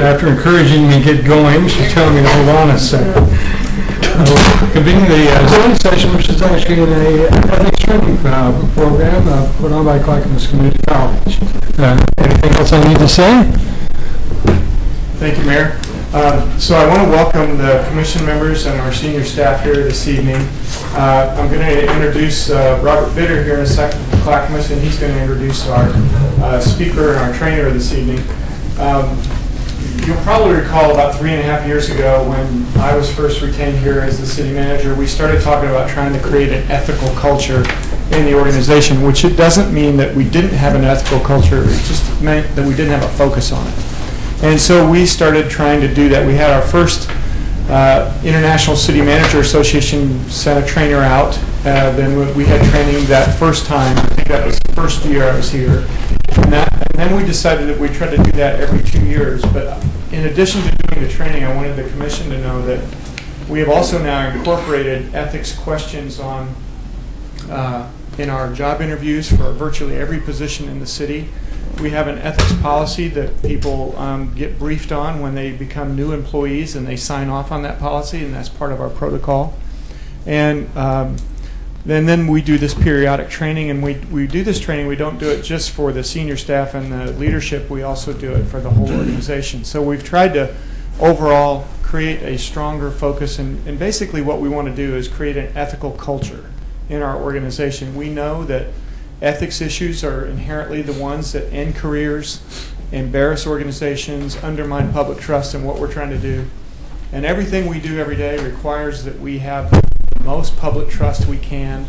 after encouraging me to get going, she's telling me to hold on a second. Convening the uh, study session, which is actually in a ethics training program uh, put on by Clackamas Community College. Uh, Anything else I need to say? Thank you, Mayor. Um, So I want to welcome the commission members and our senior staff here this evening. I'm going to introduce Robert Bitter here in a second from Clackamas, and he's going to introduce our speaker and our trainer this evening. Um, You'll probably recall about three and a half years ago when I was first retained here as the city manager, we started talking about trying to create an ethical culture in the organization, which it doesn't mean that we didn't have an ethical culture, it just meant that we didn't have a focus on it. And so we started trying to do that. We had our first uh, International City Manager Association sent a trainer out. Uh, Then we- we had training that first time, I think that was the first year I was here. And that- and then we decided that we tried to do that every two years. But in addition to doing the training, I wanted the commission to know that we have also now incorporated ethics questions on, uh, in our job interviews for virtually every position in the city. We have an ethics policy that people um, get briefed on when they become new employees, and they sign off on that policy, and that's part of our protocol. And um, then, then we do this periodic training, and we, we do this training, we don't do it just for the senior staff and the leadership, we also do it for the whole organization. So we've tried to overall create a stronger focus, and, and basically what we want to do is create an ethical culture in our organization. We know that ethics issues are inherently the ones that end careers, embarrass organizations, undermine public trust in what we're trying to do. And everything we do every day requires that we have most public trust we can.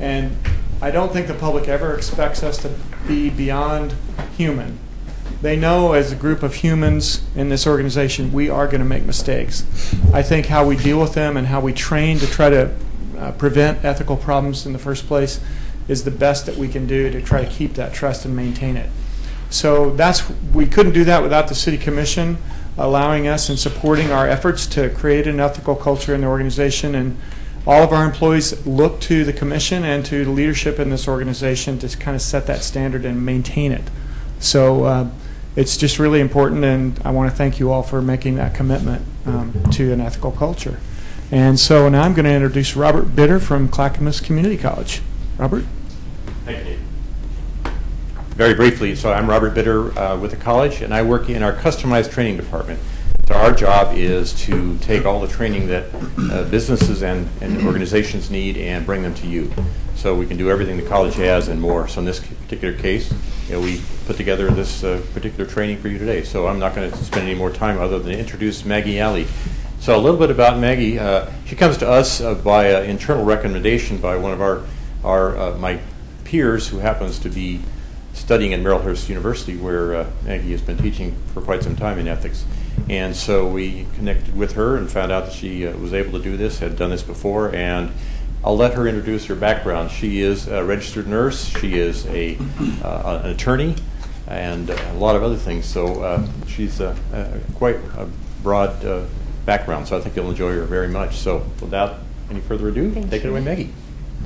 And I don't think the public ever expects us to be beyond human. They know as a group of humans in this organization, we are going to make mistakes. I think how we deal with them and how we train to try to uh, prevent ethical problems in the first place is the best that we can do to try to keep that trust and maintain it. So that's, we couldn't do that without the city commission allowing us and supporting our efforts to create an ethical culture in the organization. And all of our employees look to the commission and to the leadership in this organization to kind of set that standard and maintain it. So uh, it's just really important, and I want to thank you all for making that commitment um, to an ethical culture. And so now I'm going to introduce Robert Bitter from Clackamas Community College. Robert? Thank you. Very briefly, so I'm Robert Bitter uh, with the college, and I work in our customized training department. So our job is to take all the training that uh, businesses and, and organizations need and bring them to you. So we can do everything the college has and more. So in this particular case, you know, we put together this uh, particular training for you today. So I'm not going to spend any more time other than introduce Maggie Alley. So a little bit about Maggie. Uh, she comes to us uh, by internal recommendation by one of our, our uh, my peers who happens to be studying at Marylhurst University, where uh, Maggie has been teaching for quite some time in ethics. And so we connected with her and found out that she uh, was able to do this, had done this before, and I'll let her introduce her background. She is a registered nurse, she is a, uh, an attorney, and a lot of other things. So uh, she's uh, uh, quite a broad uh, background, so I think you'll enjoy her very much. So without any further ado, Thank take it away, you. Maggie.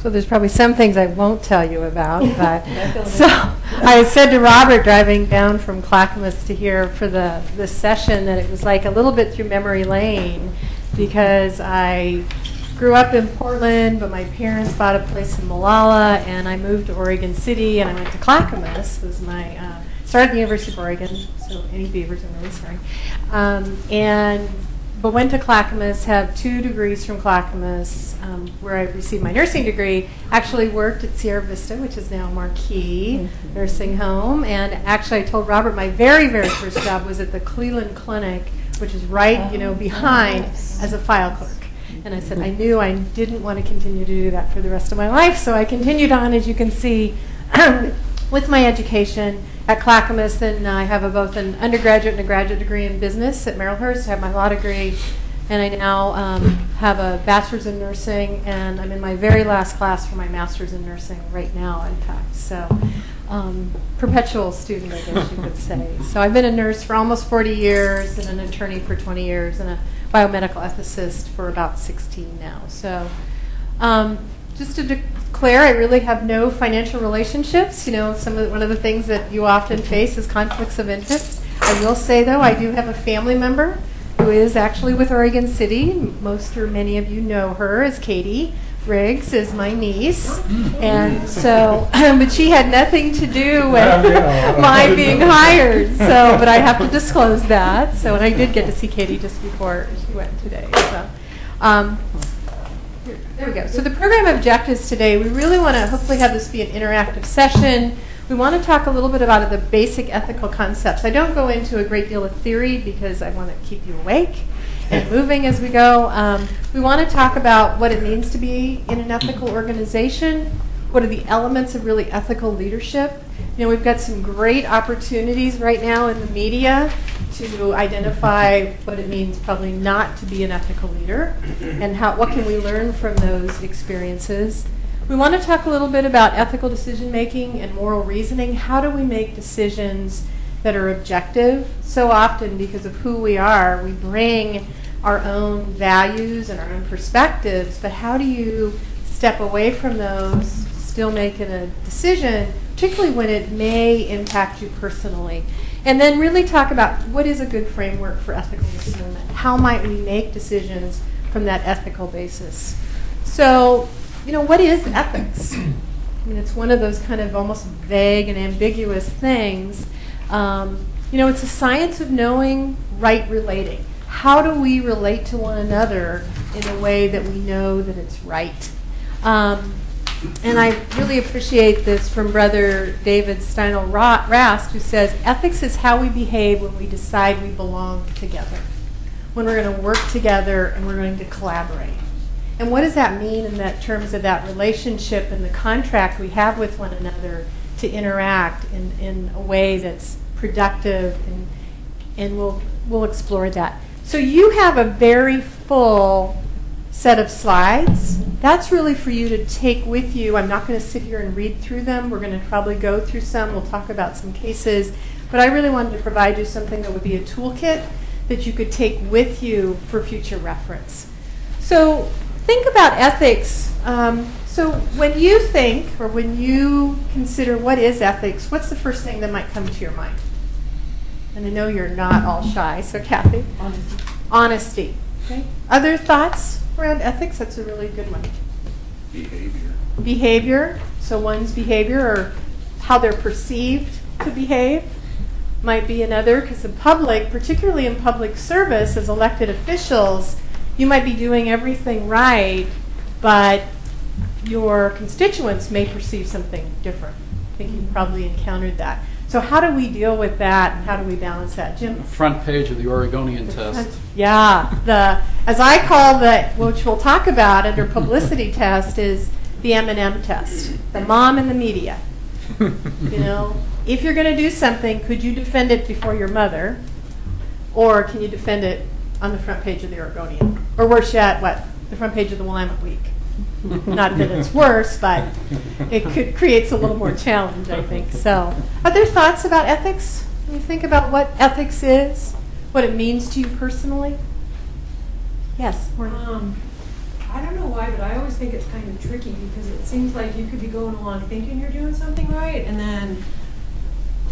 So there's probably some things I won't tell you about, but, so, I said to Robert driving down from Clackamas to here for the, the session that it was like a little bit through memory lane, because I grew up in Portland, but my parents bought a place in Molalla, and I moved to Oregon City, and I went to Clackamas, was my, uh, started at the University of Oregon, so any beavers, I'm really sorry. Um, and but went to Clackamas, have two degrees from Clackamas, um, where I received my nursing degree. Actually worked at Sierra Vista, which is now Marquis Nursing Home. And actually, I told Robert my very, very first job was at the Cleveland Clinic, which is right, you know, behind as a file clerk. And I said I knew I didn't want to continue to do that for the rest of my life, so I continued on, as you can see, with my education at Clackamas. Then I have a, both an undergraduate and a graduate degree in business at Marylhurst. I have my law degree, and I now um, have a bachelor's in nursing, and I'm in my very last class for my master's in nursing right now, in fact. So, um, perpetual student, I guess you could say. So I've been a nurse for almost 40 years, and an attorney for 20 years, and a biomedical ethicist for about 16 now. So. Um, just to declare, I really have no financial relationships. You know, some of one of the things that you often face is conflicts of interest. I will say, though, I do have a family member who is actually with Oregon City. Most or many of you know her as Katie. Riggs is my niece, and so, but she had nothing to do with my being hired. So, but I have to disclose that. So, and I did get to see Katie just before she went today. So, um, there we go. So the program objectives today, we really want to hopefully have this be an interactive session. We want to talk a little bit about the basic ethical concepts. I don't go into a great deal of theory because I want to keep you awake and moving as we go. Um, we want to talk about what it means to be in an ethical organization. What are the elements of really ethical leadership? You know, we've got some great opportunities right now in the media to identify what it means probably not to be an ethical leader and how what can we learn from those experiences. We want to talk a little bit about ethical decision making and moral reasoning. How do we make decisions that are objective? So often, because of who we are, we bring our own values and our own perspectives, but how do you step away from those, still making a decision, particularly when it may impact you personally? And then really talk about what is a good framework for ethical discernment? How might we make decisions from that ethical basis? So, you know, what is ethics? I mean, it's one of those kind of almost vague and ambiguous things. Um, you know, it's a science of knowing right relating. How do we relate to one another in a way that we know that it's right? Um, and I really appreciate this from Brother David Steindl-Rast, who says ethics is how we behave when we decide we belong together, when we're going to work together and we're going to collaborate. And what does that mean in that terms of that relationship and the contract we have with one another to interact in, in a way that's productive and, and we'll, we'll explore that. So you have a very full set of slides. That's really for you to take with you. I'm not going to sit here and read through them. We're going to probably go through some. We'll talk about some cases. But I really wanted to provide you something that would be a toolkit that you could take with you for future reference. So think about ethics. Um, so when you think or when you consider what is ethics, what's the first thing that might come to your mind? And I know you're not all shy, so Kathy. Honesty. Honesty. Okay. Other thoughts around ethics? That's a really good one. Behavior. Behavior. So one's behavior or how they're perceived to behave might be another because the public, particularly in public service as elected officials, you might be doing everything right, but your constituents may perceive something different. I think you've probably encountered that. So how do we deal with that and how do we balance that? Jim? Front page of the Oregonian test. Yeah, the as I call the which we'll talk about under publicity test is the M&M test. The mom and the media. you know, if you're going to do something, could you defend it before your mother? Or can you defend it on the front page of the Oregonian? Or worse yet, what? The front page of the Willamette Week. Not that it's worse, but it could, creates a little more challenge, I think. So, are there thoughts about ethics? When you think about what ethics is, what it means to you personally? Yes. Um, I don't know why, but I always think it's kind of tricky because it seems like you could be going along thinking you're doing something right, and then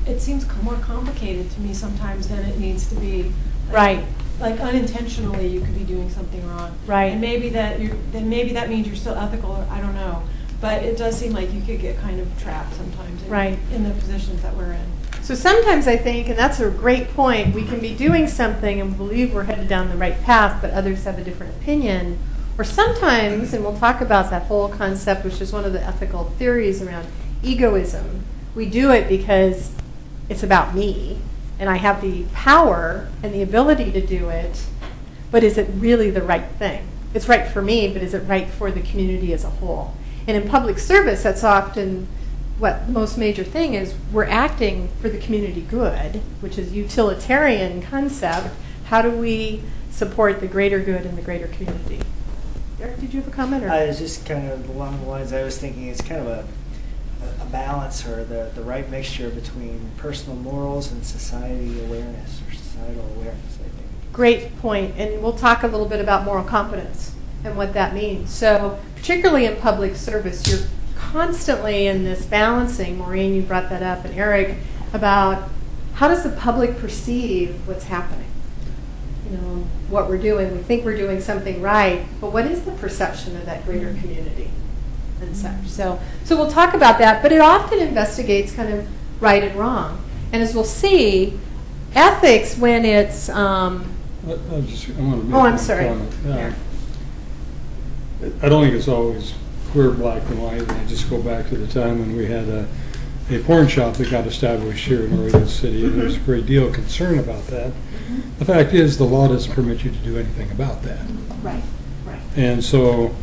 it seems more complicated to me sometimes than it needs to be. Like, right like unintentionally you could be doing something wrong. Right. And maybe that you then maybe that means you're still ethical or I don't know. But it does seem like you could get kind of trapped sometimes in, right. in the positions that we're in. So sometimes I think, and that's a great point, we can be doing something and believe we're headed down the right path, but others have a different opinion. Or sometimes, and we'll talk about that whole concept, which is one of the ethical theories around egoism. We do it because it's about me, and I have the power and the ability to do it, but is it really the right thing? It's right for me, but is it right for the community as a whole? And in public service, that's often what the most major thing is we're acting for the community good, which is utilitarian concept. How do we support the greater good in the greater community? Eric, did you have a comment? Or? I was just kind of along the lines I was thinking it's kind of a a balance or the, the right mixture between personal morals and society awareness or societal awareness, I think. Great point. And we'll talk a little bit about moral competence and what that means. So, particularly in public service, you're constantly in this balancing. Maureen, you brought that up, and Eric, about how does the public perceive what's happening? You know, what we're doing, we think we're doing something right, but what is the perception of that greater community and such? So, so we'll talk about that, but it often investigates kind of right and wrong. And as we'll see, ethics, when it's, um, I I just, I want to make Oh, I'm sorry. comment. Uh, I don't think it's always clear, black and white, and I just go back to the time when we had a, a porn shop that got established here in Oregon City, and there's a great deal of concern about that. The fact is, the law doesn't permit you to do anything about that. right, right. And so,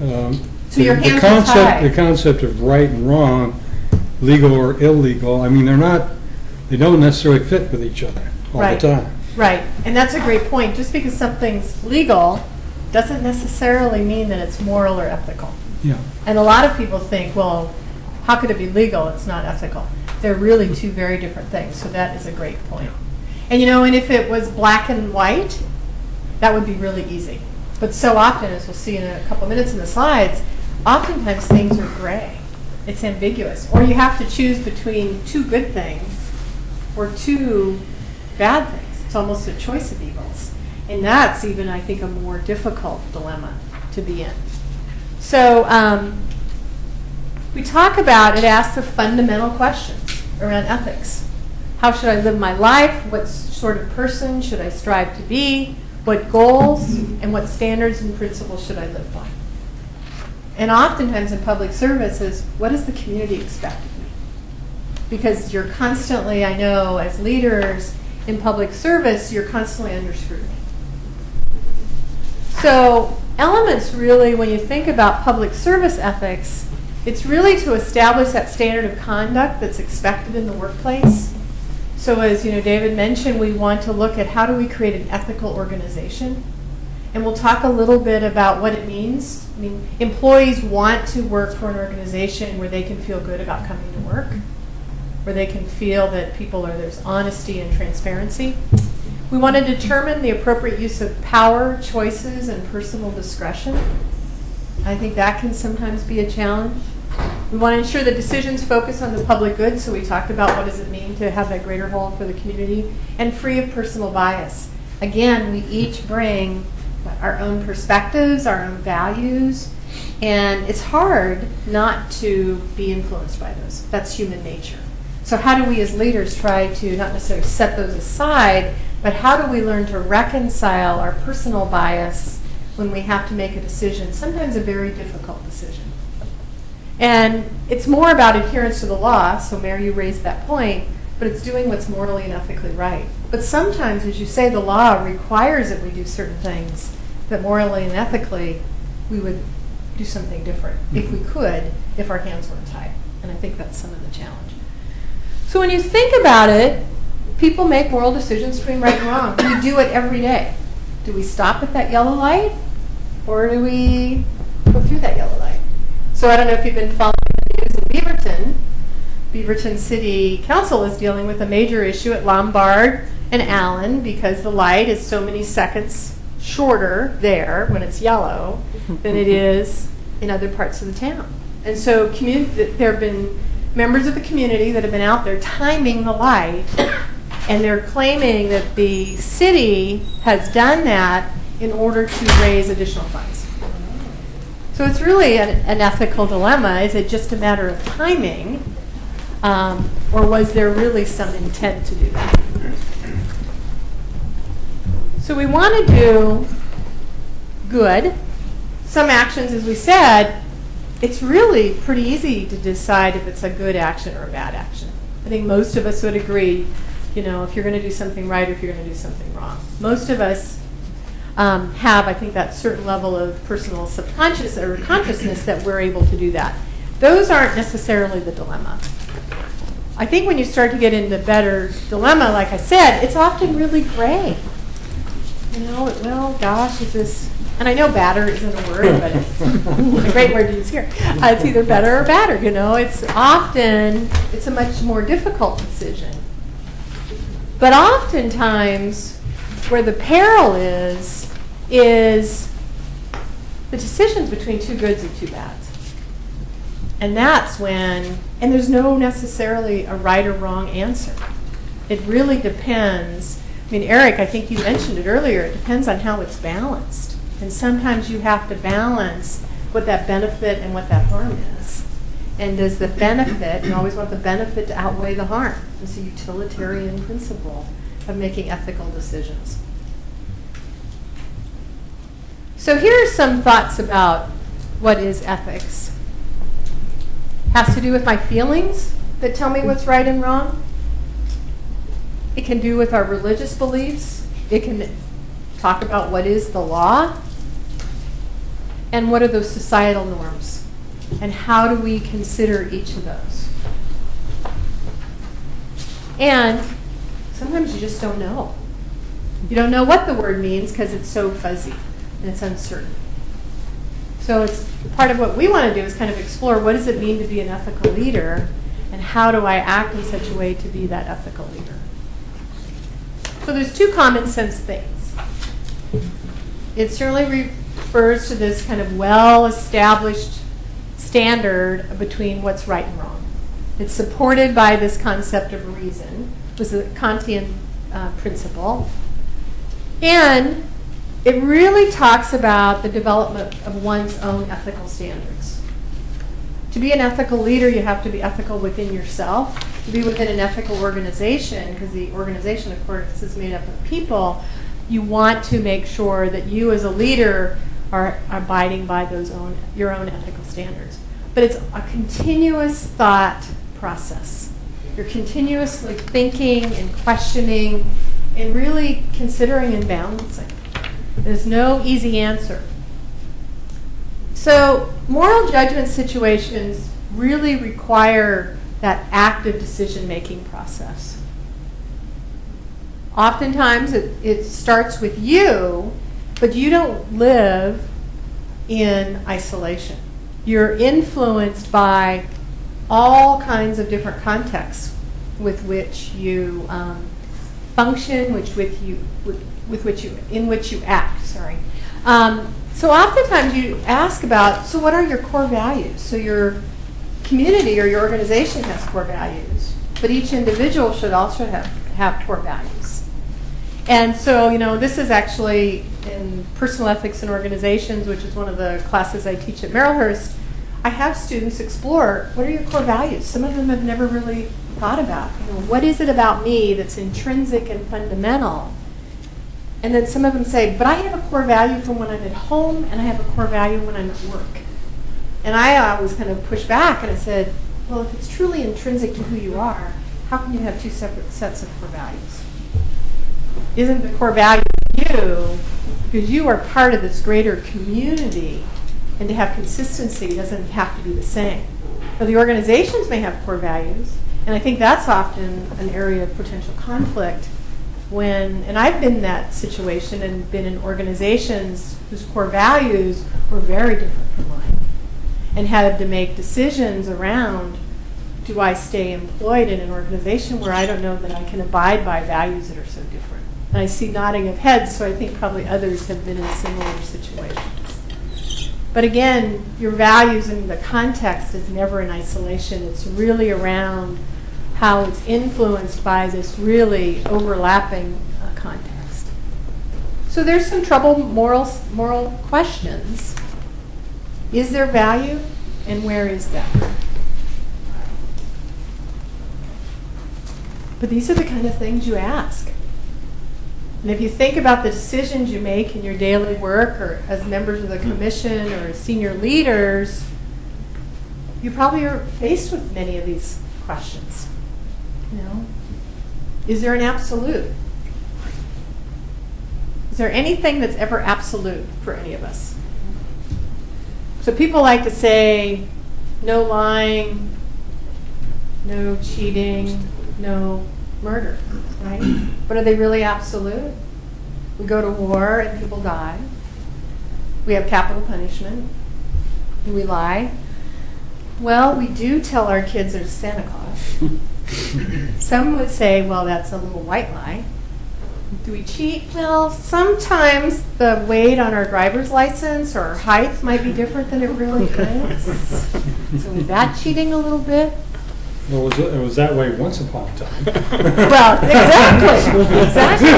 um, So your the- hands are concept, tied. the concept of right and wrong, legal or illegal, I mean, they're not, they don't necessarily fit with each other all the Right. time. Right, and that's a great point. Just because something's legal doesn't necessarily mean that it's moral or ethical. Yeah. And a lot of people think, well, how could it be legal? It's not ethical. They're really two very different things, so that is a great point. And you know, and if it was black and white, that would be really easy. But so often, as we'll see in a couple minutes in the slides, oftentimes things are gray. It's ambiguous. Or you have to choose between two good things or two bad things. It's almost a choice of evils. And that's even, I think, a more difficult dilemma to be in. So um, we talk about, it asks the fundamental questions around ethics. How should I live my life? What sort of person should I strive to be? What goals and what standards and principles should I live by? And oftentimes in public services, what does the community expect of me? Because you're constantly, I know, as leaders in public service, you're constantly under scrutiny. So, elements really, when you think about public service ethics, it's really to establish that standard of conduct that's expected in the workplace. So, as you know, David mentioned, we want to look at how do we create an ethical organization. And we'll talk a little bit about what it means. I mean, employees want to work for an organization where they can feel good about coming to work, where they can feel that people are there's honesty and transparency. We want to determine the appropriate use of power, choices, and personal discretion. I think that can sometimes be a challenge. We want to ensure that decisions focus on the public good, so we talked about what does it mean to have that greater whole for the community, and free of personal bias. Again, we each bring our own perspectives, our own values, and it's hard not to be influenced by those. That's human nature. So, how do we as leaders try to not necessarily set those aside, but how do we learn to reconcile our personal bias when we have to make a decision, sometimes a very difficult decision? And it's more about adherence to the law, so Mary, you raised that point, but it's doing what's morally and ethically right. But sometimes, as you say, the law requires that we do certain things that morally and ethically we would do something different hmm. if we could, if our hands weren't tied. And I think that's some of the challenge. So when you think about it, people make moral decisions between right and wrong. We do it every day. Do we stop at that yellow light? Or do we go through that yellow light? So I don't know if you've been following the news in Beaverton. Beaverton City Council is dealing with a major issue at Lombard and Allen because the light is so many seconds shorter there when it's yellow than it is in other parts of the town. And so there have been members of the community that have been out there timing the light, and they're claiming that the city has done that in order to raise additional funds. So it's really an, an ethical dilemma. Is it just a matter of timing, um, or was there really some intent to do that? So we want to do good. Some actions, as we said, it's really pretty easy to decide if it's a good action or a bad action. I think most of us would agree, you know, if you're going to do something right or if you're going to do something wrong. Most of us um, have, I think, that certain level of personal subconscious or consciousness that we're able to do that. Those aren't necessarily the dilemma. I think when you start to get into better dilemma, like I said, it's often really gray. You know, well, gosh, is this, and I know batter isn't a word, but it's a great word to use here. Uh, it's either better or badder, you know. It's often, it's a much more difficult decision. But oftentimes, where the peril is, is the decisions between two goods and two bads. And that's when, and there's no necessarily a right or wrong answer. It really depends. I mean, Eric, I think you mentioned it earlier, it depends on how it's balanced. And sometimes you have to balance what that benefit and what that harm is. And does the benefit, you always want the benefit to outweigh the harm. It's a utilitarian principle of making ethical decisions. So here are some thoughts about what is ethics. Has to do with my feelings that tell me what's right and wrong. It can do with our religious beliefs. It can talk about what is the law and what are those societal norms and how do we consider each of those. And sometimes you just don't know. You don't know what the word means because it's so fuzzy and it's uncertain. So it's part of what we want to do is kind of explore what does it mean to be an ethical leader and how do I act in such a way to be that ethical leader. So there's two common sense things. It certainly refers to this kind of well-established standard between what's right and wrong. It's supported by this concept of reason, was a Kantian uh, principle. And it really talks about the development of one's own ethical standards. To be an ethical leader, you have to be ethical within yourself. To be within an ethical organization, because the organization, of course, is made up of people, you want to make sure that you as a leader are abiding by those own your own ethical standards. But it's a continuous thought process. You're continuously thinking and questioning and really considering and balancing. There's no easy answer. So, moral judgment situations really require that active decision making process. Oftentimes, it, it starts with you, but you don't live in isolation. You're influenced by all kinds of different contexts with which you um, function, which with you with, with which you in which you act. Sorry. Um, so oftentimes you ask about so what are your core values? So your community or your organization has core values, but each individual should also have have core values. And so you know this is actually in personal ethics and organizations, which is one of the classes I teach at Marylhurst. I have students explore what are your core values. Some of them have never really thought about. You know, what is it about me that's intrinsic and fundamental? And then some of them say, but I have a core value from when I'm at home and I have a core value when I'm at work. And I always kind of push back and I said, well, if it's truly intrinsic to who you are, how can you have two separate sets of core values? Isn't the core value you because you are part of this greater community and to have consistency doesn't have to be the same. Now, the organizations may have core values, and I think that's often an area of potential conflict when, and I've been in that situation and been in organizations whose core values were very different from mine and had to make decisions around do I stay employed in an organization where I don't know that I can abide by values that are so different? And I see nodding of heads, so I think probably others have been in similar situations. But again, your values and the context is never in isolation. It's really around how it's influenced by this really overlapping uh, context. So there's some trouble moral moral questions. Is there value, and where is that? But these are the kind of things you ask. And if you think about the decisions you make in your daily work or as members of the commission or as senior leaders, you probably are faced with many of these questions. Is there an absolute? Is there anything that's ever absolute for any of us? So people like to say no lying, no cheating, no murder, right? But are they really absolute? We go to war and people die. We have capital punishment. Do we lie? Well, we do tell our kids there's Santa Claus. Some would say, well, that's a little white lie. Do we cheat? Well, sometimes the weight on our driver's license or our height might be different than it really is. so is that cheating a little bit? Well, it was, it was that way once upon a time. Well, exactly, exactly.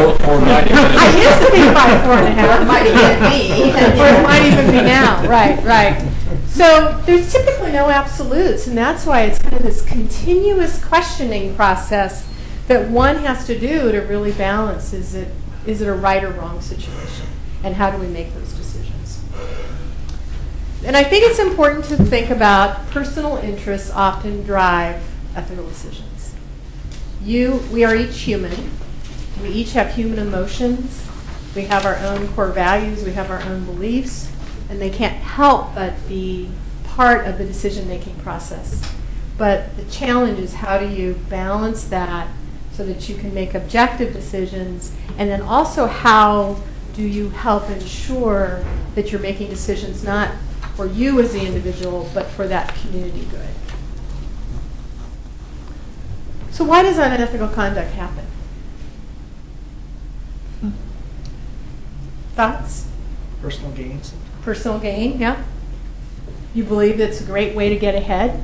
Or or might I used to be five, four and a half. Or it might even be. Or it might even be now, right, right. So there's typically no absolutes, and that's why it's kind of this continuous questioning process that one has to do to really balance, is it, is it a right or wrong situation? And how do we make those decisions? And I think it's important to think about personal interests often drive ethical decisions. You, we are each human. We each have human emotions. We have our own core values. We have our own beliefs. And they can't help but be part of the decision making process. But the challenge is how do you balance that so that you can make objective decisions? And then also, how do you help ensure that you're making decisions not for you as the individual, but for that community good? So, why does unethical conduct happen? Hmm. Thoughts? Personal gains. Personal gain, yeah? You believe it's a great way to get ahead?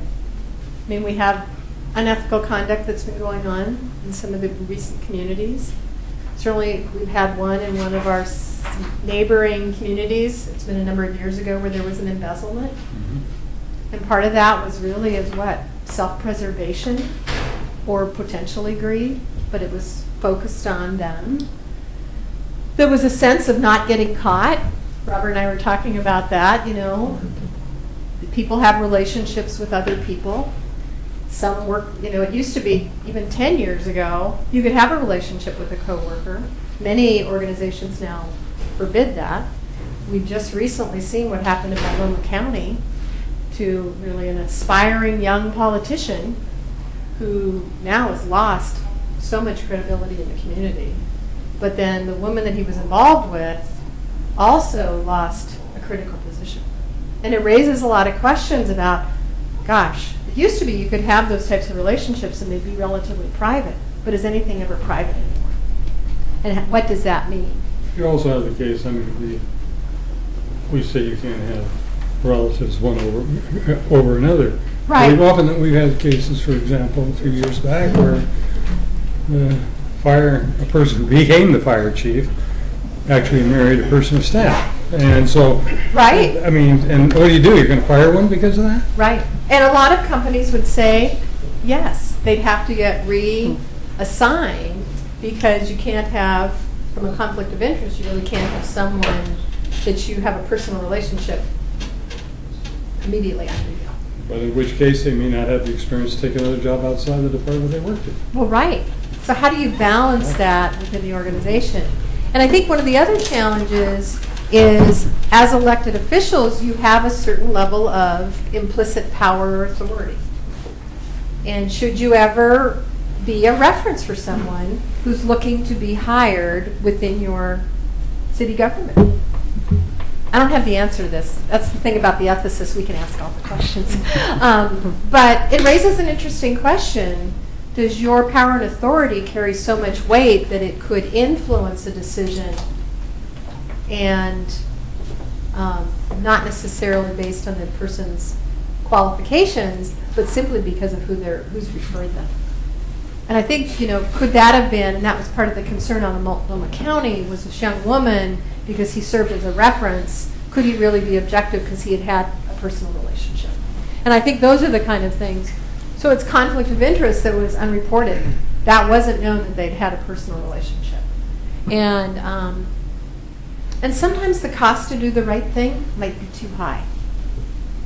I mean, we have unethical conduct that's been going on in some of the recent communities. Certainly, we've had one in one of our neighboring communities. It's been a number of years ago where there was an embezzlement. Mm-hmm. And part of that was really is what? Self-preservation or potentially greed, but it was focused on them. There was a sense of not getting caught. Robert and I were talking about that, you know. People have relationships with other people. Some work, you know, it used to be even 10 years ago, you could have a relationship with a coworker. Many organizations now forbid that. We've just recently seen what happened in Multnomah County to really an aspiring young politician who now has lost so much credibility in the community. But then the woman that he was involved with also lost a critical position. And it raises a lot of questions about, gosh, it used to be you could have those types of relationships and they'd be relatively private, but is anything ever private anymore? And what does that mean? You also have the case, I mean, we, we say you can't have relatives one over, over another. Right. We've often, we've had cases, for example, a few years back where the fire, a person who became the fire chief actually married a person of staff. And so. Right. I mean, and what do you do? You're gonna fire one because of that? Right. And a lot of companies would say, yes, they'd have to get reassigned because you can't have, from a conflict of interest, you really can't have someone that you have a personal relationship immediately under you. But in which case, they may not have the experience to take another job outside the department they worked in. Well, right. So how do you balance that within the organization? And I think one of the other challenges is, as elected officials, you have a certain level of implicit power or authority. And should you ever be a reference for someone who's looking to be hired within your city government? I don't have the answer to this. That's the thing about the ethicist, we can ask all the questions. Um, But it raises an interesting question. Does your power and authority carry so much weight that it could influence a decision and um, not necessarily based on the person's qualifications, but simply because of who they're, who's referred them? And I think, you know, could that have been, and that was part of the concern on the Multnomah County, was this young woman, because he served as a reference, could he really be objective because he had had a personal relationship? And I think those are the kind of things. So it's conflict of interest that was unreported. That wasn't known that they'd had a personal relationship. And, um, and sometimes the cost to do the right thing might be too high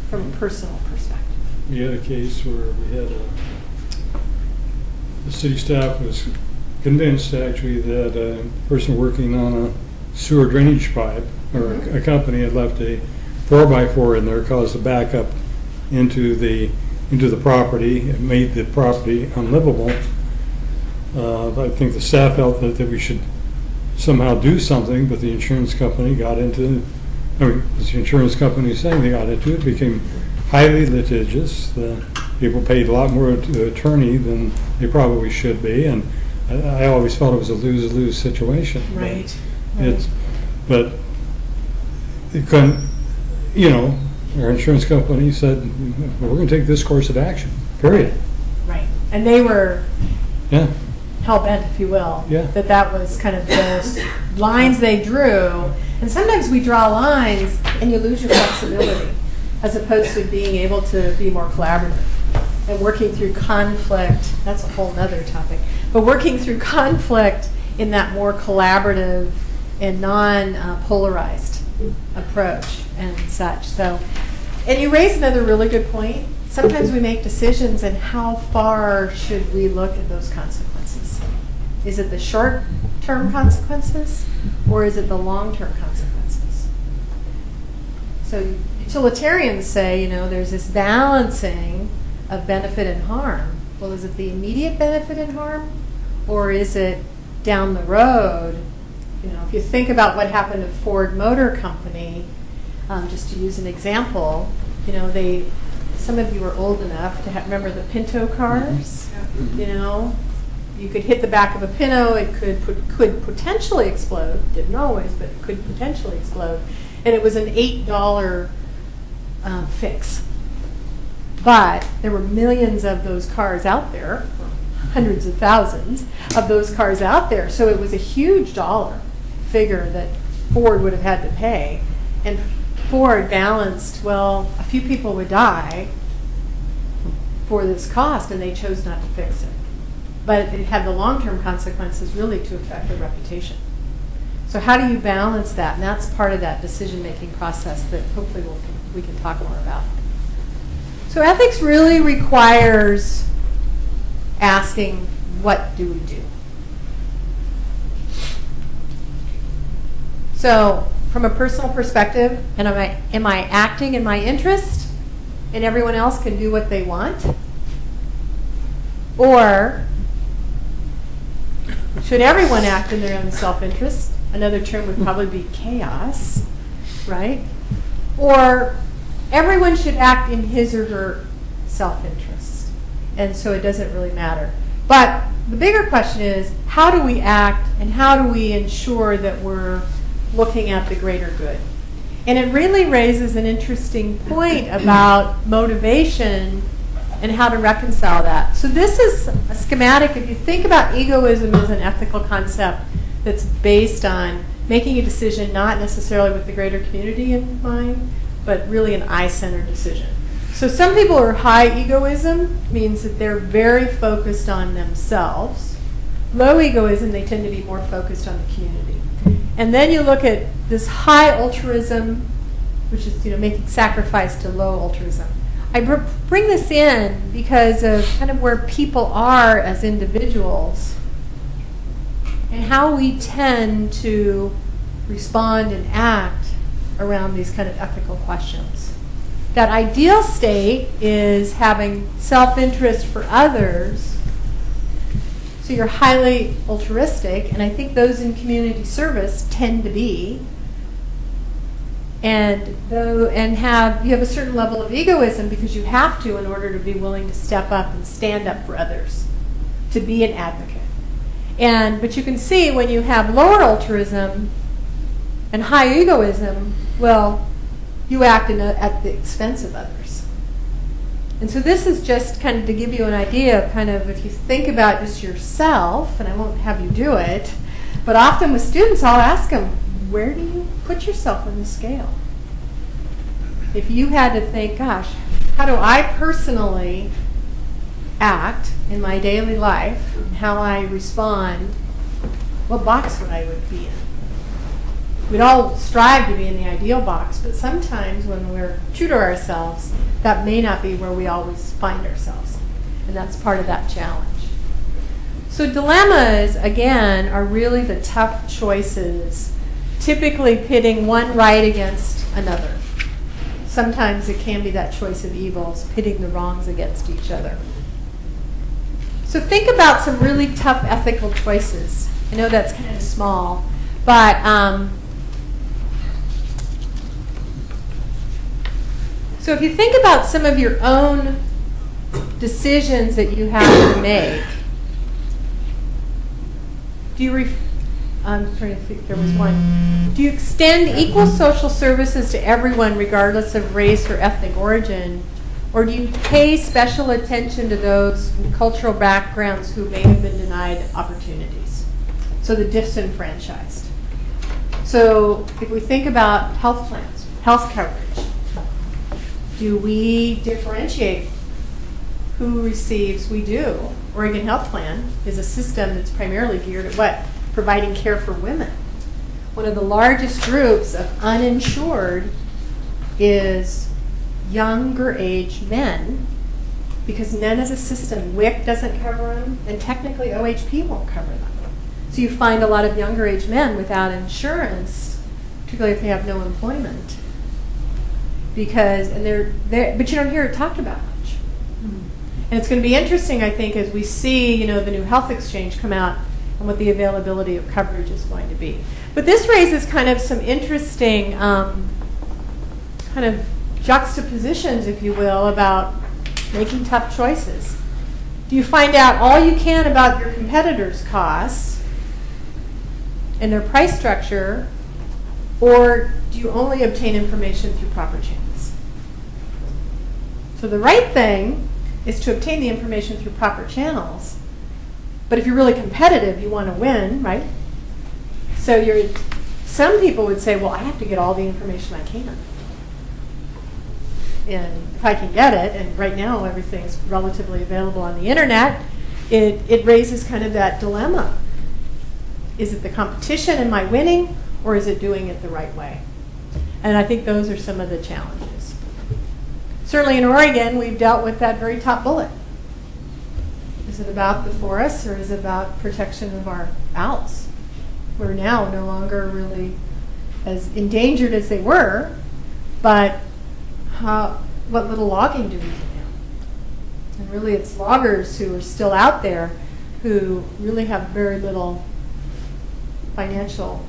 from a personal perspective. We had a case where we had a, the city staff was convinced actually that a person working on a sewer drainage pipe, or a- a company had left a four-by-four in there, caused a backup into the, into the property, and made the property unlivable. Uh, I think the staff felt that, that we should somehow do something, but the insurance company got into, I mean, the insurance company saying they got into it, became highly litigious. The people paid a lot more to the attorney than they probably should be, and I, I always felt it was a lose-lose situation. Right. It's, but it couldn't, you know, our insurance company said, we're gonna take this course of action, period. Right, and they were Yeah. hell bent, if you will. Yeah. That that was kind of those lines they drew. And sometimes we draw lines and you lose your flexibility as opposed to being able to be more collaborative and working through conflict. That's a whole nother topic. But working through conflict in that more collaborative and non uh, polarized approach and such. So, and you raise another really good point. Sometimes we make decisions, and how far should we look at those consequences? Is it the short term consequences, or is it the long term consequences? So, utilitarians say, you know, there's this balancing of benefit and harm. Well, is it the immediate benefit and harm, or is it down the road? You know, if you think about what happened to Ford Motor Company, um, just to use an example, you know, they, some of you are old enough to remember the Pinto cars. You know, you could hit the back of a Pinto, it could could potentially explode. Didn't always, but it could potentially explode. And it was an eight dollar um, fix. But there were millions of those cars out there, hundreds of thousands of those cars out there. So it was a huge dollar figure that Ford would have had to pay. And Ford balanced, well, a few people would die for this cost, and they chose not to fix it. But it had the long term consequences really to affect their reputation. So, how do you balance that? And that's part of that decision making process that hopefully we'll, we can talk more about. So, ethics really requires asking, what do we do? So, from a personal perspective, and am I, am I acting in my interest and everyone else can do what they want? Or should everyone act in their own self interest? Another term would probably be chaos, right? Or everyone should act in his or her self interest. And so it doesn't really matter. But the bigger question is how do we act and how do we ensure that we're looking at the greater good? And it really raises an interesting point about motivation and how to reconcile that. So, this is a schematic. If you think about egoism as an ethical concept that's based on making a decision not necessarily with the greater community in mind, but really an I centered decision. So, some people are high egoism, means that they're very focused on themselves. Low egoism, they tend to be more focused on the community. And then you look at this high altruism, which is you know making sacrifice to low altruism. I br- bring this in because of kind of where people are as individuals and how we tend to respond and act around these kind of ethical questions. That ideal state is having self interest for others. So you're highly altruistic, and I think those in community service tend to be. And though and have you have a certain level of egoism because you have to in order to be willing to step up and stand up for others to be an advocate. And but you can see when you have lower altruism and high egoism well you act a, at the expense of others and so this is just kind of to give you an idea of kind of if you think about just yourself and i won't have you do it but often with students i'll ask them where do you put yourself on the scale? If you had to think, gosh, how do I personally act in my daily life, how I respond, what box would I would be in? We'd all strive to be in the ideal box, but sometimes when we're true to ourselves, that may not be where we always find ourselves. And that's part of that challenge. So dilemmas, again, are really the tough choices typically pitting one right against another. Sometimes it can be that choice of evils, pitting the wrongs against each other. So think about some really tough ethical choices. I know that's kind of small, but um, so if you think about some of your own decisions that you have to make, do you I'm trying to think, there was one. Do you extend equal social services to everyone regardless of race or ethnic origin? Or do you pay special attention to those cultural backgrounds who may have been denied opportunities? So the disenfranchised. So if we think about health plans, health coverage, do we differentiate who receives? We do. Oregon Health Plan is a system that's primarily geared at what? Providing care for women. One of the largest groups of uninsured is younger age men because none of the system, WIC doesn't cover them, and technically OHP won't cover them. So you find a lot of younger age men without insurance, particularly if they have no employment. Because, and they're, they're but you don't hear it talked about much. And it's going to be interesting, I think, as we see, you know, the new health exchange come out and what the availability of coverage is going to be. But this raises kind of some interesting um, kind of juxtapositions, if you will, about making tough choices. Do you find out all you can about your competitors' costs and their price structure, or do you only obtain information through proper channels? So the right thing is to obtain the information through proper channels. But if you're really competitive, you want to win, right? So you're, some people would say, well, I have to get all the information I can. And if I can get it, and right now everything's relatively available on the internet, it, it raises kind of that dilemma. Is it the competition, am I winning, or is it doing it the right way? And I think those are some of the challenges. Certainly in Oregon, we've dealt with that very top bullet. Is it about the forests or is it about protection of our owls? We're now no longer really as endangered as they were, but how, what little logging do we do now? And really, it's loggers who are still out there who really have very little financial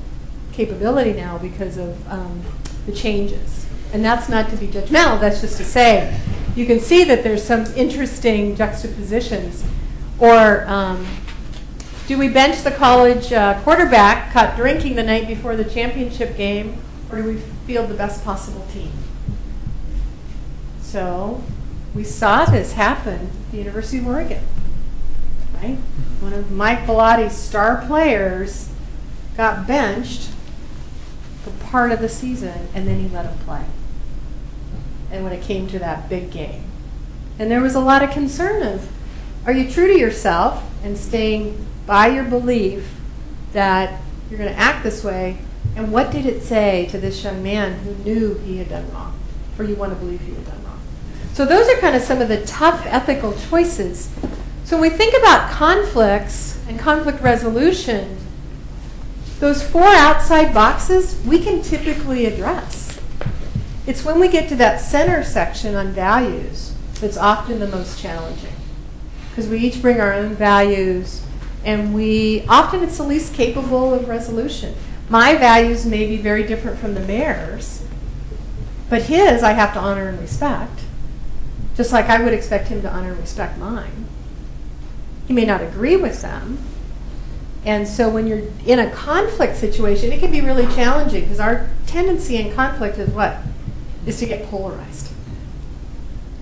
capability now because of um, the changes. And that's not to be judgmental, that's just to say you can see that there's some interesting juxtapositions. Or um, do we bench the college uh, quarterback caught drinking the night before the championship game, or do we field the best possible team? So we saw this happen at the University of Oregon. Right? One of Mike Bellotti's star players got benched for part of the season, and then he let him play. And when it came to that big game, and there was a lot of concern of, are you true to yourself and staying by your belief that you're going to act this way? And what did it say to this young man who knew he had done wrong, or you want to believe he had done wrong? So those are kind of some of the tough ethical choices. So when we think about conflicts and conflict resolution, those four outside boxes we can typically address. It's when we get to that center section on values that's often the most challenging. Because we each bring our own values, and we often it's the least capable of resolution. My values may be very different from the mayor's, but his I have to honor and respect, just like I would expect him to honor and respect mine. He may not agree with them, and so when you're in a conflict situation, it can be really challenging because our tendency in conflict is what? Is to get polarized.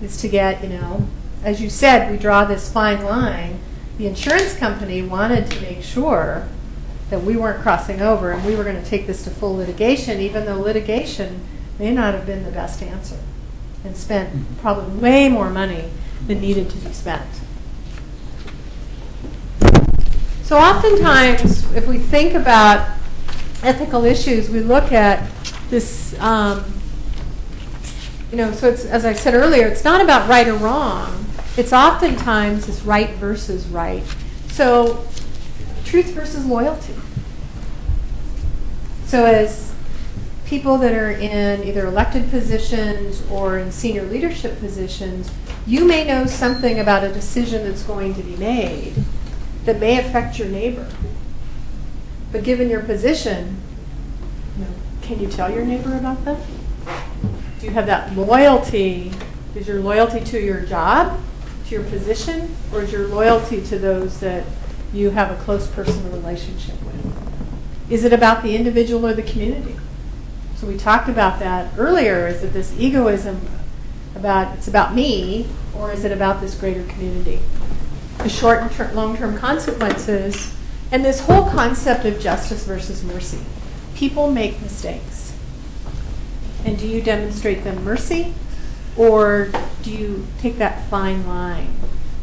Is to get, you know, as you said, we draw this fine line. The insurance company wanted to make sure that we weren't crossing over and we were going to take this to full litigation, even though litigation may not have been the best answer and spent probably way more money than needed to be spent. So oftentimes, if we think about ethical issues, we look at this, um, you know, so it's, as I said earlier, it's not about right or wrong. It's oftentimes this right versus right. So truth versus loyalty. So as people that are in either elected positions or in senior leadership positions, you may know something about a decision that's going to be made that may affect your neighbor. But given your position, you know, can you tell your neighbor about that? Do you have that loyalty? Is your loyalty to your job, to your position, or is your loyalty to those that you have a close personal relationship with? Is it about the individual or the community? So we talked about that earlier, is that this egoism about, it's about me, or is it about this greater community? The short and ter- long-term consequences, and this whole concept of justice versus mercy. People make mistakes. And do you demonstrate them mercy, or do you take that fine line?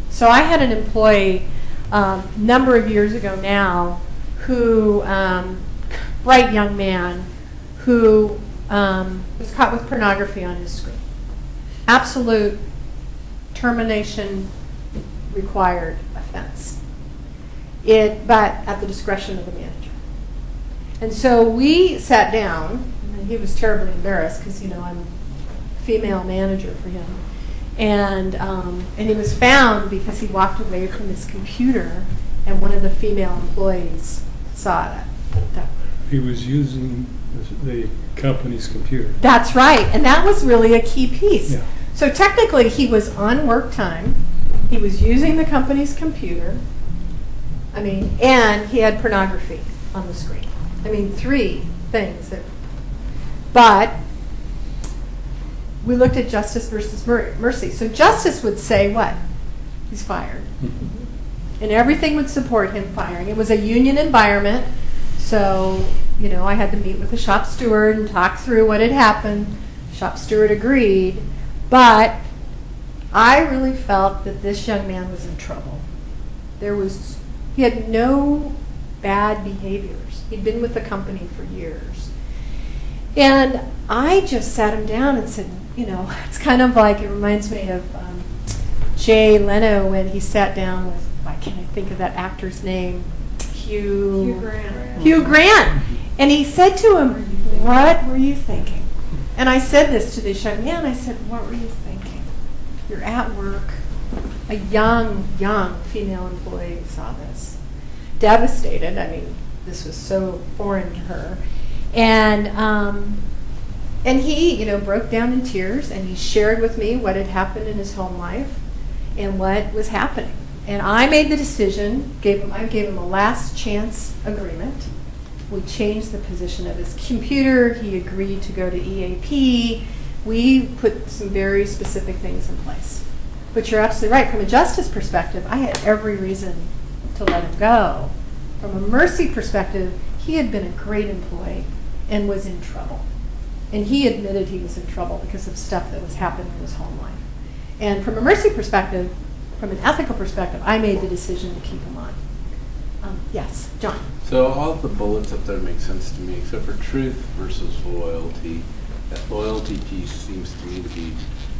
So I had an employee um, number of years ago now who, um, bright young man, who um, was caught with pornography on his screen. Absolute termination required offense. It, but at the discretion of the manager. And so we sat down, he was terribly embarrassed because, you know, I'm female manager for him. And, um, and he was found because he walked away from his computer and one of the female employees saw that. that- He was using the company's computer. That's right, and that was really a key piece. Yeah. So technically, he was on work time, he was using the company's computer, I mean, and he had pornography on the screen. I mean, three things that, but we looked at justice versus mer- mercy. So justice would say what? He's fired. Mm-hmm. And everything would support him firing. It was a union environment, so, you know, I had to meet with the shop steward and talk through what had happened. Shop steward agreed, but I really felt that this young man was in trouble. There was, he had no bad behaviors. He'd been with the company for years. And I just sat him down and said, you know, it's kind of like, it reminds me of um, Jay Leno when he sat down with, why can't I think of that actor's name? Hugh. Hugh Grant. Hugh Grant. And he said to him, What were you thinking? And I said this to this young man. I said, What were you thinking? You're at work. A young, young female employee saw this. Devastated. I mean, this was so foreign to her. And, um, and he, you know, broke down in tears and he shared with me what had happened in his home life and what was happening. And I made the decision, gave him, I gave him a last chance agreement. We changed the position of his computer. He agreed to go to EAP. We put some very specific things in place. But you're absolutely right. From a justice perspective, I had every reason to let him go. From a mercy perspective, he had been a great employee and was in trouble. And he admitted he was in trouble because of stuff that was happening in his home life. And from a mercy perspective, from an ethical perspective, I made the decision to keep him on. Um, yes, John. So all the bullets up there make sense to me, except for truth versus loyalty. That loyalty piece seems to me to be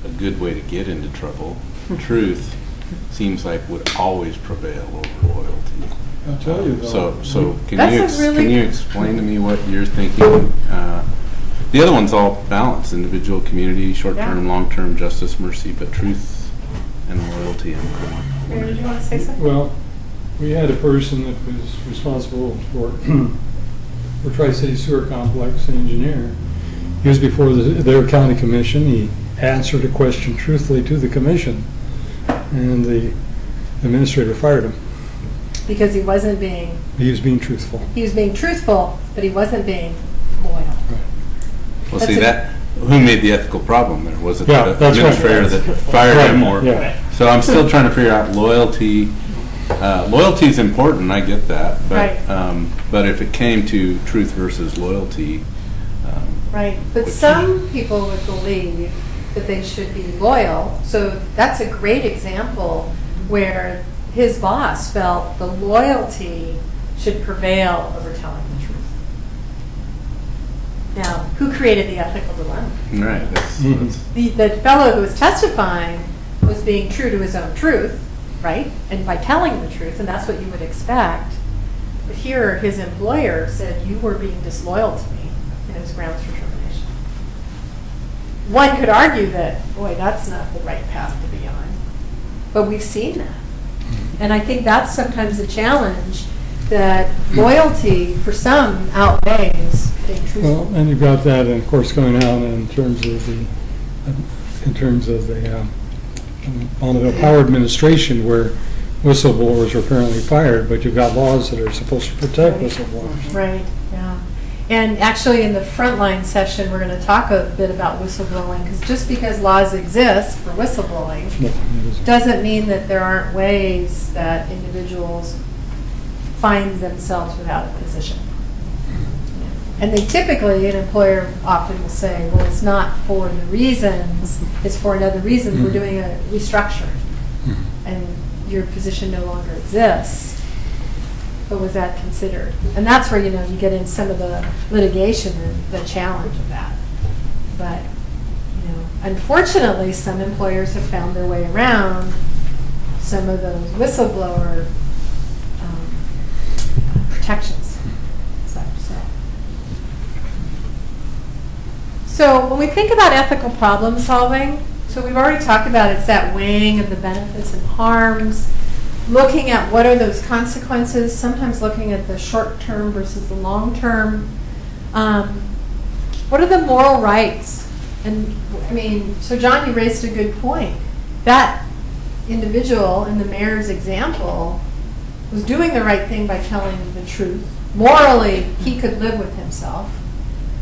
a good way to get into trouble. Truth seems like would always prevail over loyalty. I'll tell you though. So, so can That's you, a ex- really- can you explain to me what you're thinking? Uh, The other one's all balance, individual, community, short-term, Yeah. long-term, justice, mercy, but truth and loyalty, I'm going. Mary, did you want to say something? Well, we had a person that was responsible for, for Tri-City Sewer Complex, an engineer. He was before the, their county commission, he answered a question truthfully to the commission, and the administrator fired him. Because he wasn't being, He was being truthful. he was being truthful, but he wasn't being loyal. Well, That's see, a- that, who made the ethical problem there? Was it Yeah, the that's right. administrator that fired Right, him or? yeah. So I'm still trying to figure out loyalty. Uh, Loyalty is important, I get that. Right. But, um, but if it came to truth versus loyalty, um, Right, but Which- some people would believe that they should be loyal. So that's a great example where his boss felt the loyalty should prevail over telling the truth. Now, who created the ethical dilemma? right, that's, Mhm. that's, The, the fellow who was testifying was being true to his own truth, right? And by telling the truth, and that's what you would expect. But here, his employer said, you were being disloyal to me, and it was grounds for termination. One could argue that, boy, that's not the right path to be on. But we've seen that. And I think that's sometimes a challenge, that loyalty for some outweighs being Well, and you've got that, and of course, going on in terms of the, in terms of the um, Bonneville Power Administration, where whistleblowers are apparently fired, but you've got laws that are supposed to protect whistleblowers. Right, yeah. And actually, in the frontline session, we're going to talk a bit about whistleblowing, because just because laws exist for whistleblowing doesn't mean that there aren't ways that individuals find themselves without a position. And they typically, an employer often will say, well, it's not for the reasons, it's for another reason, we're mm-hmm. doing a restructure. Mm-hmm. And your position no longer exists. But was that considered? And that's where, you know, you get in some of the litigation and the challenge of that. But, you know, unfortunately, some employers have found their way around some of those whistleblower um, protections. Such, so. So when we think about ethical problem solving, so we've already talked about it's that weighing of the benefits and harms, looking at what are those consequences, sometimes looking at the short term versus the long term. Um, what are the moral rights? And I mean, so John, you raised a good point. That individual in the mayor's example was doing the right thing by telling the truth. Morally, he could live with himself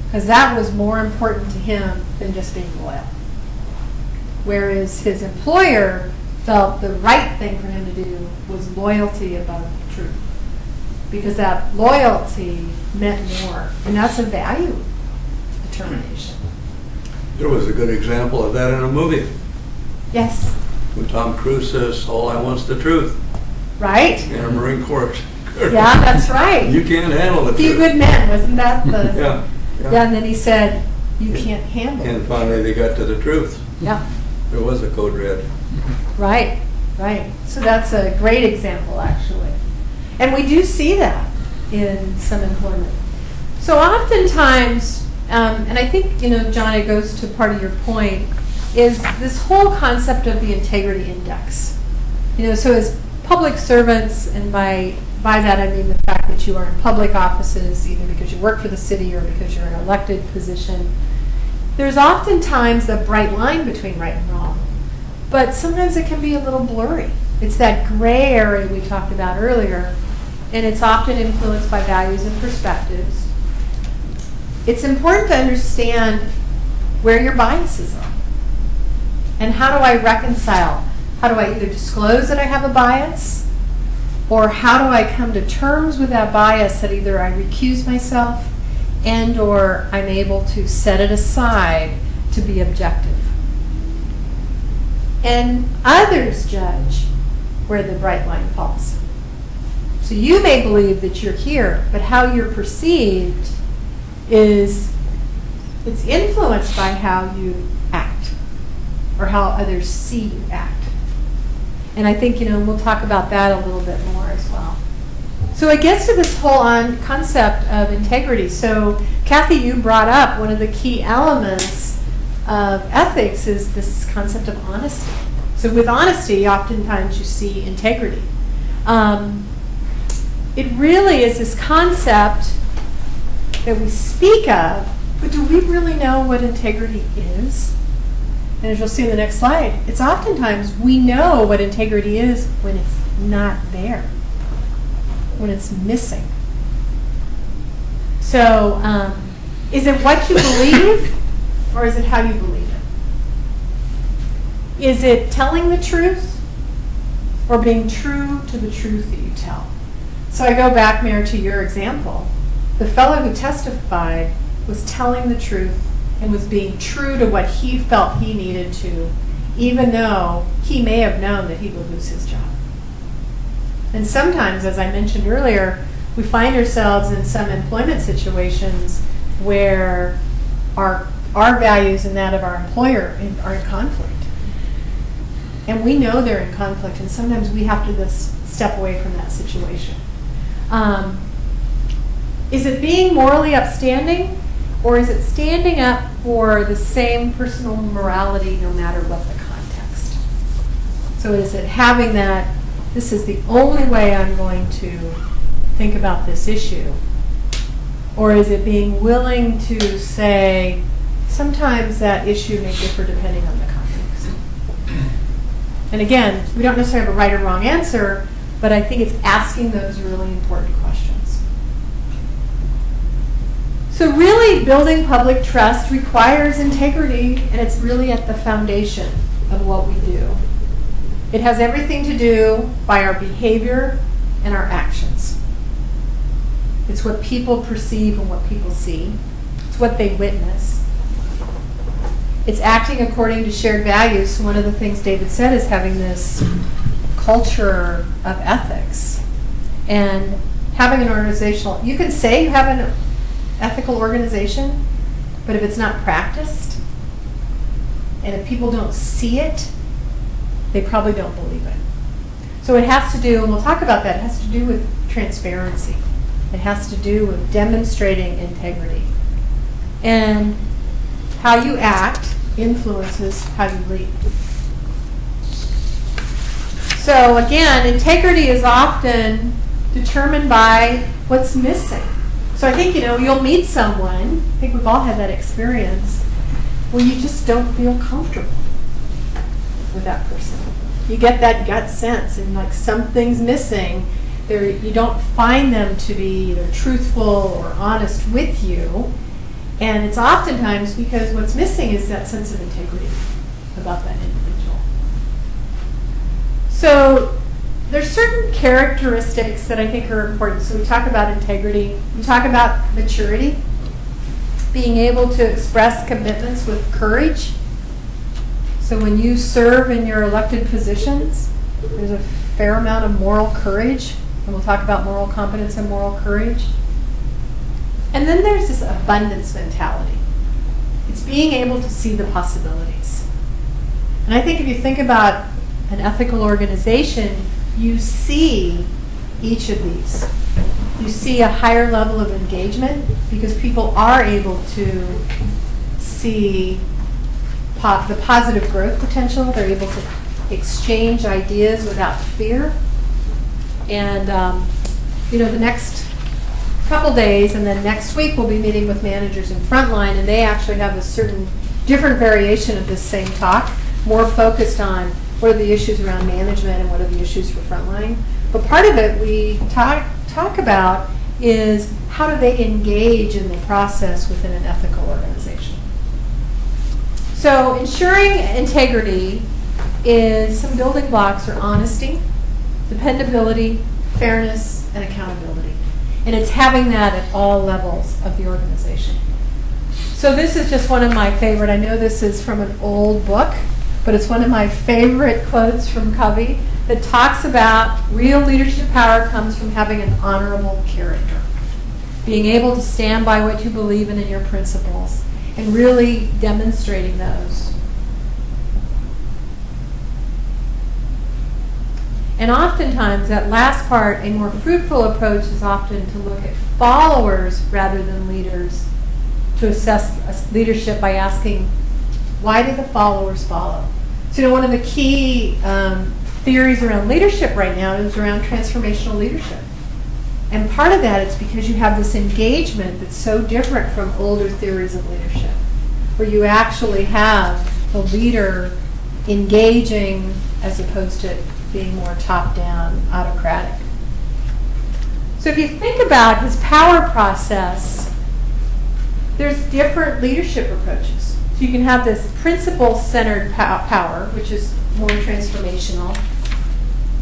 because that was more important to him than just being loyal. Whereas his employer felt the right thing for him to do was loyalty above truth. Because that loyalty meant more. And that's a value determination. There was a good example of that in a movie Yes, when Tom Cruise says, "All I want's the truth." right? In a Marine Corps. Yeah, that's right. You can't handle the truth. Few truth. good men, wasn't that the? Yeah. Yeah, and then he said, you can't handle And finally, they got to the truth. Yeah, There was a code red. Right, right. So that's a great example, actually. And we do see that in some employment. So oftentimes, um, and I think, you know, John, it goes to part of your point, is this whole concept of the integrity index. You know, so as public servants, and by, by that I mean the fact that you are in public offices, either because you work for the city or because you're in an elected position, there's oftentimes a bright line between right and wrong. But sometimes it can be a little blurry. It's that gray area we talked about earlier, and it's often influenced by values and perspectives. It's important to understand where your biases are. And how do I reconcile? How do I either disclose that I have a bias? Or how do I come to terms with that bias that either I recuse myself and or I'm able to set it aside to be objective? And others judge where the bright line falls. So you may believe that you're here, but how you're perceived is it's influenced by how you act or how others see you act. And I think, you know, we'll talk about that a little bit more as well. So it gets to this whole on concept of integrity. So Kathy, you brought up one of the key elements of ethics is this concept of honesty. So with honesty, oftentimes you see integrity. Um, it really is this concept that we speak of, but do we really know what integrity is? And as you'll see in the next slide, it's oftentimes we know what integrity is when it's not there, when it's missing. So, um, is it what you believe, or is it how you believe it? Is it telling the truth, or being true to the truth that you tell? So I go back, Mayor, to your example. The fellow who testified was telling the truth and was being true to what he felt he needed to, even though he may have known that he would lose his job. And sometimes, as I mentioned earlier, we find ourselves in some employment situations where our, our values and that of our employer in- are in conflict. And we know they're in conflict, and sometimes we have to just step away from that situation. Um, is it being morally upstanding, or is it standing up for the same personal morality no matter what the context? So is it having that, this is the only way I'm going to think about this issue? Or is it being willing to say, sometimes that issue may differ depending on the context? And again, we don't necessarily have a right or wrong answer, but I think it's asking those really important questions. So really, building public trust requires integrity, and it's really at the foundation of what we do. It has everything to do by our behavior and our actions. It's what people perceive and what people see. It's what they witness. It's acting according to shared values. One of the things David said is having this culture of ethics and having an organizational. You can say you have an ethical organization, but if it's not practiced and if people don't see it, they probably don't believe it. So it has to do, and we'll talk about that, it has to do with transparency. It has to do with demonstrating integrity. And how you act influences how you lead. So again, integrity is often determined by what's missing. So I think, you know, you'll meet someone, I think we've all had that experience, where you just don't feel comfortable with that person. You get that gut sense and like something's missing. There, you don't find them to be either truthful or honest with you. And it's oftentimes because what's missing is that sense of integrity about that individual. So there's certain characteristics that I think are important. So we talk about integrity, we talk about maturity, being able to express commitments with courage. So when you serve in your elected positions, there's a fair amount of moral courage, and we'll talk about moral competence and moral courage. And then there's this abundance mentality. It's being able to see the possibilities. And I think if you think about an ethical organization, you see each of these. You see a higher level of engagement because people are able to see po- the positive growth potential. They're able to exchange ideas without fear. And, um, you know, the next couple days, and then next week we'll be meeting with managers in Frontline, and they actually have a certain different variation of this same talk, more focused on what are the issues around management and what are the issues for Frontline. But part of it we talk talk about is how do they engage in the process within an ethical organization. So ensuring integrity is some building blocks are honesty, dependability, fairness, and accountability. And it's having that at all levels of the organization. So this is just one of my favorite. I know this is from an old book, but it's one of my favorite quotes from Covey that talks about real leadership power comes from having an honorable character. Being able to stand by what you believe in and your principles and really demonstrating those. And oftentimes, that last part, a more fruitful approach is often to look at followers rather than leaders to assess leadership by asking, why do the followers follow? So, you know, one of the key um, theories around leadership right now is around transformational leadership. And part of that is because you have this engagement that's so different from older theories of leadership, where you actually have the leader engaging as opposed to being more top down, autocratic. So if you think about his power process, there's different leadership approaches. So you can have this principle centered power, which is more transformational,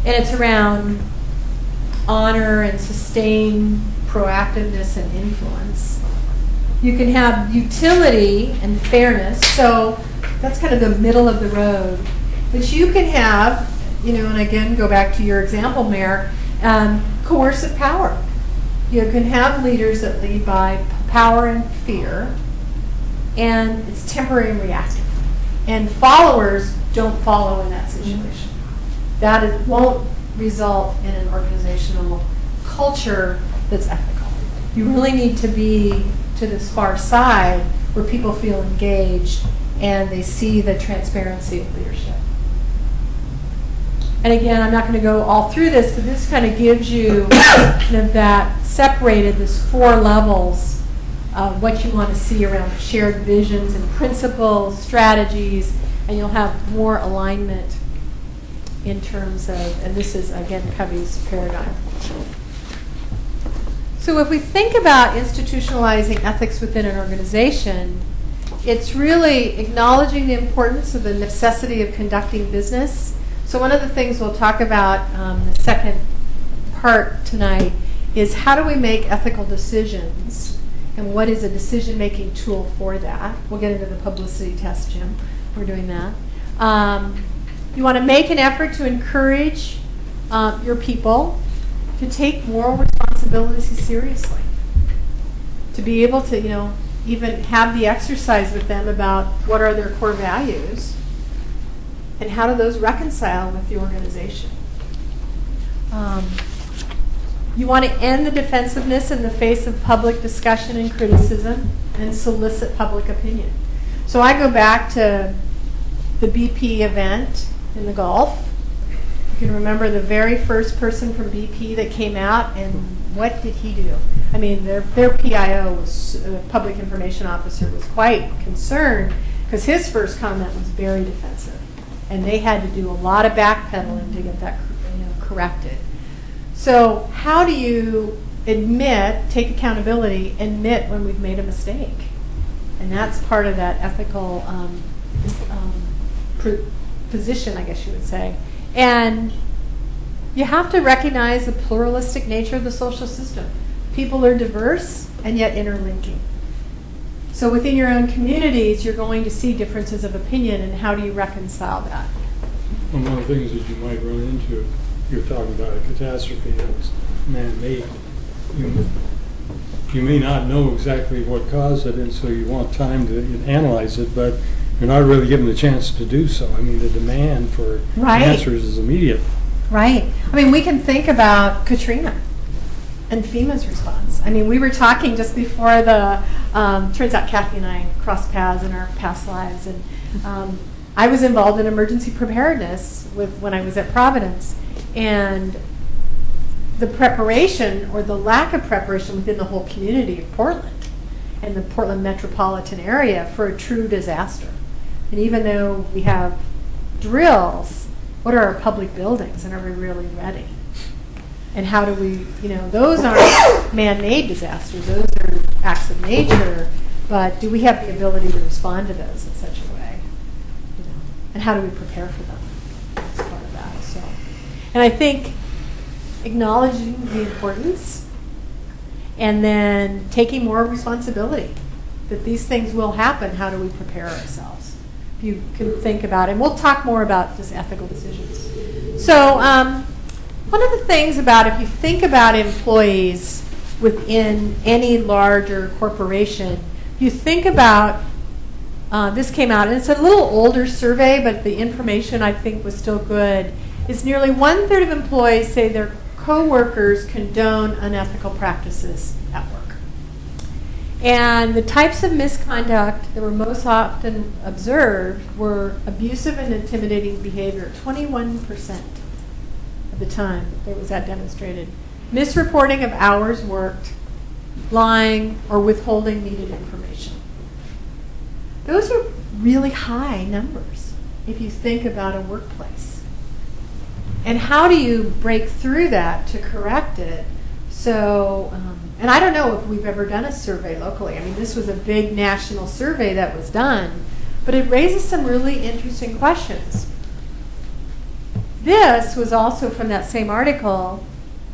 and it's around honor and sustain proactiveness and influence. You can have utility and fairness, so that's kind of the middle of the road. But you can have you know, and again, go back to your example, Mayor, um, coercive power. You can have leaders that lead by power and fear, and it's temporary and reactive. And followers don't follow in that situation. That is, won't result in an organizational culture that's ethical. You really need to be to this far side where people feel engaged and they see the transparency of leadership. And again, I'm not going to go all through this, but this kind of gives you kind of that separated, this four levels of what you want to see around shared visions and principles, strategies, and you'll have more alignment in terms of, and this is again Covey's paradigm. So if we think about institutionalizing ethics within an organization, it's really acknowledging the importance of the necessity of conducting business. So one of the things we'll talk about um, the second part tonight is how do we make ethical decisions and what is a decision-making tool for that. We'll get into the publicity test, Jim. We're doing that. Um, you want to make an effort to encourage uh, your people to take moral responsibility seriously. To be able to, you know, even have the exercise with them about what are their core values and how do those reconcile with the organization. Um, you want to end the defensiveness in the face of public discussion and criticism and solicit public opinion. So I go back to the BP event in the Gulf. You can remember the very first person from BP that came out, and what did he do? I mean, their, their PIO was, uh, public information officer, was quite concerned because his first comment was very defensive. And they had to do a lot of backpedaling to get that you know, corrected. So, how do you admit, take accountability, admit when we've made a mistake? And that's part of that ethical um, um, position, I guess you would say. And you have to recognize the pluralistic nature of the social system. People are diverse and yet interlinking. So within your own communities, you're going to see differences of opinion, and how do you reconcile that? One of the things that you might run into, you're talking about a catastrophe that's man-made, you, you may not know exactly what caused it, and so you want time to analyze it, but you're not really given the chance to do so. I mean, the demand for Right. answers is immediate. Right. I mean, we can think about Katrina and FEMA's response. I mean, we were talking just before the, um, turns out Kathy and I crossed paths in our past lives. And um, I was involved in emergency preparedness with, when I was at Providence. And the preparation or the lack of preparation within the whole community of Portland and the Portland metropolitan area for a true disaster. And even though we have drills, what are our public buildings and are we really ready? And how do we, you know, those aren't man-made disasters, those are acts of nature, but do we have the ability to respond to those in such a way? You know, And how do we prepare for them? That's part of that, so. And I think acknowledging the importance and then taking more responsibility that these things will happen, how do we prepare ourselves? If you can think about it, and we'll talk more about just ethical decisions. So, um, one of the things about if you think about employees within any larger corporation, you think about uh, this came out, and it's a little older survey, but the information I think was still good. Is nearly one third of employees say their coworkers condone unethical practices at work. And the types of misconduct that were most often observed were abusive and intimidating behavior, 21% of the time that was that demonstrated. Misreporting of hours worked, lying, or withholding needed information. Those are really high numbers if you think about a workplace. And how do you break through that to correct it? So, um, and I don't know if we've ever done a survey locally. I mean, this was a big national survey that was done, but it raises some really interesting questions. This was also from that same article.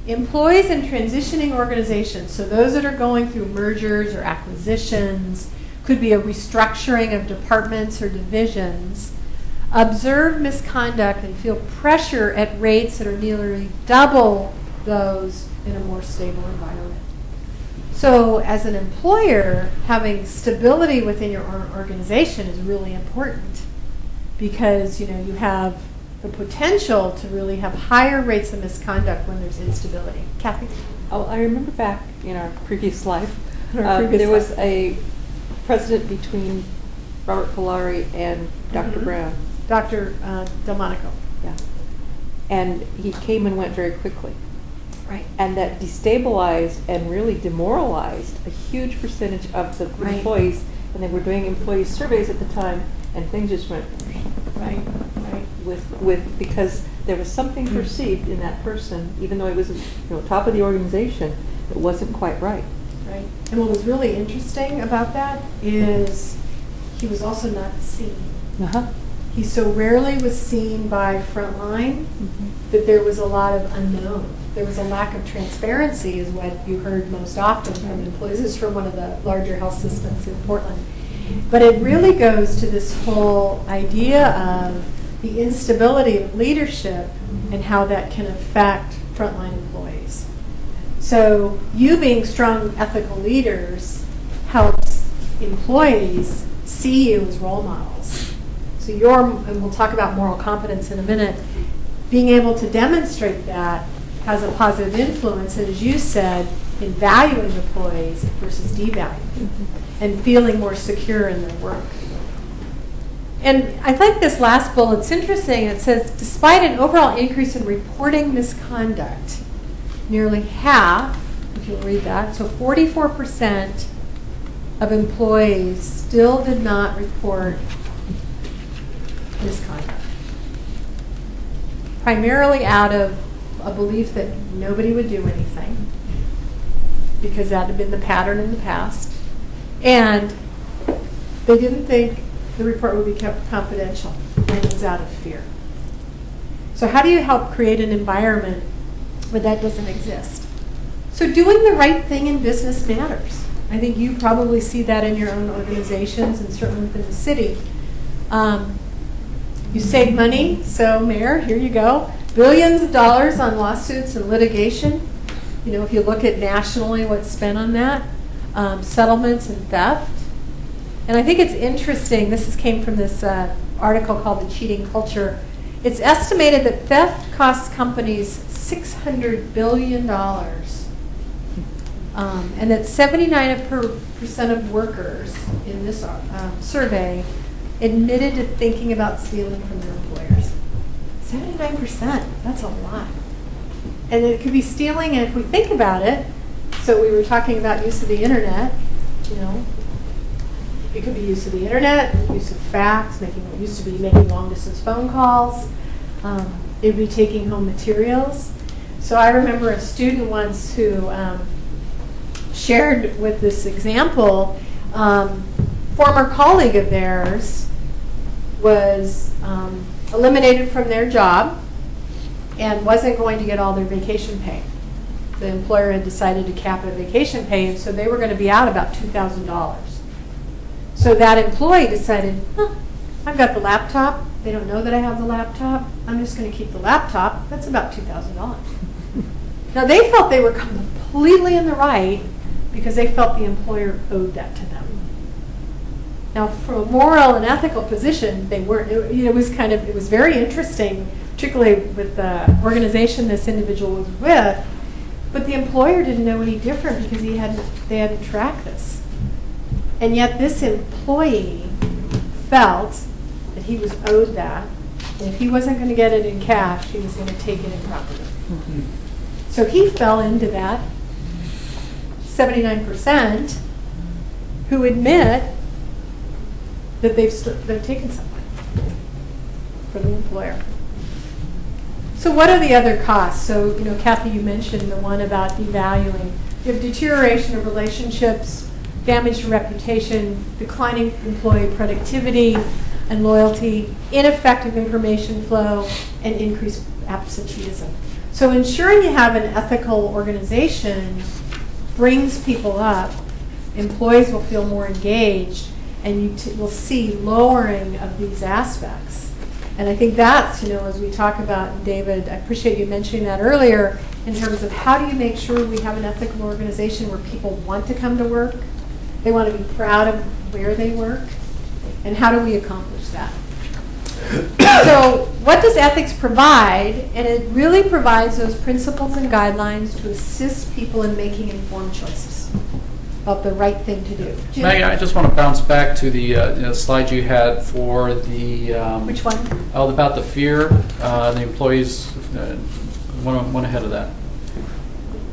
Employees in transitioning organizations, so those that are going through mergers or acquisitions, could be a restructuring of departments or divisions, observe misconduct and feel pressure at rates that are nearly double those in a more stable environment. So, as an employer, having stability within your organization is really important because you know you have the potential to really have higher rates of misconduct when there's instability. Kathy? Oh, I remember back in our previous life, Our uh, previous there was life. a precedent between Robert Polari and doctor Mhm. Brown. Dr. Uh, Delmonico. Yeah. And he came and went very quickly. Right. And that destabilized and really demoralized a huge percentage of the Right. employees. And they were doing employee surveys at the time, and things just went Right, right. with, with, because there was something perceived in that person, even though he was, you know, top of the organization, it wasn't quite right. Right. And what was really interesting about that is he was also not seen. Uh-huh. He so rarely was seen by frontline that there was a lot of unknown. There was a lack of transparency, is what you heard most often from employees. This is from one of the larger health systems in Portland. But it really goes to this whole idea of the instability of leadership and how that can affect frontline employees. So you being strong ethical leaders helps employees see you as role models. So your, and we'll talk about moral competence in a minute, being able to demonstrate that has a positive influence, and as you said, in valuing employees versus devaluing, mm-hmm. and feeling more secure in their work. And I think this last bullet, it's interesting. It says, despite an overall increase in reporting misconduct, nearly half, if you'll read that, so 44% of employees still did not report misconduct. Primarily out of a belief that nobody would do anything, because that had been the pattern in the past. And they didn't think the report would be kept confidential, and it was out of fear. So how do you help create an environment where that doesn't exist? So doing the right thing in business matters. I think you probably see that in your own organizations and certainly within the city. Um, you save money, so Mayor, here you go. Billions of dollars on lawsuits and litigation. You know, if you look at nationally what's spent on that, um, settlements and theft. And I think it's interesting, this is, came from this uh, article called The Cheating Culture. It's estimated that theft costs companies $600 billion. Um, and that 79 per- percent of workers in this uh, survey admitted to thinking about stealing from their employers. 79%, that's a lot. And it could be stealing, and if we think about it, so we were talking about use of the internet, you know, it could be use of the internet, use of fax, making, it used to be making long distance phone calls. Um, it would be taking home materials. So I remember a student once who um, shared with this example, um, former colleague of theirs was um, eliminated from their job and wasn't going to get all their vacation pay. The employer had decided to cap a vacation pay, and so they were going to be out about $2,000. So that employee decided, huh, I've got the laptop. They don't know that I have the laptop. I'm just going to keep the laptop. That's about $2,000. now, they felt they were completely in the right because they felt the employer owed that to them. Now, from a moral and ethical position, they weren't. It, it was kind of, it was very interesting, particularly with the organization this individual was with. But the employer didn't know any different because he hadn't, they hadn't tracked this. And yet, this employee felt that he was owed that. And if he wasn't going to get it in cash, he was going to take it in property. Mm-hmm. So he fell into that 79% who admit that they've, they've taken something from the employer. So what are the other costs? So, you know, Kathy, you mentioned the one about devaluing. You have deterioration of relationships, damage to reputation, declining employee productivity and loyalty, ineffective information flow, and increased absenteeism. So ensuring you have an ethical organization brings people up, employees will feel more engaged, and you will see lowering of these aspects. And I think that's, you know, as we talk about, David, I appreciate you mentioning that earlier, in terms of how do you make sure we have an ethical organization where people want to come to work, they want to be proud of where they work, and how do we accomplish that? so, what does ethics provide? And it really provides those principles and guidelines to assist people in making informed choices about the right thing to do. Jim? Maggie, I just want to bounce back to the uh, you know, slide you had for the. Um, Which one? Oh, about the fear, uh, the employees, uh, one, one ahead of that.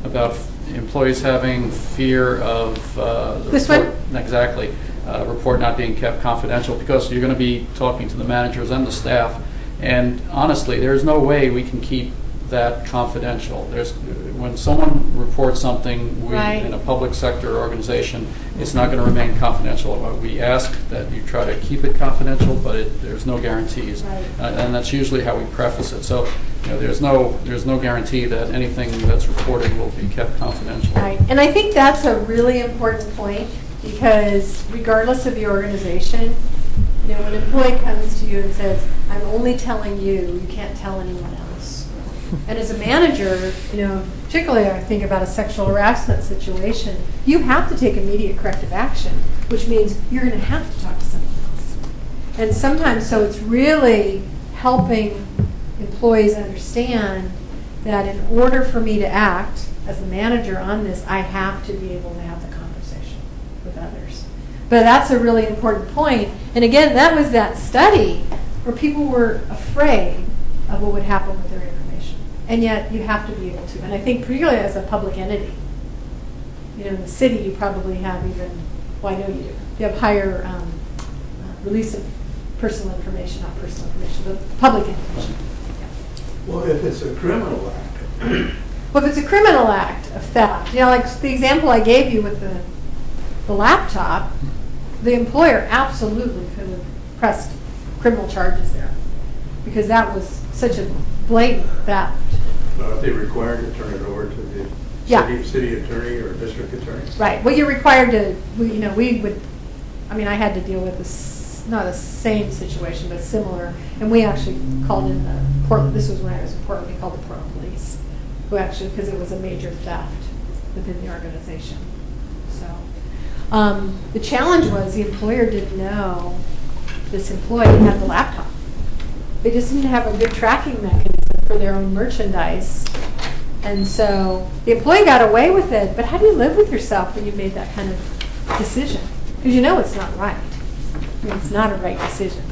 About employees having fear of. Uh, This report- one? Exactly. Uh, report not being kept confidential because you're going to be talking to the managers and the staff. And honestly, there's no way we can keep that confidential. There's, when someone reports something, we, Right. in a public sector organization, it's not going to remain confidential. Uh, We ask that you try to keep it confidential, but it, there's no guarantees. Right. Uh, And that's usually how we preface it. So, you know, there's no, there's no guarantee that anything that's reported will be kept confidential. Right, and I think that's a really important point, because regardless of your organization, you know, when an employee comes to you and says, I'm only telling you, you can't tell anyone else. And as a manager, you know, particularly I think about a sexual harassment situation, you have to take immediate corrective action, which means you're going to have to talk to someone else. And sometimes, so it's really helping employees understand that in order for me to act as a manager on this, I have to be able to have the conversation with others. But that's a really important point. And again, that was that study where people were afraid of what would happen with their. And yet you have to be able to. And I think particularly as a public entity, you know, in the city, you probably have even, well, I know you do, you have higher um, uh, release of personal information, not personal information, but public information. Well, if it's a criminal act, Well, if it's a criminal act of theft, you know, like the example I gave you with the, the laptop, the employer absolutely could have pressed criminal charges there because that was such a blatant theft. If they required to turn it over to the Yeah. city, city attorney or district attorney. Right. Well, you're required to, we, you know, we would, I mean, I had to deal with this, not the same situation, but similar. And we actually called in the Portland, this was when I was in Portland, we called the Portland Police, who actually, because it was a major theft within the organization. So, um, the challenge was the employer didn't know this employee had the laptop. They just didn't have a good tracking mechanism for their own merchandise. And so the employee got away with it, but how do you live with yourself when you made that kind of decision? Because you know it's not right. I mean, it's not a right decision,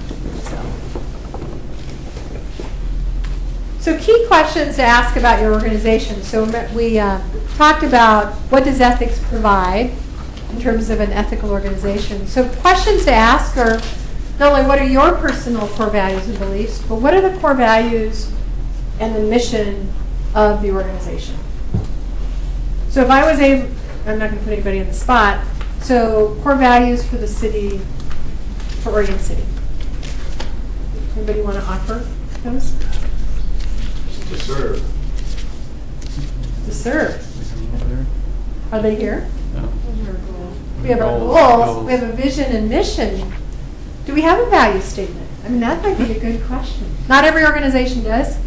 so. So key questions to ask about your organization. So we uh, talked about what does ethics provide in terms of an ethical organization. So questions to ask are not only what are your personal core values and beliefs, but what are the core values and the mission of the organization? So if I was able, I'm not going to put anybody on the spot, so core values for the city, for Oregon City. Anybody want to offer those? To serve. To serve. Are they here? No. We have our Goals, goals, goals. we have a vision and mission. Do we have a value statement? I mean, that might be a good question. Not every organization does.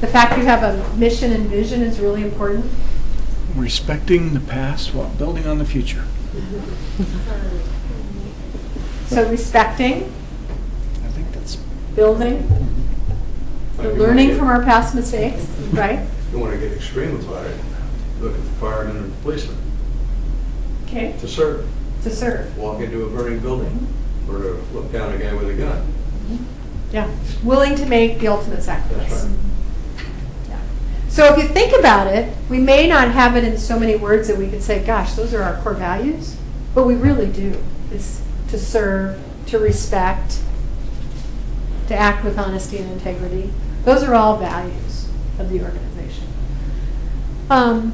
The fact you have a mission and vision is really important. Respecting the past while building on the future. So respecting, I think that's building, Like you learning wanna from our past mistakes, right? You want to get extreme about it, look at the firemen and the policemen, Okay, to serve. to serve. Walk into a burning building, or to look down a guy with a gun. Mm-hmm. Yeah, willing to make the ultimate sacrifice. So if you think about it, we may not have it in so many words that we could say, gosh, those are our core values, but we really do. It's to serve, to respect, to act with honesty and integrity. Those are all values of the organization. Um,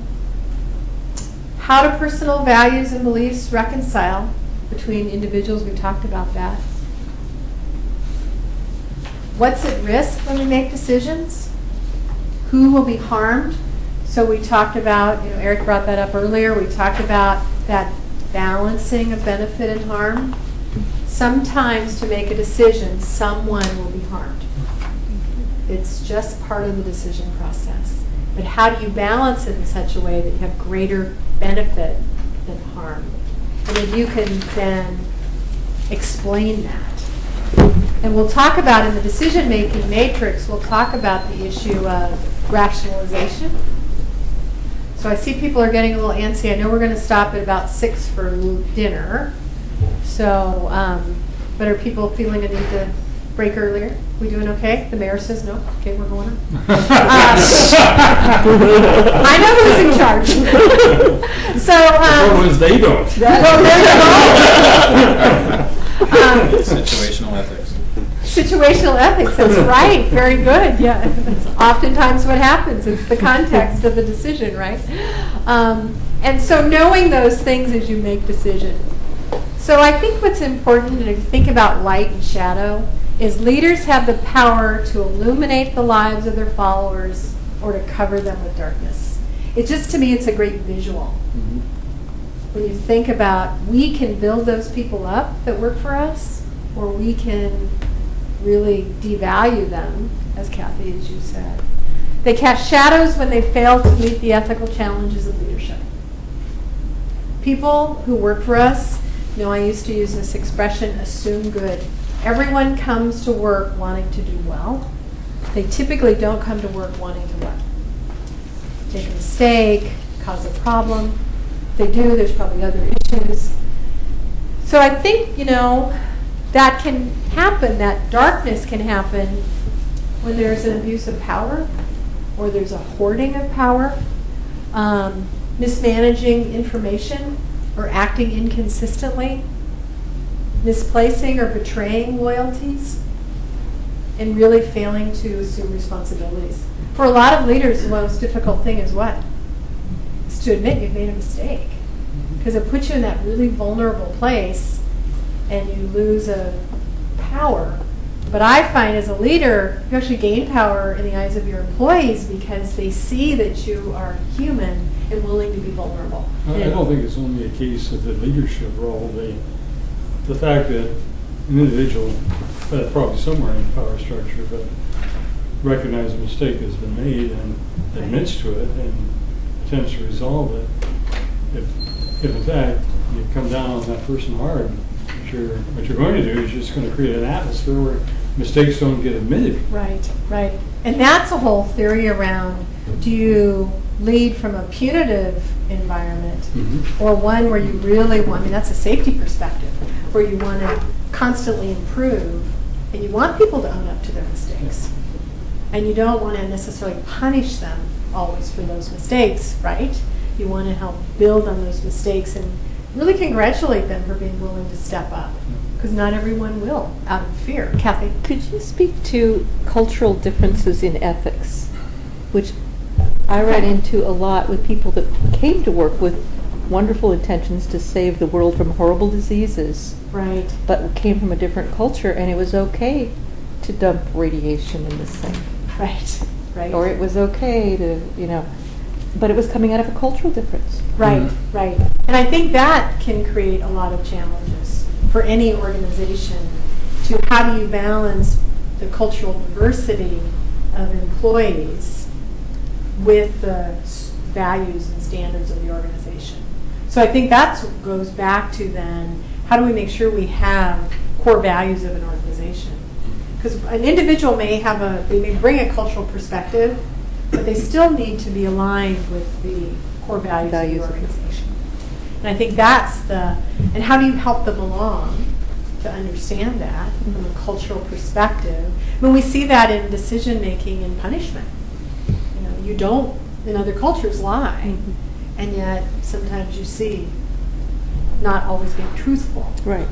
how do personal values and beliefs reconcile between individuals? We talked about that. What's at risk when we make decisions? Who will be harmed? So we talked about, you know, Eric brought that up earlier. We talked about that balancing of benefit and harm. Sometimes to make a decision, someone will be harmed. It's just part of the decision process. But how do you balance it in such a way that you have greater benefit than harm? And that you can then explain that. And we'll talk about in the decision-making matrix, we'll talk about the issue of rationalization. So I see people are getting a little antsy. I know we're going to stop at about six for dinner. So, um, but are people feeling a need to break earlier? We doing okay? The mayor says no. Okay, we're going on. Uh, I know who's in charge. so, um, What was they doing? well, there you go. Um, Situational ethics. Situational ethics, that's right, very good, yeah. That's oftentimes what happens, it's the context of the decision, right? Um, And so knowing those things as you make decisions. So I think what's important, and if you think about light and shadow, is leaders have the power to illuminate the lives of their followers or to cover them with darkness. It just, to me, it's a great visual. When you think about, we can build those people up that work for us, or we can really devalue them, as Kathy, as you said. They cast shadows when they fail to meet the ethical challenges of leadership. People who work for us, you know, I used to use this expression, assume good. Everyone comes to work wanting to do well. They typically don't come to work wanting to what? Make a mistake, cause a problem. If they do, there's probably other issues. So I think, you know, that can happen, that darkness can happen when there's an abuse of power or there's a hoarding of power, um, mismanaging information or acting inconsistently, misplacing or betraying loyalties, and really failing to assume responsibilities. For a lot of leaders, the most difficult thing is what? Is to admit you've made a mistake. Because it puts you in that really vulnerable place and you lose a power. But I find as a leader, you actually gain power in the eyes of your employees because they see that you are human and willing to be vulnerable. I I don't think it's only a case of the leadership role, the, the fact that an individual, uh, probably somewhere in the power structure, but recognize a mistake has been made and admits to it and attempts to resolve it. If, if in fact you come down on that person hard, you're, what you're going to do is just going to create an atmosphere where mistakes don't get admitted. Right, right. And that's a whole theory around do you lead from a punitive environment Mhm. or one where you really want, I mean, that's a safety perspective, where you want to constantly improve and you want people to own up to their mistakes. And you don't want to necessarily punish them always for those mistakes, right? You want to help build on those mistakes and really congratulate them for being willing to step up. Because not everyone will, out of fear. Kathy? Could you speak to cultural differences in ethics, which I ran into a lot with people that came to work with wonderful intentions to save the world from horrible diseases, Right. but came from a different culture, and it was okay to dump radiation in the sink, Right, right. or it was okay to, you know, but it was coming out of a cultural difference. Right, Mhm. right. And I think that can create a lot of challenges for any organization to how do you balance the cultural diversity of employees with the values and standards of the organization. So I think that goes back to then, how do we make sure we have core values of an organization? Because an individual may have a, they may bring a cultural perspective, but they still need to be aligned with the core values, Values of the the organization. And I think that's the, and how do you help them along to understand that from a cultural perspective? When we see that in decision making and punishment. You know, you don't, in other cultures, lie, Mhm. and yet sometimes you see not always being truthful. Right.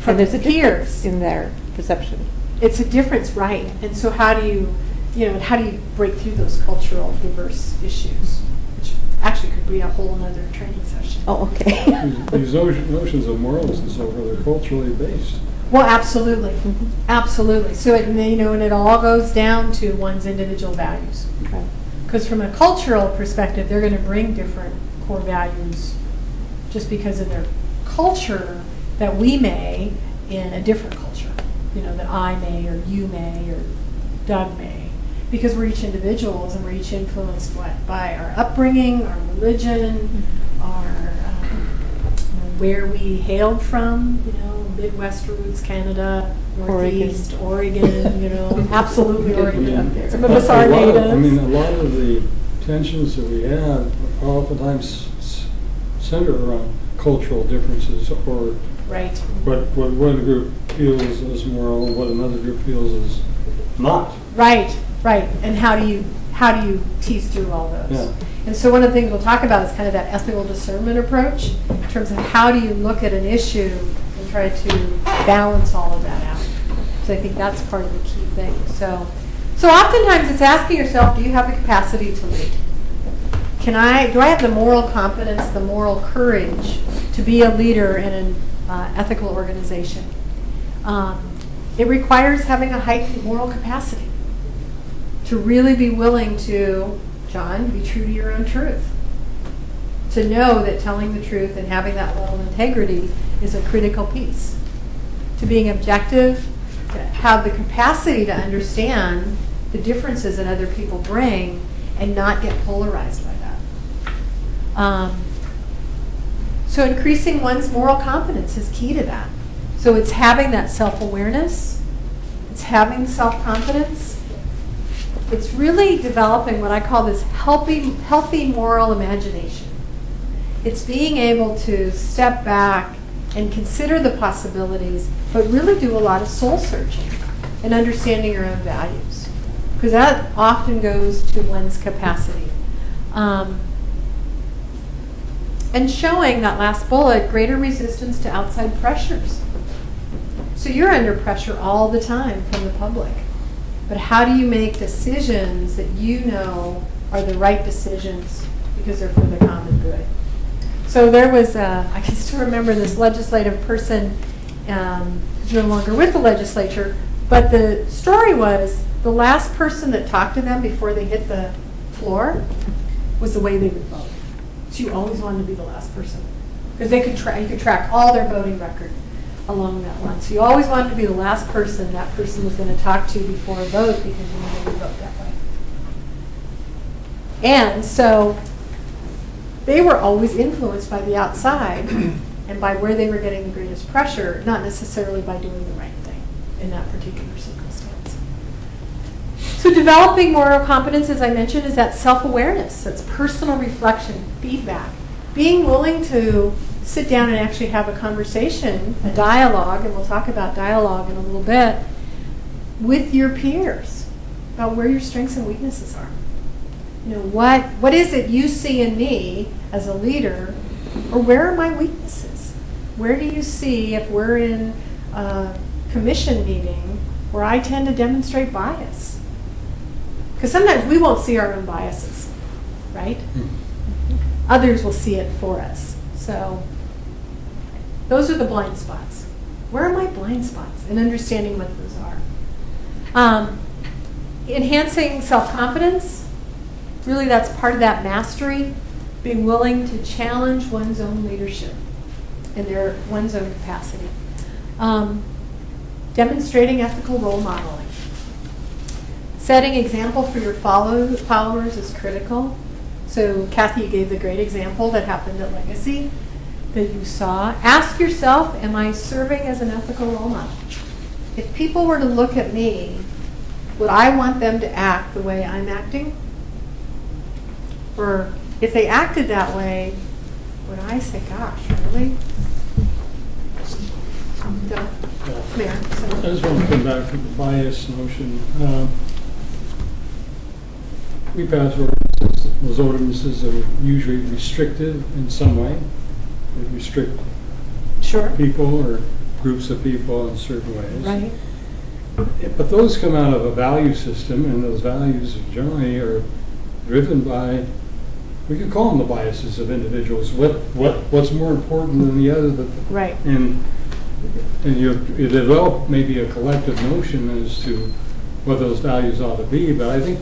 From And there's a peers. difference in their perception. It's a difference, right? And so how do you, you know, and how do you break through those cultural diverse issues? Which actually could be a whole nother training session. Oh, okay. These- These notions of morals and so forth are culturally based. Well, absolutely, Mhm. absolutely. So it, you know, and it all goes down to one's individual values. Right. Because from a cultural perspective, they're going to bring different core values just because of their culture that we may in a different culture. You know, that I may, or you may, or Doug may. Because we're each individuals and we're each influenced what, by our upbringing, our religion, our um, where we hailed from, you know, Midwest roots, Canada, Northeast, Oregon, you know, absolutely I mean, Oregon. Some of us are a lot of- I mean, a lot of the tensions that we have are oftentimes s- centered around cultural differences or Right. what, what one group feels is moral and what another group feels is not. Right, right. And how do you, how do you tease through all those? Yeah. And so one of the things we'll talk about is kind of that ethical discernment approach in terms of how do you look at an issue and try to balance all of that out. So I think that's part of the key thing. So, so oftentimes it's asking yourself, do you have the capacity to lead? Can I, do I have the moral competence, the moral courage to be a leader in an uh, ethical organization? Um, it requires having a heightened moral capacity to really be willing to, John, be true to your own truth. To know that telling the truth and having that level of integrity is a critical piece. To being objective, to have the capacity to understand the differences that other people bring and not get polarized by that. Um, so increasing one's moral competence is key to that. So it's having that self-awareness, it's having self-confidence, it's really developing what I call this healthy, healthy moral imagination. It's being able to step back and consider the possibilities, but really do a lot of soul searching and understanding your own values. Because that often goes to one's capacity. Um, and showing that last bullet greater resistance to outside pressures. So you're under pressure all the time from the public. But how do you make decisions that you know are the right decisions because they're for the common good? So there was, uh, I can still remember this legislative person, um, who's no longer with the legislature, but the story was the last person that talked to them before they hit the floor was the way they would vote. So you always wanted to be the last person because they could track, you could track all their voting record along that line. So you always wanted to be the last person that person was going to talk to before a vote because you knew to vote that way. And so they were always influenced by the outside and by where they were getting the greatest pressure, not necessarily by doing the right thing in that particular circumstance. So developing moral competence, as I mentioned, is that self-awareness. That's personal reflection, feedback. Being willing to sit down and actually have a conversation, a dialogue, and we'll talk about dialogue in a little bit, with your peers about where your strengths and weaknesses are. You know, what, what is it you see in me as a leader, or where are my weaknesses? Where do you see, if we're in a commission meeting, where I tend to demonstrate bias? Because sometimes we won't see our own biases, right? Hmm. Others will see it for us. So those are the blind spots. Where are my blind spots? And understanding what those are. Um, enhancing self-confidence, really that's part of that mastery, being willing to challenge one's own leadership and their one's own capacity. Um, demonstrating ethical role modeling. Setting example for your follow, followers is critical. So Kathy gave the great example that happened at Legacy that you saw. Ask yourself, am I serving as an ethical role model? If people were to look at me, would I want them to act the way I'm acting? Or if they acted that way, would I say, gosh, really? I just want to come back to the bias notion. Uh, We pass ordinances, those ordinances are usually restrictive in some way. Restrict Sure, people or groups of people in certain ways. right? But those come out of a value system, and those values generally are driven by, we could call them the biases of individuals. What, what, what's more important than the other? Right. And, and you, you develop maybe a collective notion as to what those values ought to be, but I think,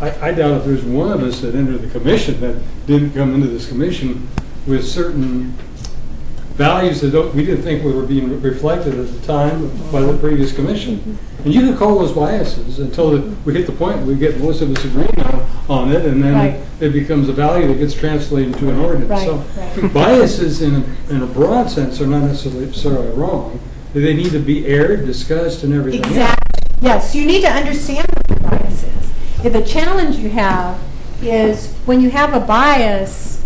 I, I doubt if there's one of us that entered the commission that didn't come into this commission with certain values that don't, we didn't think were being reflected at the time by the previous commission. And you can call those biases until we hit the point we get most of us agreeing on, on it, and Right. then it becomes a value that gets translated into an ordinance. Right, So right. biases in, a- in a broad sense are not necessarily necessarily wrong. They need to be aired, discussed, and everything. else. Exactly. Yes, you need to understand what your bias is. If the challenge you have is when you have a bias,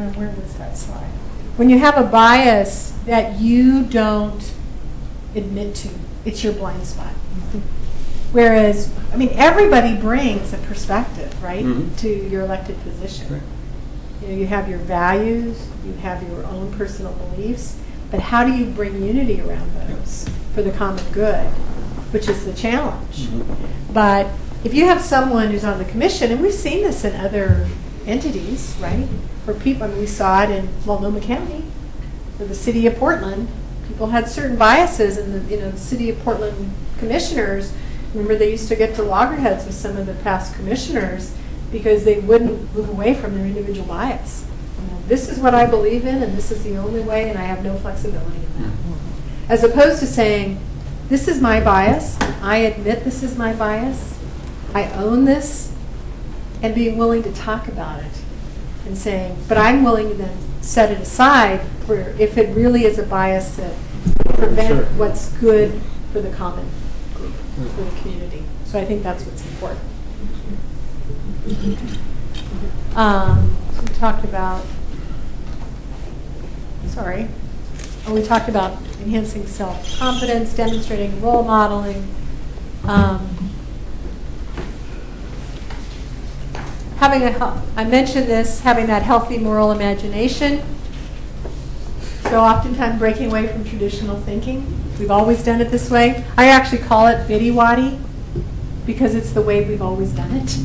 uh, where was that slide? When you have a bias that you don't admit to, it's your blind spot. Whereas, I mean, everybody brings a perspective, right, Mhm. to your elected position. Right. You know, you have your values, you have your own personal beliefs, but how do you bring unity around those for the common good? which is the challenge. But if you have someone who's on the commission, and we've seen this in other entities, right? Where people, I mean, we saw it in Multnomah County, for the city of Portland, people had certain biases, and the, you know, the city of Portland commissioners, remember they used to get to loggerheads with some of the past commissioners because they wouldn't move away from their individual bias. You know, This is what I believe in, and this is the only way, and I have no flexibility in that. Mm-hmm. As opposed to saying, this is my bias, I admit this is my bias, I own this, and being willing to talk about it and saying, but I'm willing to then set it aside for if it really is a bias that Sure. what's good for the common, good, for the community. So I think that's what's important. Um, so we talked about, sorry, Oh, we talked about enhancing self-confidence, demonstrating role modeling. Um, having a, I mentioned this, having that healthy moral imagination. So oftentimes breaking away from traditional thinking. We've always done it this way. I actually call it biddy waddy because it's the way we've always done it.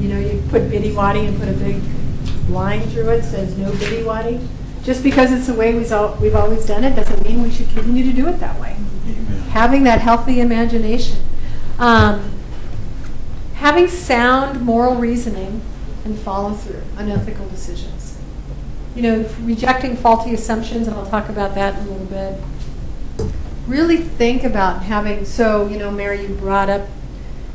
You know, you put biddy waddy and put a big line through it, says no biddy waddy. Just because it's the way we've al- we've always done it doesn't mean we should continue to do it that way. Having that healthy imagination. Um, having sound moral reasoning and follow through on ethical decisions. You know, rejecting faulty assumptions, and I'll talk about that in a little bit. Really think about having, so, you know, Mary, you brought up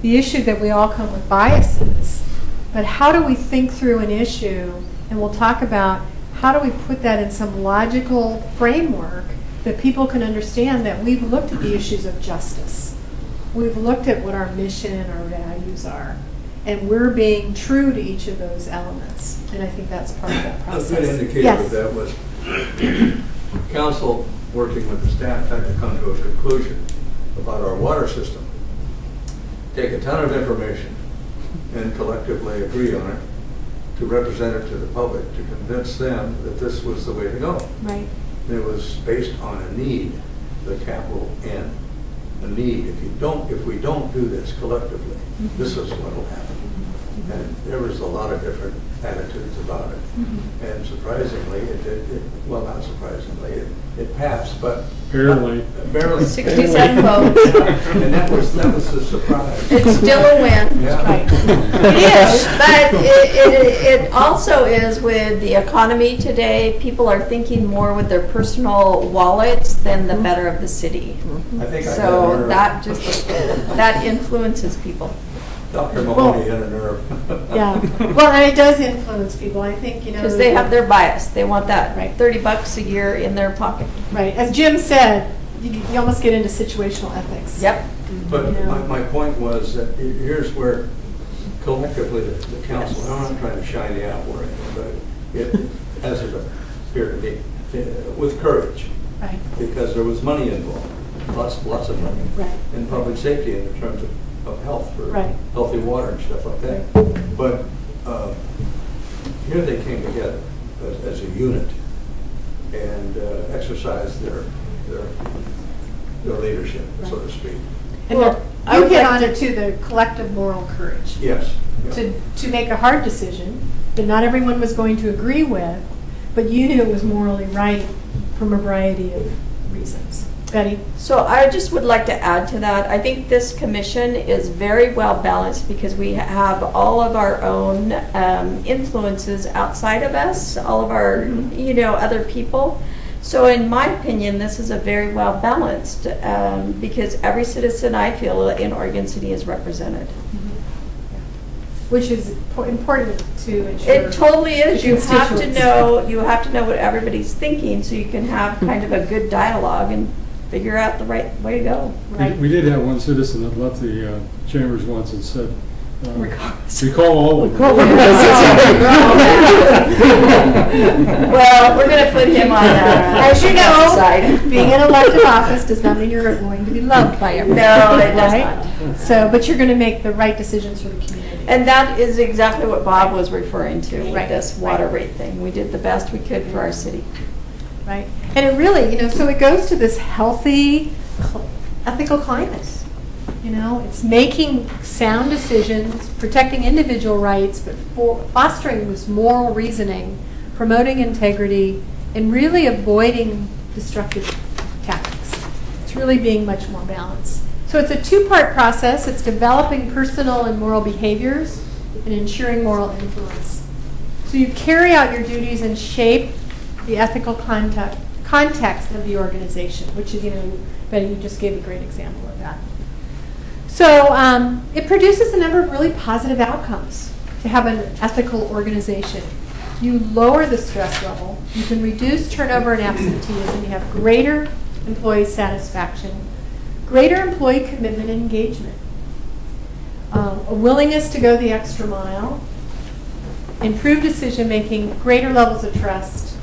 the issue that we all come with biases, but how do we think through an issue? And we'll talk about how do we put that in some logical framework that people can understand that we've looked at the issues of justice. We've looked at what our mission, and our values are, and we're being true to each of those elements. And I think that's part of that A process. good indicator Yes. of that was council working with the staff had to come to a conclusion about our water system. Take a ton of information and collectively agree on it to represent it to the public, to convince them that this was the way to go. Right. And It was based on a need, the capital N, a need. If you don't, if we don't do this collectively, mm-hmm. this is what will happen. And there was a lot of different attitudes about it. Mm-hmm. And surprisingly, it did, it- well, not surprisingly, it, it passed, but. Barely. Barely. 67 votes. And that was, that was a surprise. It's still a win. Yeah. It is, but it, it, it also is with the economy today, people are thinking more with their personal wallets than the better of the city. Mm-hmm. I think I had a So nerve. that just, that influences people. Dr. Mahoney had a nerve. Yeah. Well, and it does influence people. I think, you know. Because they have their bias, they want that Right. thirty bucks a year in their pocket. Right. As Jim said, you, you almost get into situational ethics. Yep. But Yeah. my, my point was that he- here's where collectively the, the council, and I'm not trying to shine the apple or anything, but it, as it appeared to me, uh, with courage, Right. because there was money involved, lots, lots of money. Right. In public safety in terms of, of health, for Right. healthy water and stuff like that. But, uh, here they came together as, as a unit and uh, exercised their, their, their leadership, so to speak. And Well, there- I you would hit like on to- it too, the collective moral courage. Yes. yeah. To, to make a hard decision that not everyone was going to agree with, but you knew it was morally right from a variety of reasons. Betty? So I just would like to add to that, I think this commission is very well balanced because we have all of our own um, influences outside of us, all of our, you know, other people. So in my opinion, this is a very well balanced, um, because every citizen I feel in Oregon City is represented. Which is important to ensure. It totally is. You have to know, you have to know what everybody's thinking so you can have kind of a good dialogue and figure out the right way to go. We- Right. We did have one citizen that left the uh, chambers once and said, uh, Regardless. recall all of them. Well, we're gonna put him on that. As you know, being in elected office does not mean you're going to be loved by everyone. No, it does right? not. So, but you're going to make the right decisions for the community. And that is exactly what Bob was referring to with Right, this water rate thing. We did the best we could for our city. Right? And it really, you know, so it goes to this healthy, ethical climate. You know, it's making sound decisions, protecting individual rights, but fostering this moral reasoning, promoting integrity, and really avoiding destructive tactics. It's really being much more balanced. So it's a two-part process. It's developing personal and moral behaviors and ensuring moral influence. So you carry out your duties and shape the ethical context, context of the organization, which is, you know, Betty, you just gave a great example of that. So um, it produces a number of really positive outcomes to have an ethical organization. You lower the stress level, you can reduce turnover and absenteeism, you have greater employee satisfaction, greater employee commitment and engagement, um, a willingness to go the extra mile, improved decision making, greater levels of trust,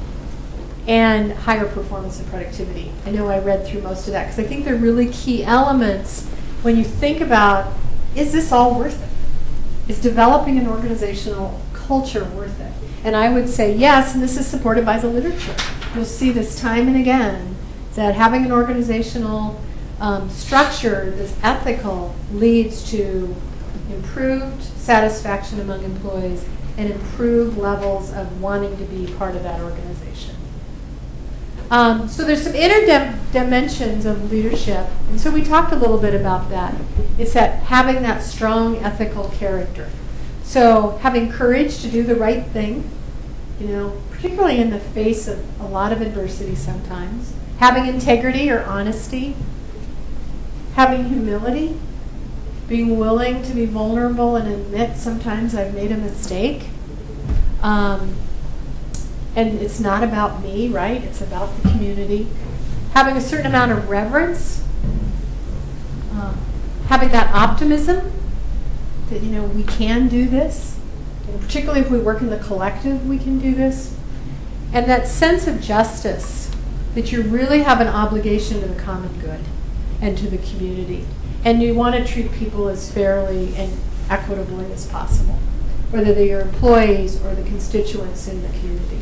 and higher performance and productivity. I know I read through most of that because I think they're really key elements when you think about is this all worth it? Is developing an organizational culture worth it? And I would say yes, and this is supported by the literature. You'll see this time and again that having an organizational um, structure that's ethical leads to improved satisfaction among employees and improved levels of wanting to be part of that organization. Um, so there's some inner dim dimensions of leadership, and so we talked a little bit about that. It's that having that strong ethical character. So having courage to do the right thing, you know, particularly in the face of a lot of adversity sometimes. Having integrity or honesty. Having humility. Being willing to be vulnerable and admit sometimes I've made a mistake. Um, and it's not about me, right? It's about the community. Having a certain amount of reverence, um, having that optimism that you know we can do this, and particularly if we work in the collective, we can do this, and that sense of justice that you really have an obligation to the common good and to the community, and you want to treat people as fairly and equitably as possible whether they're your employees or the constituents in the community.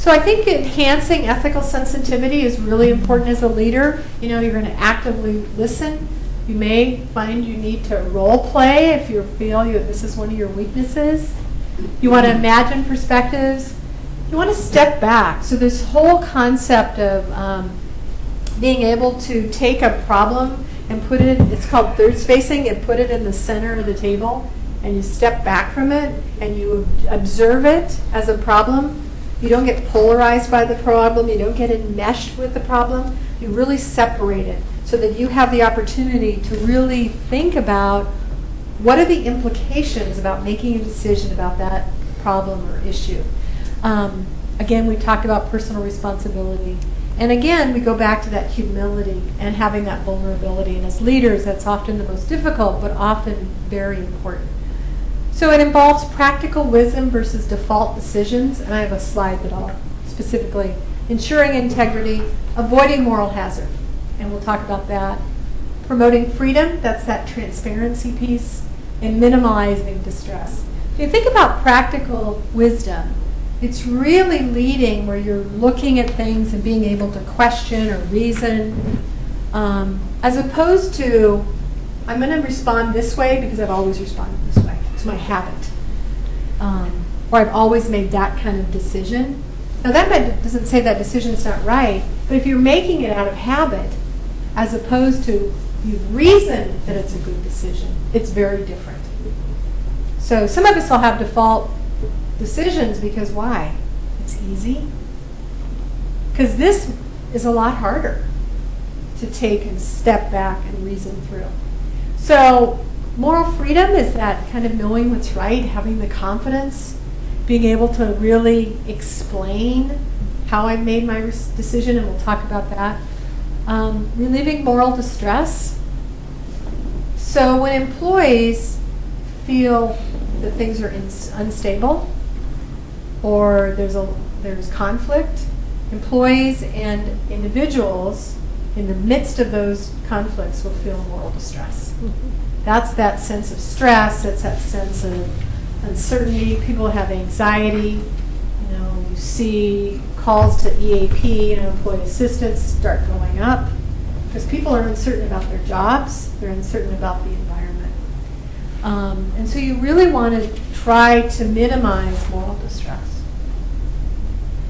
So I think enhancing ethical sensitivity is really important as a leader. You know, you're going to actively listen. You may find you need to role play if you feel you, this is one of your weaknesses. You want to imagine perspectives. You want to step back. So this whole concept of um, being able to take a problem and put it, it's called third spacing, and put it in the center of the table and you step back from it and you observe it as a problem, you don't get polarized by the problem, you don't get enmeshed with the problem, you really separate it so that you have the opportunity to really think about what are the implications about making a decision about that problem or issue. Um, again, we talked about personal responsibility. And again, we go back to that humility and having that vulnerability. And as leaders, that's often the most difficult, but often very important. So it involves practical wisdom versus default decisions, and I have a slide that I'll specifically ensuring integrity, avoiding moral hazard, and we'll talk about that. Promoting freedom, that's that transparency piece, and minimizing distress. If you think about practical wisdom, it's really leading where you're looking at things and being able to question or reason, um, as opposed to, I'm going to respond this way because I've always responded this way. It's my habit. Um, or I've always made that kind of decision. Now, that doesn't say that decision's not right, but if you're making it out of habit, as opposed to you reason that it's a good decision, it's very different. So some of us will have default decisions because why? It's easy. Because this is a lot harder to take and step back and reason through. So moral freedom is that kind of knowing what's right, having the confidence, being able to really explain how I made my decision, and we'll talk about that. Um, relieving moral distress. So when employees feel that things are unstable or there's a there's conflict, employees and individuals in the midst of those conflicts will feel moral distress. Mm -hmm. That's that sense of stress, that's that sense of uncertainty. People have anxiety. You know, you see calls to EAP, know, employee assistance start going up. because people are uncertain about their jobs, they're uncertain about the environment. Um, and so you really want to try to minimize moral distress.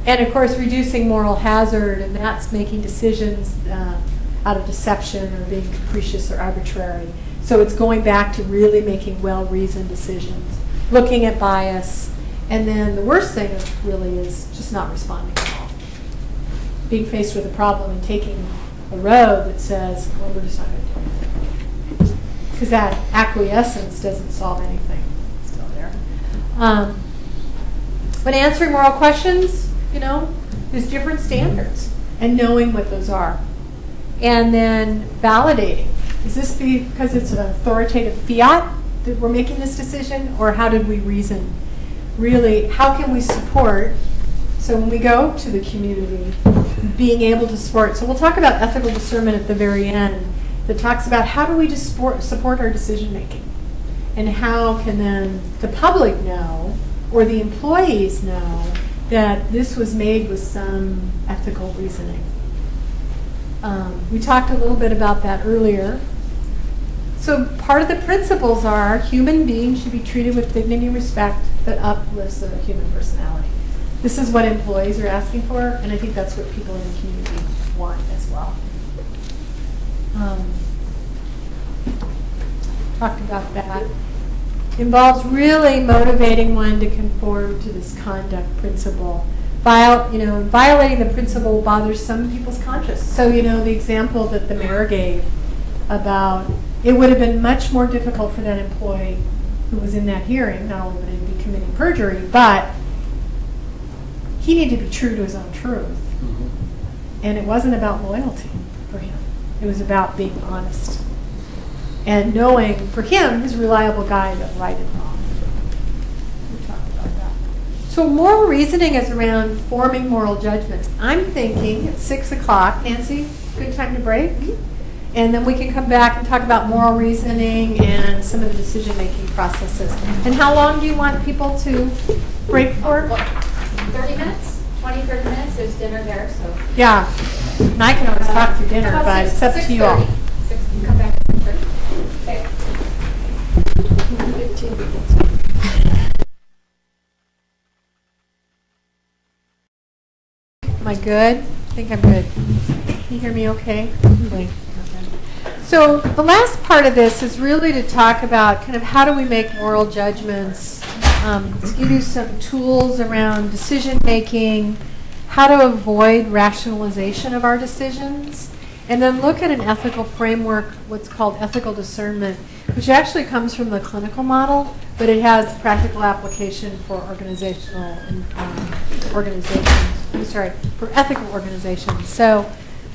And of course, reducing moral hazard, and that's making decisions uh, out of deception or being capricious or arbitrary. So it's going back to really making well reasoned decisions, looking at bias, and then the worst thing really is just not responding at all. Being faced with a problem and taking a road that says, well, we're just not going to do anything. Because that acquiescence doesn't solve anything. It's still there. Um, when answering moral questions, you know, there's different standards and knowing what those are. And then validating. Is this because it's an authoritative fiat that we're making this decision, or how did we reason? Really, how can we support? So when we go to the community, being able to support. So we'll talk about ethical discernment at the very end that talks about how do we support our decision making? And how can then the public know or the employees know that this was made with some ethical reasoning? Um, we talked a little bit about that earlier. So part of the principles are human beings should be treated with dignity and respect that uplifts the human personality. This is what employees are asking for, and I think that's what people in the community want as well. Um, talked about that. Involves really motivating one to conform to this conduct principle. Viol, you know, violating the principle bothers some people's conscience. So, you know, the example that the mayor gave about it would have been much more difficult for that employee who was in that hearing, not only would he be committing perjury, but he needed to be true to his own truth. Mhm. And it wasn't about loyalty for him. It was about being honest. And knowing, for him, his reliable guide of right and wrong. We talked about that. So moral reasoning is around forming moral judgments. I'm thinking at 6 o'clock, Nancy, good time to break? Mm-hmm. And then we can come back and talk about moral reasoning and some of the decision-making processes. And how long do you want people to break for? 30 minutes, 20, 30 minutes, there's dinner there, so. Yeah, and I can always talk through dinner, About but six- it's up to you all. Six, come back at 6:30. Okay. 15 minutes. Am I good? I think I'm good. Can you hear me okay? So the last part of this is really to talk about kind of how do we make moral judgments, um, to give you some tools around decision making, how to avoid rationalization of our decisions, and then look at an ethical framework, what's called ethical discernment, which actually comes from the clinical model, but it has practical application for organizational um, organizations. I'm sorry, for ethical organizations. So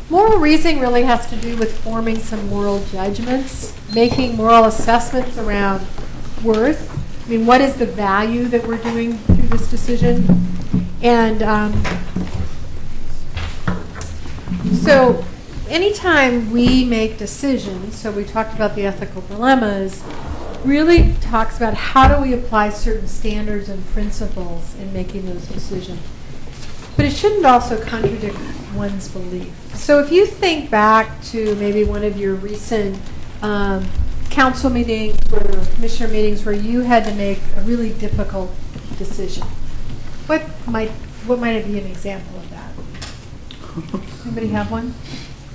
moral reasoning really has to do with forming some moral judgments, making moral assessments around worth. I mean, what is the value that we're doing through this decision? And um, so anytime we make decisions, so we talked about the ethical dilemmas, really talks about how do we apply certain standards and principles in making those decisions. But it shouldn't also contradict one's belief. So if you think back to maybe one of your recent um, council meetings or commissioner meetings where you had to make a really difficult decision, what might what might be an example of that? Anybody have one?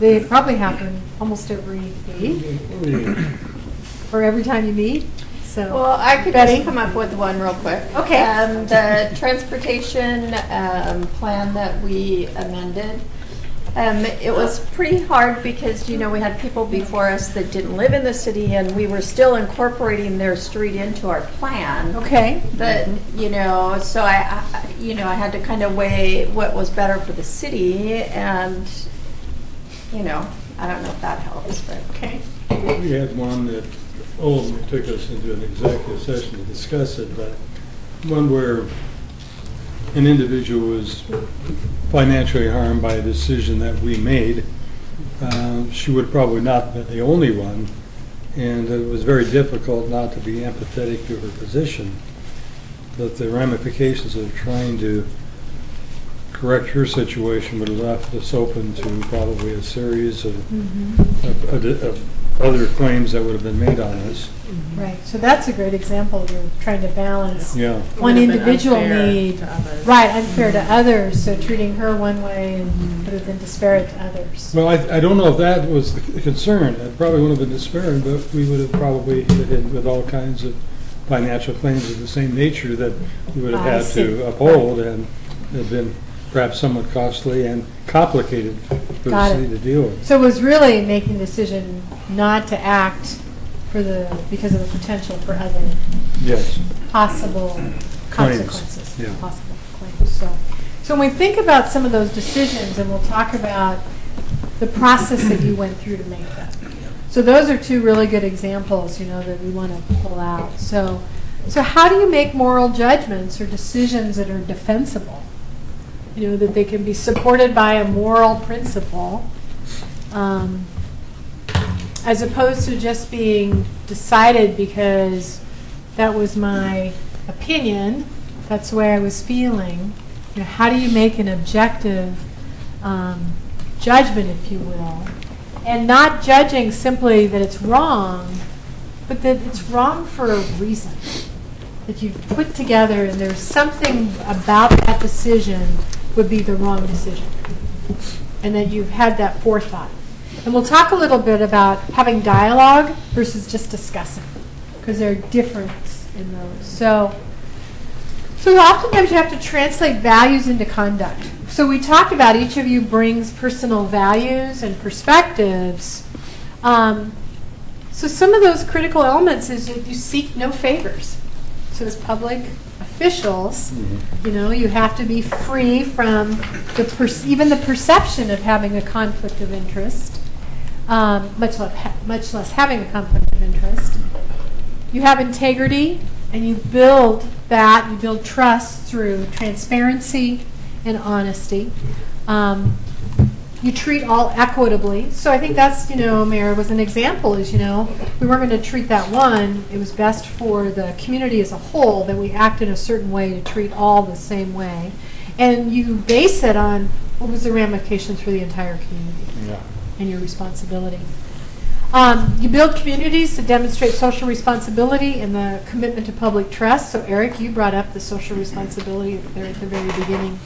They probably happen almost every week or every time you meet. So Well, I could Betty? just come up with one real quick. Okay. Um, the transportation, um, plan that we amended, um, it was pretty hard because, you know, we had people before us that didn't live in the city and we were still incorporating their street into our plan. okay. But, you know, so I, I, you know, I had to kind of weigh what was better for the city and, you know, I don't know if that helps, but. Okay. We had one that ultimately took us into an executive session to discuss it, but one where an individual was financially harmed by a decision that we made. Uh, She would probably not be the only one, and it was very difficult not to be empathetic to her position. But the ramifications of trying to correct her situation, but it left us open to probably a series of, Mhm. of, of- of other claims that would have been made on us. Mm-hmm. Right, so that's a great example, you're trying to balance Yeah. one Would have been individual unfair need. to others. Right, unfair to mm-hmm. others, so treating her one way and mm-hmm. would have been disparate to others. Well, I, I don't know if that was the concern. It probably wouldn't have been despairing, but we would have probably hit it with all kinds of financial claims of the same nature that we would have I had see. to uphold and have been perhaps somewhat costly and complicated for the Got it. to deal with. So it was really making the decision not to act for the, because of the potential for other Yes. possible Claims, consequences. yeah. Possible claims, so. So when we think about some of those decisions, and we'll talk about the process that you went through to make them. So those are two really good examples, you know, that we want to pull out. So, so how do you make moral judgments or decisions that are defensible? You know, that they can be supported by a moral principle, um, as opposed to just being decided because that was my opinion, that's the way I was feeling. You know, how do you make an objective um, judgment, if you will, and not judging simply that it's wrong, but that it's wrong for a reason that you've put together, and there's something about that decision would be the wrong decision, and that you've had that forethought. And we'll talk a little bit about having dialogue versus just discussing, because there are differences in those. So, so oftentimes you have to translate values into conduct. So we talked about each of you brings personal values and perspectives. Um, so some of those critical elements is that you seek no favors. So as public officials, you know, you have to be free from the per- even the perception of having a conflict of interest, um, much less ha- much less having a conflict of interest. You have integrity, and you build that. You build trust through transparency and honesty. Um, you treat all equitably. So I think that's, you know, Mayor, was an example is, you know, we weren't going to treat that one. It was best for the community as a whole that we act in a certain way to treat all the same way. And you base it on what was the ramifications for the entire community Yeah. and your responsibility. Um, you build communities to demonstrate social responsibility and the commitment to public trust. So Eric, you brought up the social responsibility there at the very beginning.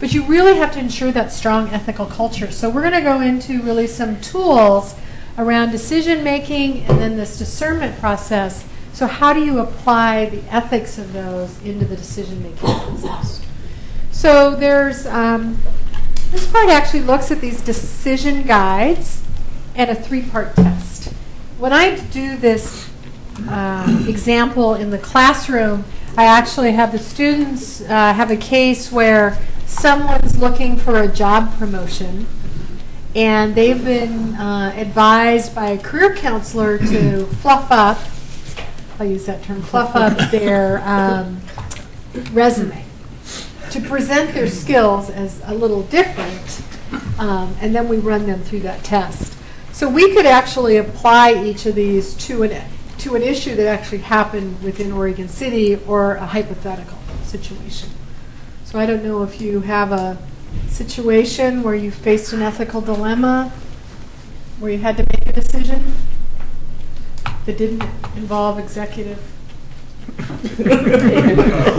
But you really have to ensure that strong ethical culture. So we're going to go into really some tools around decision making and then this discernment process. So how do you apply the ethics of those into the decision making process? So there's um, this part actually looks at these decision guides and a three-part test. When I do this uh, example in the classroom, I actually have the students uh, have a case where someone's looking for a job promotion and they've been uh, advised by a career counselor to fluff up, I'll use that term, fluff up their um, resume to present their skills as a little different, um, and then we run them through that test. So we could actually apply each of these to an, to an issue that actually happened within Oregon City or a hypothetical situation. So I don't know if you have a situation where you faced an ethical dilemma, where you had to make a decision that didn't involve executive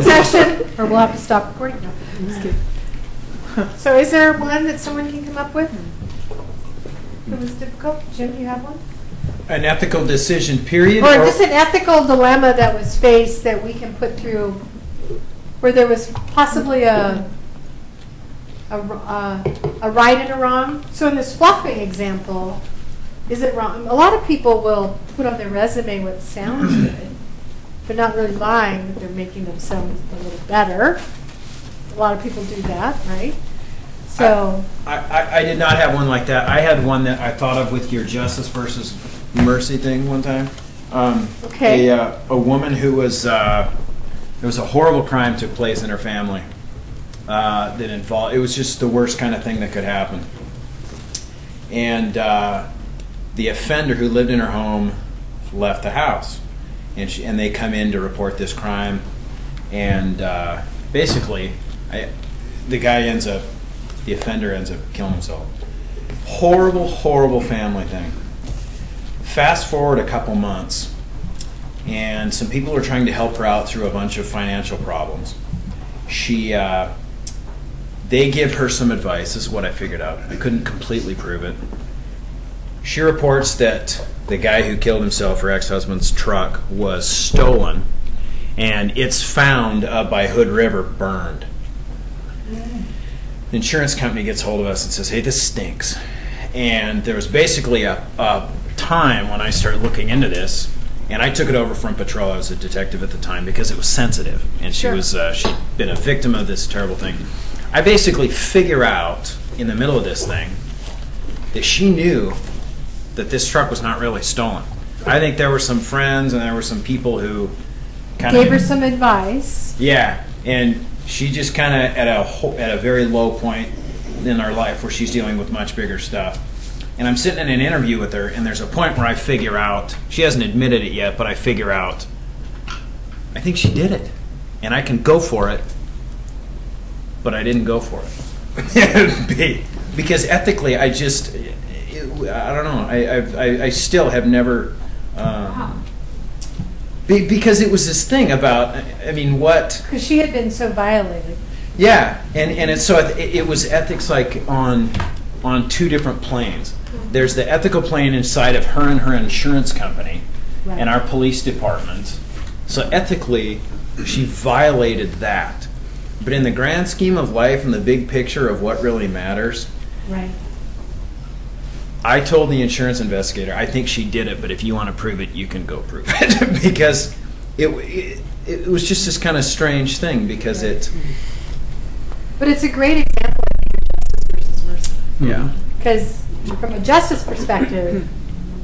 session, or we'll have to stop recording. No, just kidding. So is there one that someone can come up with? That was difficult? Jim, you have one? An ethical decision, period? Or just an ethical dilemma that was faced that we can put through, where there was possibly a, a, a, a right and a wrong? So in this fluffing example, is it wrong? A lot of people will put on their resume what sounds good. They're not really lying, they're making themselves a little better. A lot of people do that, right? So, I, I, I did not have one like that. I had one that I thought of with your justice versus mercy thing one time. Um, Okay. A, uh, a woman who was, uh, there was a horrible crime took place in her family uh, that involved, it was just the worst kind of thing that could happen. And uh, the offender who lived in her home left the house. And, she, and they come in to report this crime. And uh, basically, I, the guy ends up, the offender ends up killing himself. Horrible, horrible family thing. Fast forward a couple months, and some people are trying to help her out through a bunch of financial problems. She, uh, they give her some advice. This is what I figured out. I couldn't completely prove it. She reports that the guy who killed himself, her ex-husband's truck, was stolen, and it's found by Hood River, burned. The insurance company gets hold of us and says, "Hey, this stinks." And there was basically a, a time when I started looking into this, and I took it over from patrol. I was a detective at the time because it was sensitive, and she Sure. was uh, she'd been a victim of this terrible thing. I basically figure out in the middle of this thing that she knew that this truck was not really stolen. I think there were some friends and there were some people who kind of Gave her some advice. yeah, and she just kind of at a ho- at a very low point in her life where she's dealing with much bigger stuff. And I'm sitting in an interview with her, and there's a point where I figure out she hasn't admitted it yet, but I figure out I think she did it, and I can go for it, but I didn't go for it Be- because ethically, I just I don't know. I I've, I, I still have never. Um, because it was this thing about, I mean, what Because she had been so violated. yeah, and and it's so it, it was ethics like on on two different planes. There's the ethical plane inside of her and her insurance company, Right. and our police department. So ethically, she violated that. But in the grand scheme of life and the big picture of what really matters, Right. I told the insurance investigator, I think she did it, but if you want to prove it, you can go prove it because it, it it was just this kind of strange thing because it But it's a great example of justice versus mercy. yeah. Because from a justice perspective,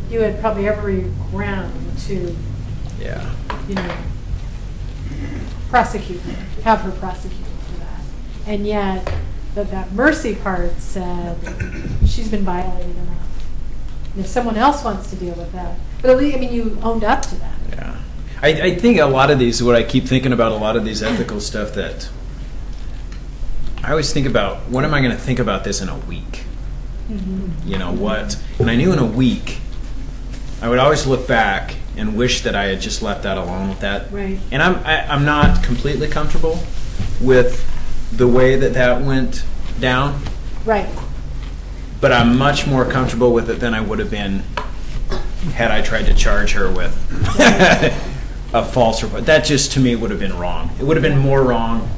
you had probably every ground to, Yeah. you know, prosecute her, have her prosecuted for that. And yet, that that mercy part said, she's been violated enough. And if someone else wants to deal with that, but at least, I mean, you owned up to that. Yeah. I, I think a lot of these, what I keep thinking about a lot of these ethical stuff that I always think about, what am I going to think about this in a week? You know, what? And I knew in a week, I would always look back and wish that I had just left that alone with that. Right. And I'm, I, I'm not completely comfortable with the way that that went down, Right. but I'm much more comfortable with it than I would have been had I tried to charge her with a false report. That just to me would have been wrong. It would have been more wrong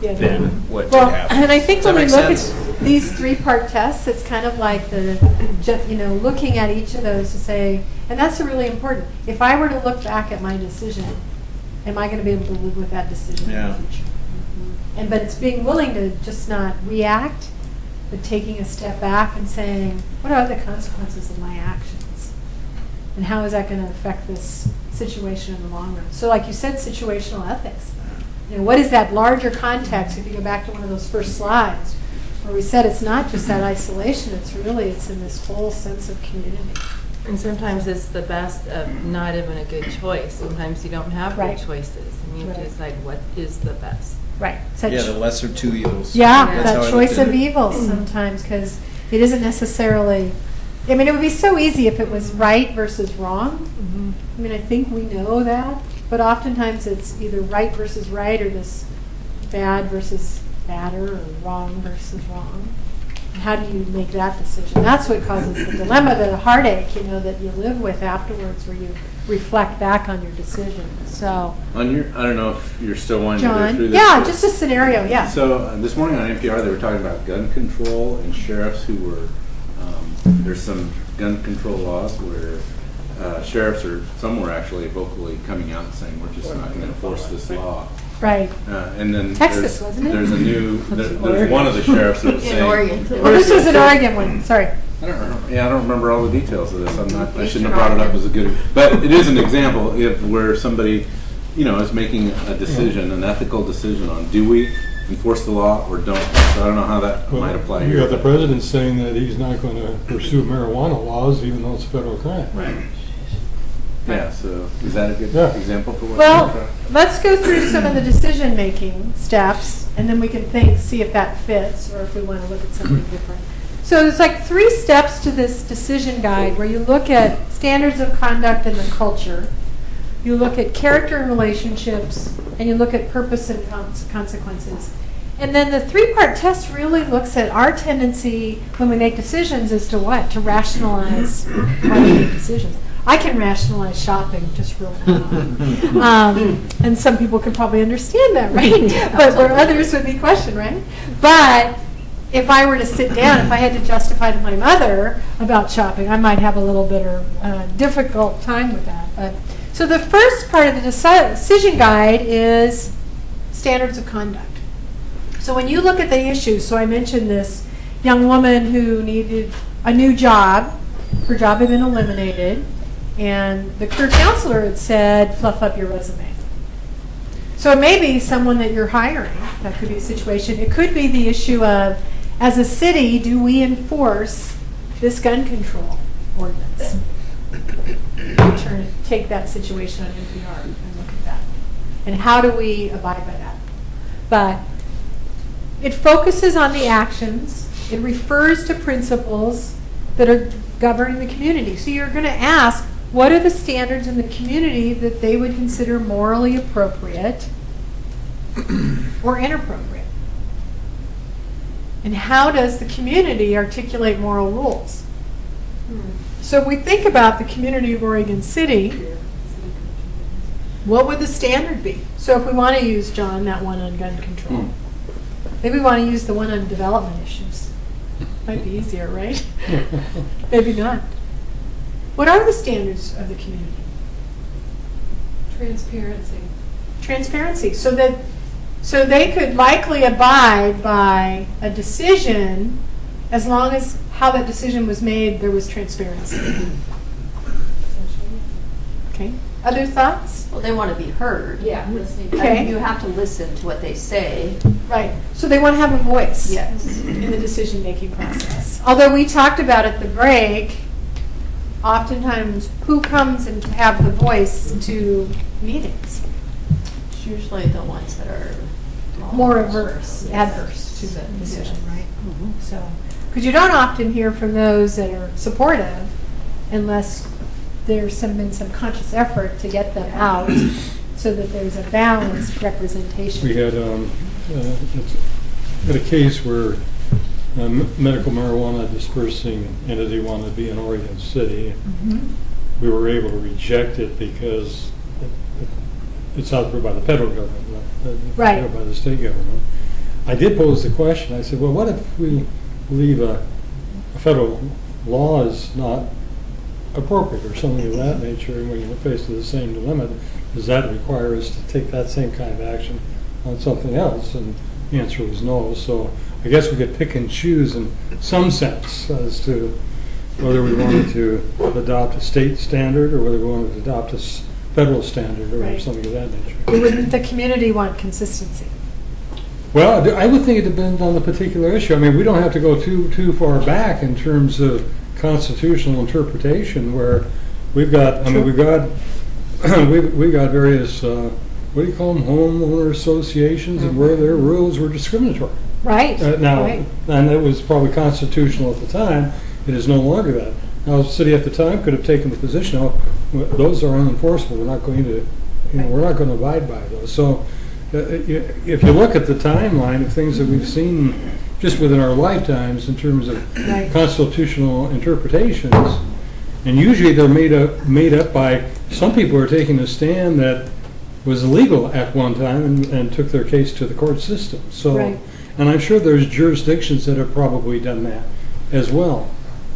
Yeah. than what did Well, happen. and I think Does when we look sense? at these three-part tests, it's kind of like the, ju- you know, looking at each of those to say, and that's really important. If I were to look back at my decision, am I going to be able to live with that decision in Yeah. the future? And, but it's being willing to just not react, but taking a step back and saying, what are the consequences of my actions? And how is that going to affect this situation in the long run? So like you said, situational ethics. You know, what is that larger context, if you go back to one of those first slides, where we said it's not just that isolation, it's really, it's in this whole sense of community. And sometimes it's the best of not even a good choice. Sometimes you don't have Right. good choices, and you have to Right. decide what is the best. Right. Such- Yeah, the lesser of two evils. Yeah, That's that choice at of it. evils mm-hmm. sometimes, because it isn't necessarily, I mean, it would be so easy if it was right versus wrong. Mm-hmm. I mean, I think we know that, but oftentimes it's either right versus right, or this bad versus badder, or wrong versus wrong. And How do you make that decision? That's what causes the dilemma, the heartache, you know, that you live with afterwards, where you reflect back on your decision, so. On your, I don't know if you're still wanting to go through this. Yeah, just a scenario, yeah. So uh, this morning on NPR, they were talking about gun control and sheriffs who were, um, there's some gun control laws where uh, sheriffs are, some were actually vocally coming out and saying, we're just not going to enforce this law. Right. Uh, And then Texas, there's, wasn't it? there's a new, there- there's one of the sheriffs that was In saying. Oregon. Well, this was an Oregon one, sorry. I don't remember, yeah, I don't remember all the details of this. I'm not, I shouldn't have brought it up as a good, but it is an example if where somebody, you know, is making a decision, an ethical decision on do we enforce the law or don't. So I don't know how that might apply You got the president saying that he's not going to pursue marijuana laws even though it's a federal crime. Right. Yeah, so is that a good Yeah. example for what? Well, let's go through some of the decision-making steps, and then we can think, see if that fits, or if we want to look at something mm-hmm. different. So there's like three steps to this decision guide, where you look at standards of conduct and the culture, you look at character and relationships, and you look at purpose and cons- consequences. And then the three-part test really looks at our tendency when we make decisions as to what? To rationalize why we make decisions. I can rationalize shopping just real well. Um, and some people can probably understand that, right? But where others would be questioned, right? But if I were to sit down, if I had to justify to my mother about shopping, I might have a little bit of uh, difficult time with that. But so the first part of the deci- decision guide is standards of conduct. So when you look at the issues, so I mentioned this young woman who needed a new job. Her job had been eliminated, and the career counselor had said, "Fluff up your resume." So it may be someone that you're hiring. That could be a situation. It could be the issue of, as a city, do we enforce this gun control ordinance? Turn, take that situation on NPR and look at that. And how do we abide by that? But it focuses on the actions. It refers to principles that are governing the community. So you're going to ask, what are the standards in the community that they would consider morally appropriate or inappropriate? And how does the community articulate moral rules? So if we think about the community of Oregon City, what would the standard be? So if we want to use, John, that one on gun control, maybe we want to use the one on development issues. Might be easier, right? maybe not. What are the standards of the community? Transparency. Transparency, so that, so they could likely abide by a decision as long as how that decision was made, there was transparency. Okay, other thoughts? Well, they want to be heard. Yeah, listening. I Okay. mean, you have to listen to what they say. Right, so they want to have a voice. Yes. in the decision-making process. Although we talked about at the break, oftentimes who comes and to have the voice to meetings? It's usually the ones that are More averse, adverse to the decision, right? So, because you don't often hear from those that are supportive unless there's some, been some conscious effort to get them out so that there's a balanced representation. We had, um, uh, it's- had a case where medical marijuana dispersing entity wanted to be in Oregon City. Mhm. We were able to reject it because it- it- it's authorized by the federal government, not Right. by the state government. I did pose the question, I said, well, what if we believe a a federal law is not appropriate or something of that nature, and when you're faced with the same dilemma, does that require us to take that same kind of action on something else? And the answer was no, so I guess we could pick and choose in some sense as to whether we wanted to adopt a state standard or whether we wanted to adopt a s- federal standard or Right. something of that nature. Wouldn't the community want consistency? Well, I would think it depends on the particular issue. I mean, we don't have to go too, too far back in terms of constitutional interpretation where we've got, I mean, we've got, we've, we've got various, uh, what do you call them, homeowner associations and where their rules were discriminatory. Right, Uh, Now, right. and it was probably constitutional at the time, it is no longer that. Now, the city at the time could have taken the position, oh, w- those are unenforceable, we're not going to, you know, we're not going to abide by those. So, uh, i- if you look at the timeline of things that we've seen just within our lifetimes in terms of Right. constitutional interpretations, and usually they're made up, made up by, some people are taking a stand that was illegal at one time and, and took their case to the court system. So, Right. And I'm sure there's jurisdictions that have probably done that as well.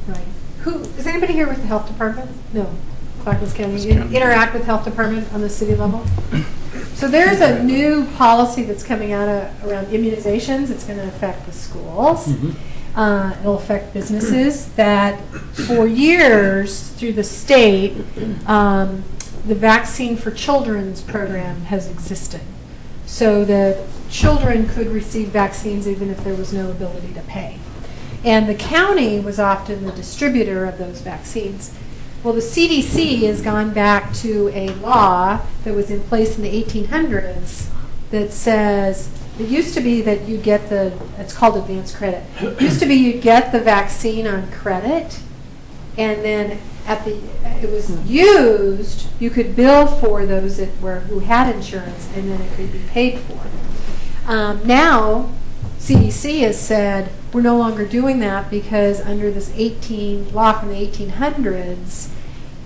Right. Who, is anybody here with the health department? No. Clackamas County, In- interact with health department on the city level? So there's a new policy that's coming out of, around immunizations. It's going to affect the schools. Mhm. Uh, It'll affect businesses that for years through the state, um, the Vaccine for Children's program has existed. So the children could receive vaccines even if there was no ability to pay. And the county was often the distributor of those vaccines. Well, the CDC has gone back to a law that was in place in the 1800s that says, it used to be that you get the, it's called advance credit. It used to be you get the vaccine on credit, and then at the, it was used, you could bill for those that were, who had insurance, and then it could be paid for. Um, now, CDC has said, we're no longer doing that because under this 18, law from the 1800s,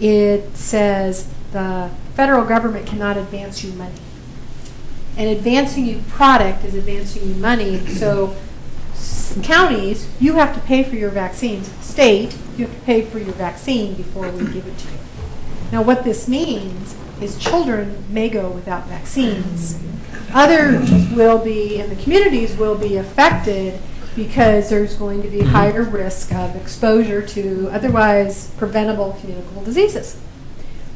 it says the federal government cannot advance you money. And advancing you product is advancing you money, so counties, you have to pay for your vaccines. State, you have to pay for your vaccine before we give it to you. Now, what this means is children may go without vaccines. Others will be, and the communities will be affected because there's going to be higher risk of exposure to otherwise preventable communicable diseases.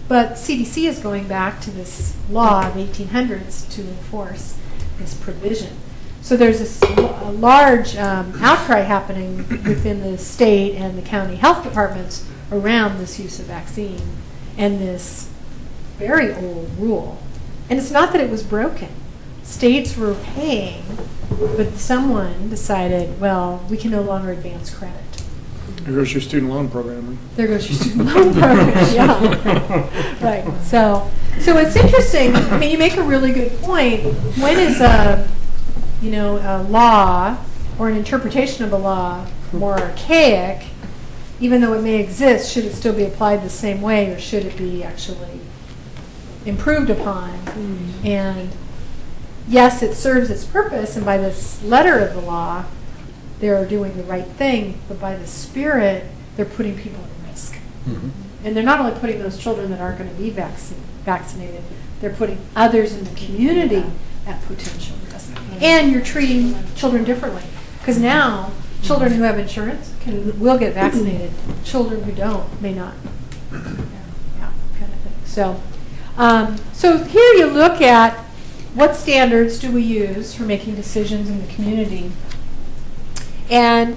But CDC is going back to this law of 1800s to enforce this provision. So there's this a large um, outcry happening within the state and the county health departments around this use of vaccine and this very old rule. And it's not that it was broken. States were paying, but someone decided, well, we can no longer advance credit. There goes your student loan program. There goes your student loan program, yeah. Right, so, so it's interesting, I mean, you make a really good point. When is a, you know, a law or an interpretation of a law more archaic, even though it may exist, should it still be applied the same way, or should it be actually improved upon? Hmm. And yes, it serves its purpose, and by this letter of the law, they're doing the right thing, but by the spirit, they're putting people at risk. Mm-hmm. And they're not only putting those children that aren't going to be vaccine, vaccinated, they're putting others in the community at potential risk. And you're treating children differently. Because now, children who have insurance can, will get vaccinated. Children who don't may not. Yeah, yeah, kind of thing. So, um, so here you look at what standards do we use for making decisions in the community? And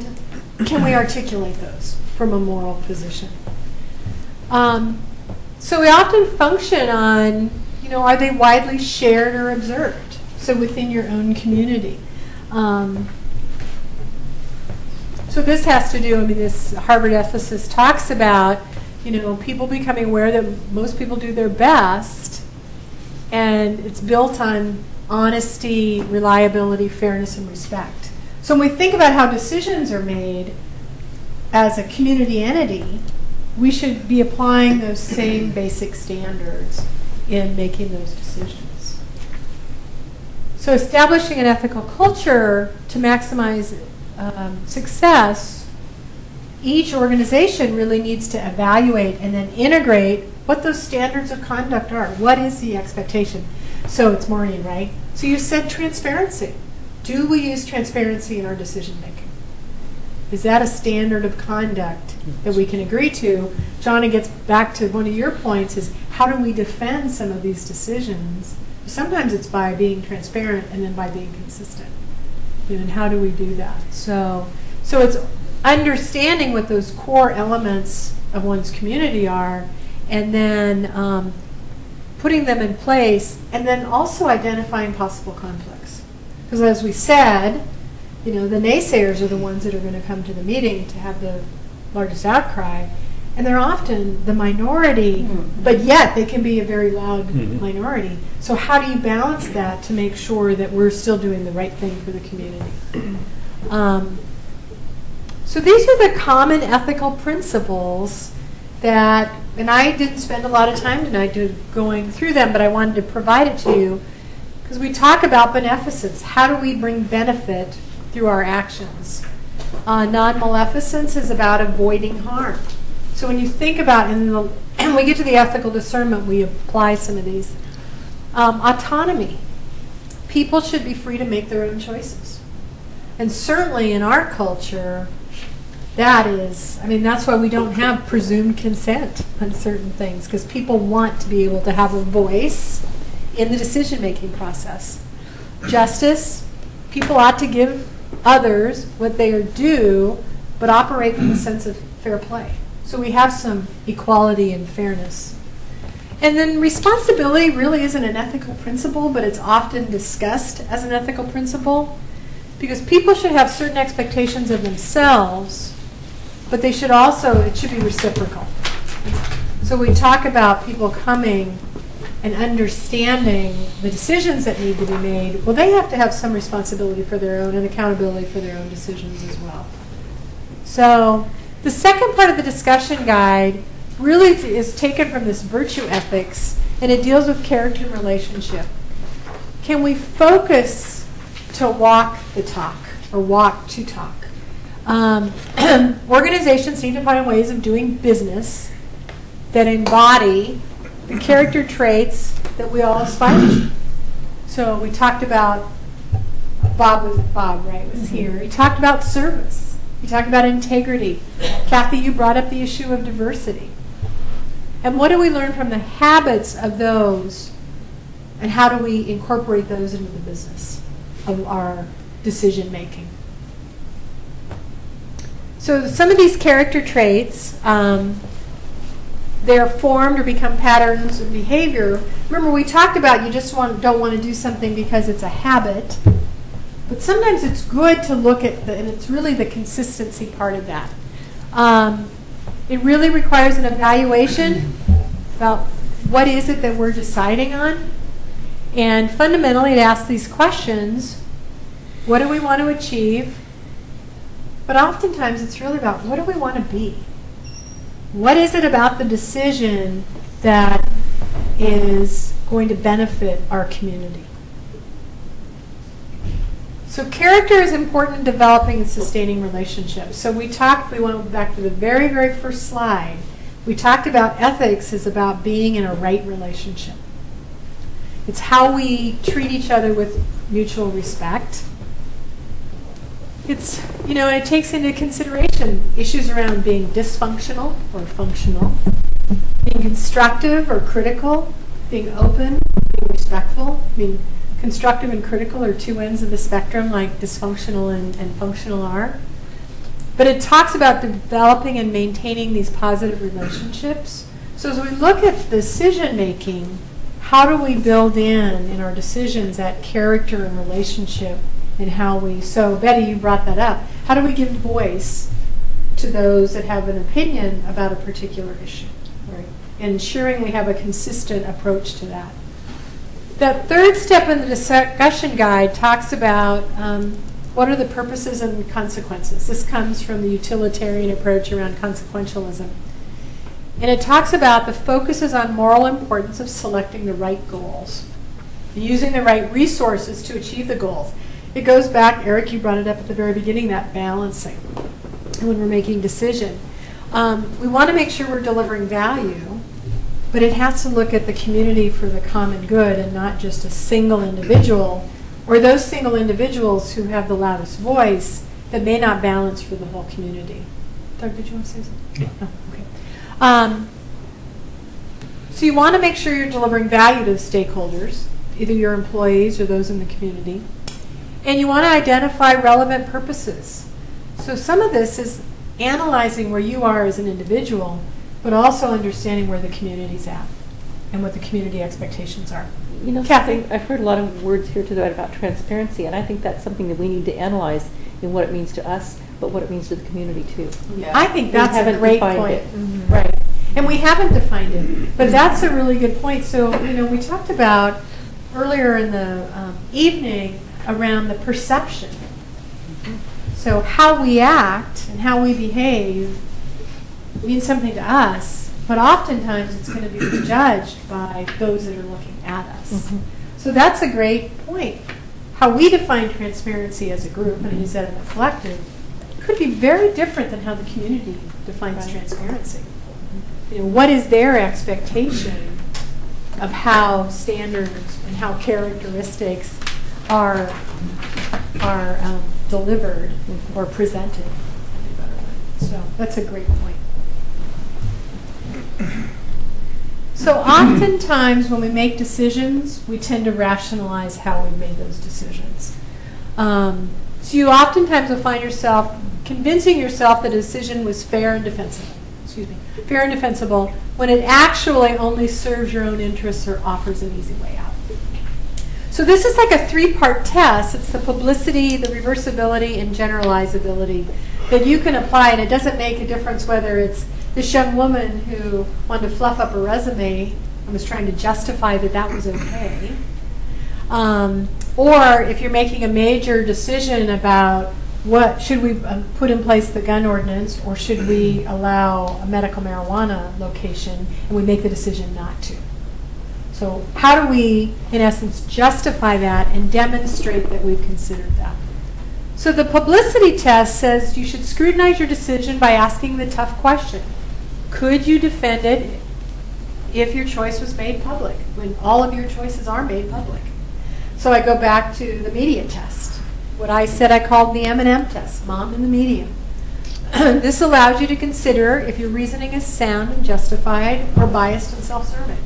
can we articulate those from a moral position? Um, so we often function on, you know, are they widely shared or observed? So within your own community. Um, so this has to do, I mean, this Harvard ethicist talks about, you know, people becoming aware that most people do their best, and it's built on honesty, reliability, fairness, and respect. So when we think about how decisions are made as a community entity, we should be applying those same basic standards in making those decisions. So establishing an ethical culture to maximize um, success, each organization really needs to evaluate and then integrate what those standards of conduct are. What is the expectation? So it's Maureen, right? So you said transparency. Do we use transparency in our decision making? Is that a standard of conduct that we can agree to? John, it gets back to one of your points is how do we defend some of these decisions? Sometimes it's by being transparent and then by being consistent. And how do we do that? So, so it's understanding what those core elements of one's community are and then um, putting them in place and then also identifying possible conflicts. Because as we said, you know, the naysayers are the ones that are going to come to the meeting to have the largest outcry. And they're often the minority, but yet they can be a very loud Mhm. minority. So how do you balance that to make sure that we're still doing the right thing for the community? Um, so these are the common ethical principles that, and I didn't spend a lot of time tonight do, going through them, but I wanted to provide it to you because we talk about beneficence. How do we bring benefit through our actions? Uh, non-maleficence is about avoiding harm. So when you think about, and, we get to the ethical discernment, we apply some of these. Um, autonomy. People should be free to make their own choices. And certainly in our culture, that is, I mean, that's why we don't have presumed consent on certain things, because people want to be able to have a voice in the decision making process. Justice, people ought to give others what they are due, but operate from a sense of fair play. So we have some equality and fairness. And then responsibility really isn't an ethical principle, but it's often discussed as an ethical principle because people should have certain expectations of themselves, but they should also, it should be reciprocal. So we talk about people coming and understanding the decisions that need to be made. Well, they have to have some responsibility for their own and accountability for their own decisions as well. So the second part of the discussion guide really is taken from this virtue ethics and it deals with character and relationship. Can we focus to walk the talk or walk to talk? Um, organizations need to find ways of doing business that embody the character traits that we all aspire to. So we talked about Bob was Bob, right? Was here. He talked about service. He talk about integrity. Kathy, you brought up the issue of diversity. And what do we learn from the habits of those, and how do we incorporate those into the business of our decision making? So some of these character traits, um, they're formed or become patterns of behavior. Remember, we talked about you just want, don't want to do something because it's a habit. But sometimes it's good to look at the, and it's really the consistency part of that. Um, it really requires an evaluation about what is it that we're deciding on. And fundamentally, it asks these questions what do we want to achieve? But oftentimes, it's really about what do we want to be? What is it about the decision that is going to benefit our community? So character is important in developing and sustaining relationships. So we talked, we went back to the very, very first slide. We talked about ethics is about being in a right relationship. It's how we treat each other with mutual respect. It's, you know, it takes into consideration issues around being dysfunctional or functional, being constructive or critical, being open, being respectful. Mean, constructive and critical are two ends of the spectrum, like dysfunctional and, and functional are. But it talks about developing and maintaining these positive relationships. So as we look at decision making, how do we build in in our decisions that character and relationship and how we so Betty you brought that up. How do we give voice to those that have an opinion about a particular issue? Right? Ensuring we have a consistent approach to that. The third step in the discussion guide talks about um, what are the purposes and consequences. This comes from the utilitarian approach around consequentialism. And it talks about the focuses on moral importance of selecting the right goals, using the right resources to achieve the goals. It goes back, Eric, you brought it up at the very beginning, that balancing when we're making decision. Um, we want to make sure we're delivering value, but it has to look at the community for the common good and not just a single individual or those single individuals who have the loudest voice that may not balance for the whole community. Doug, did you want to say something? No. Oh, okay. Um, so you want to make sure you're delivering value to the stakeholders, either your employees or those in the community. And you want to identify relevant purposes. So some of this is analyzing where you are as an individual, but also understanding where the community's at and what the community expectations are. You know, Kathy? I've heard a lot of words here today about transparency, and I think that's something that we need to analyze in what it means to us, but what it means to the community too. Yeah. I think that's a great point. it. Mhm. Right. And we haven't defined it, but that's a really good point. So, you know, we talked about earlier in the um, evening around the perception. So how we act and how we behave means something to us, but oftentimes it's going to be judged by those that are looking at us. Mhm. So that's a great point. How we define transparency as a group, and use that in a collective, could be very different than how the community defines transparency. You know, what is their expectation of how standards and how characteristics are are um, delivered or presented? So that's a great point. So oftentimes when we make decisions, we tend to rationalize how we made those decisions. Um, so you oftentimes will find yourself convincing yourself that a decision was fair and defensible. excuse me, fair and defensible when it actually only serves your own interests or offers an easy way out. So this is like a three-part test. It's the publicity, the reversibility, and generalizability that you can apply, and it doesn't make a difference whether it's this young woman who wanted to fluff up her resume and was trying to justify that that was okay, um, or if you're making a major decision about what should we um, put in place the gun ordinance, or should we allow a medical marijuana location, and we make the decision not to. So how do we, in essence, justify that and demonstrate that we've considered that? So the publicity test says you should scrutinize your decision by asking the tough question. Could you defend it if your choice was made public, when all of your choices are made public? So I go back to the media test, what I said I called the M&M test, mom in the media. this allows you to consider if your reasoning is sound and justified or biased and self-serving.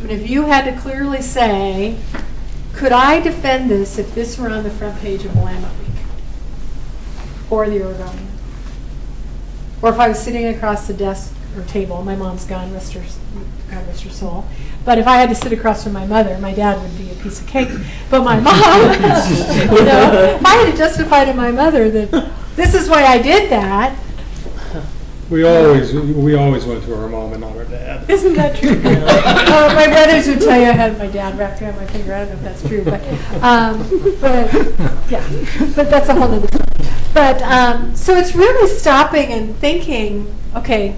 But if you had to clearly say, could I defend this if this were on the front page of Willamette Week or the Oregonian? Or if I was sitting across the desk or table, my mom's gone, her, God rest her soul. But if I had to sit across from my mother, my dad would be a piece of cake. But my mom, you know, if I had to justify to my mother that this is why I did that, We always, we always went to our mom and not our dad. Isn't that true? uh, my brothers would tell you I had my dad wrapped around my finger. I don't know if that's true, but, um, but yeah, but that's a whole other. But um, so it's really stopping and thinking. Okay,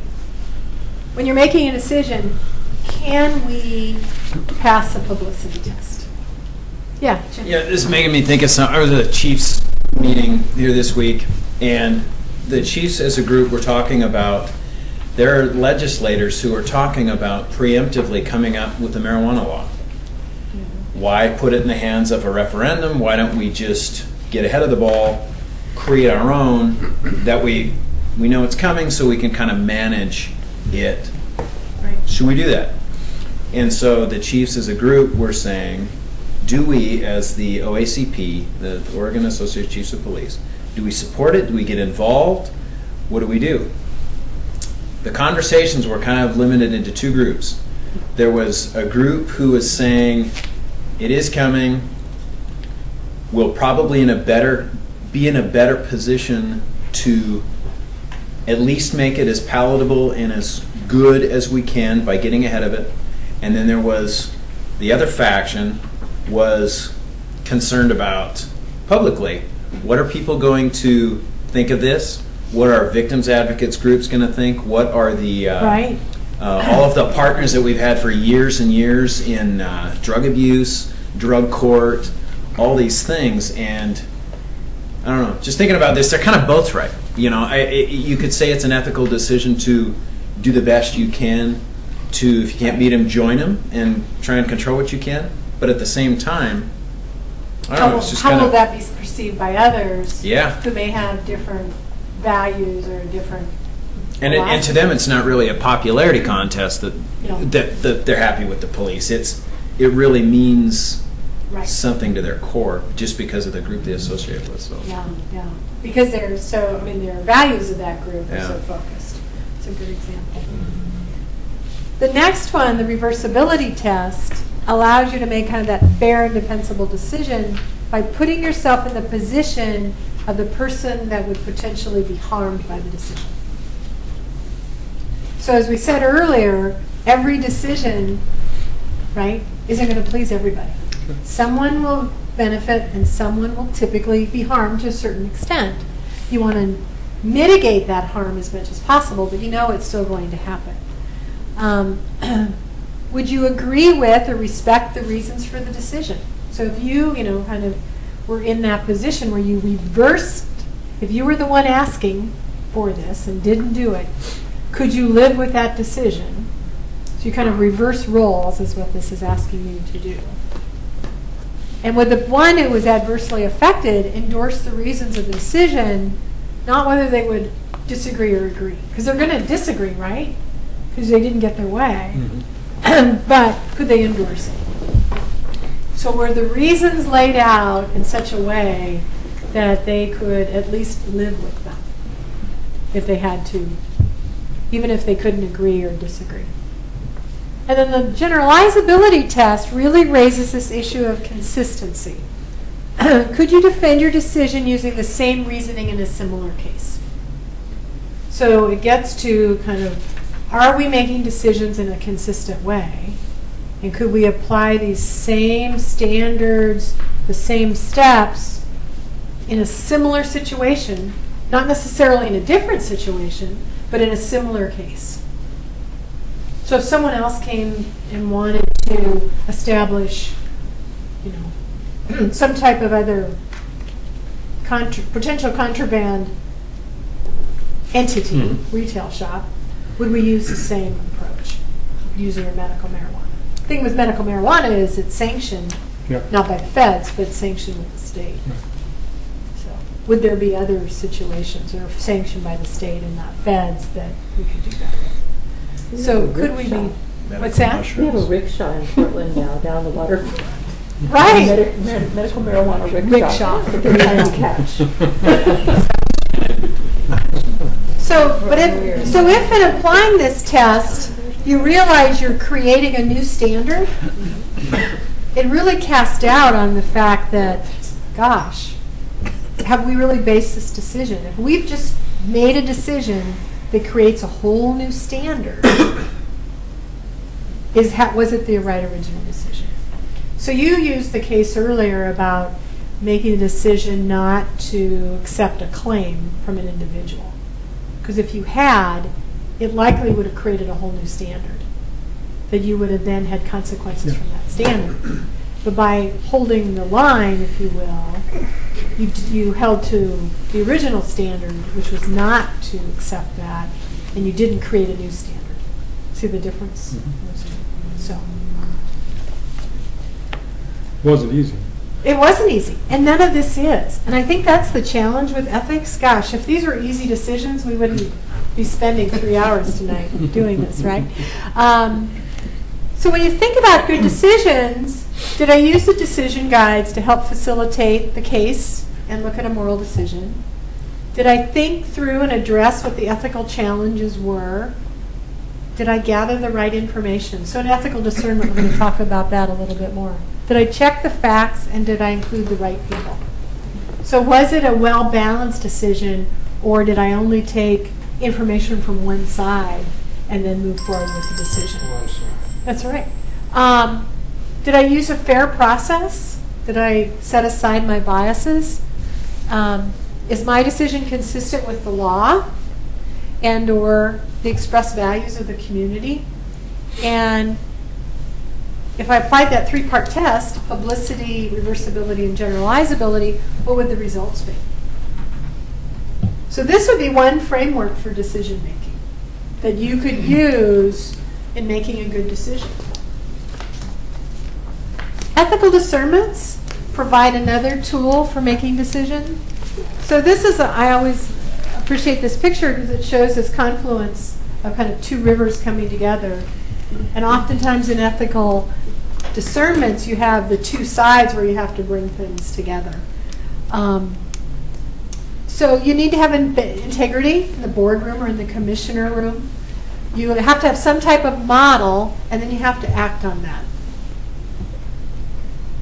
when you're making a decision, can we pass a publicity test? Yeah. Jim. Yeah, this is making me think of some. I was at a Chiefs meeting here this week, and the Chiefs as a group were talking about there are legislators who are talking about preemptively coming up with a marijuana law. Why put it in the hands of a referendum? Why don't we just get ahead of the ball, create our own that we we know it's coming, so we can kind of manage it. Right. Should we do that? And so the Chiefs as a group were saying, do we, as the OACP, the Oregon Association of Chiefs of Police, do we support it? Do we get involved? What do we do? The conversations were kind of limited into two groups. There was a group who was saying, it is coming, we'll probably in a better, be in a better position to at least make it as palatable and as good as we can by getting ahead of it. And then there was the other faction was concerned about publicly what are people going to think of this? What are victims advocates groups going to think? What are the uh, Right. uh, all of the partners that we've had for years and years in uh, drug abuse, drug court, all these things, and I don't know. Just thinking about this, they're kind of both right. You know, I, it, you could say it's an ethical decision to do the best you can to, if you can't beat them, join them and try and control what you can. But at the same time, How, know. will- It's just how kind will that be perceived by others? Yeah. Who may have different values or different. And, it, and to them, it's not really a popularity contest that, Yeah. that that they're happy with the police. It's it really means Right. something to their core just because of the group they associate with. So Yeah, yeah. Because they're so, I mean, their values of that group are so focused. It's a good example. The next one, the reversibility test, allows you to make kind of that fair and defensible decision by putting yourself in the position of the person that would potentially be harmed by the decision. So as we said earlier, every decision, right, isn't going to please everybody. Someone will benefit and someone will typically be harmed to a certain extent. You want to mitigate that harm as much as possible, but you know it's still going to happen. Um, would you agree with or respect the reasons for the decision? So if you, you know, kind of were in that position where you reversed, if you were the one asking for this and didn't do it, could you live with that decision? So you kind of reverse roles is what this is asking you to do. And would the one who was adversely affected endorse the reasons of the decision, not whether they would disagree or agree? Because they're going to disagree, right? Because they didn't get their way. Mm-hmm. but could they endorse it? So were the reasons laid out in such a way that they could at least live with them if they had to even if they couldn't agree or disagree. And then the generalizability test really raises this issue of consistency. Could you defend your decision using the same reasoning in a similar case? So it gets to kind of, are we making decisions in a consistent way? And could we apply these same standards, the same steps in a similar situation, not necessarily in a different situation, but in a similar case? So if someone else came and wanted to establish, you know, some type of other contra- potential contraband entity, Mhm. retail shop, would we use the same approach using our medical marijuana? The thing with medical marijuana is it's sanctioned, Yep. not by the feds, but sanctioned with the state. So, would there be other situations that are sanctioned by the state and not feds that we could do that with? So could we be, what's that? We have a rickshaw in Portland now, down the waterfront. Right. Medi- med- Medical marijuana Rickshaw. rickshaw. That they're trying to catch. So, but if, so if in applying this test, you realize you're creating a new standard, it really casts doubt on the fact that, gosh, have we really based this decision? If we've just made a decision that creates a whole new standard, is, ha- was it the right original decision? So you used the case earlier about making a decision not to accept a claim from an individual. Because if you had, it likely would have created a whole new standard, that you would have then had consequences from that standard. But by holding the line, if you will, you, you held to the original standard, which was not to accept that, and you didn't create a new standard. See the difference? So, Wasn't easy. it wasn't easy, and none of this is. And I think that's the challenge with ethics. Gosh, if these were easy decisions, we wouldn't be spending three hours tonight doing this, right? Um, so when you think about good decisions, did I use the decision guides to help facilitate the case and look at a moral decision? Did I think through and address what the ethical challenges were? Did I gather the right information? So in ethical discernment, we're going to talk about that a little bit more. Did I check the facts and did I include the right people? So was it a well-balanced decision or did I only take information from one side and then move forward with the decision? That's right. Um, did I use a fair process? Did I set aside my biases? Um, is my decision consistent with the law and or the express values of the community? And if I applied that three-part test, publicity, reversibility, and generalizability, what would the results be? So this would be one framework for decision making that you could use in making a good decision. Ethical discernments provide another tool for making decisions. So this is, a, I always appreciate this picture because it shows this confluence of kind of two rivers coming together. And oftentimes in ethical discernments, you have the two sides where you have to bring things together. Um, so you need to have in- integrity in the boardroom or in the commissioner room. You have to have some type of model, and then you have to act on that.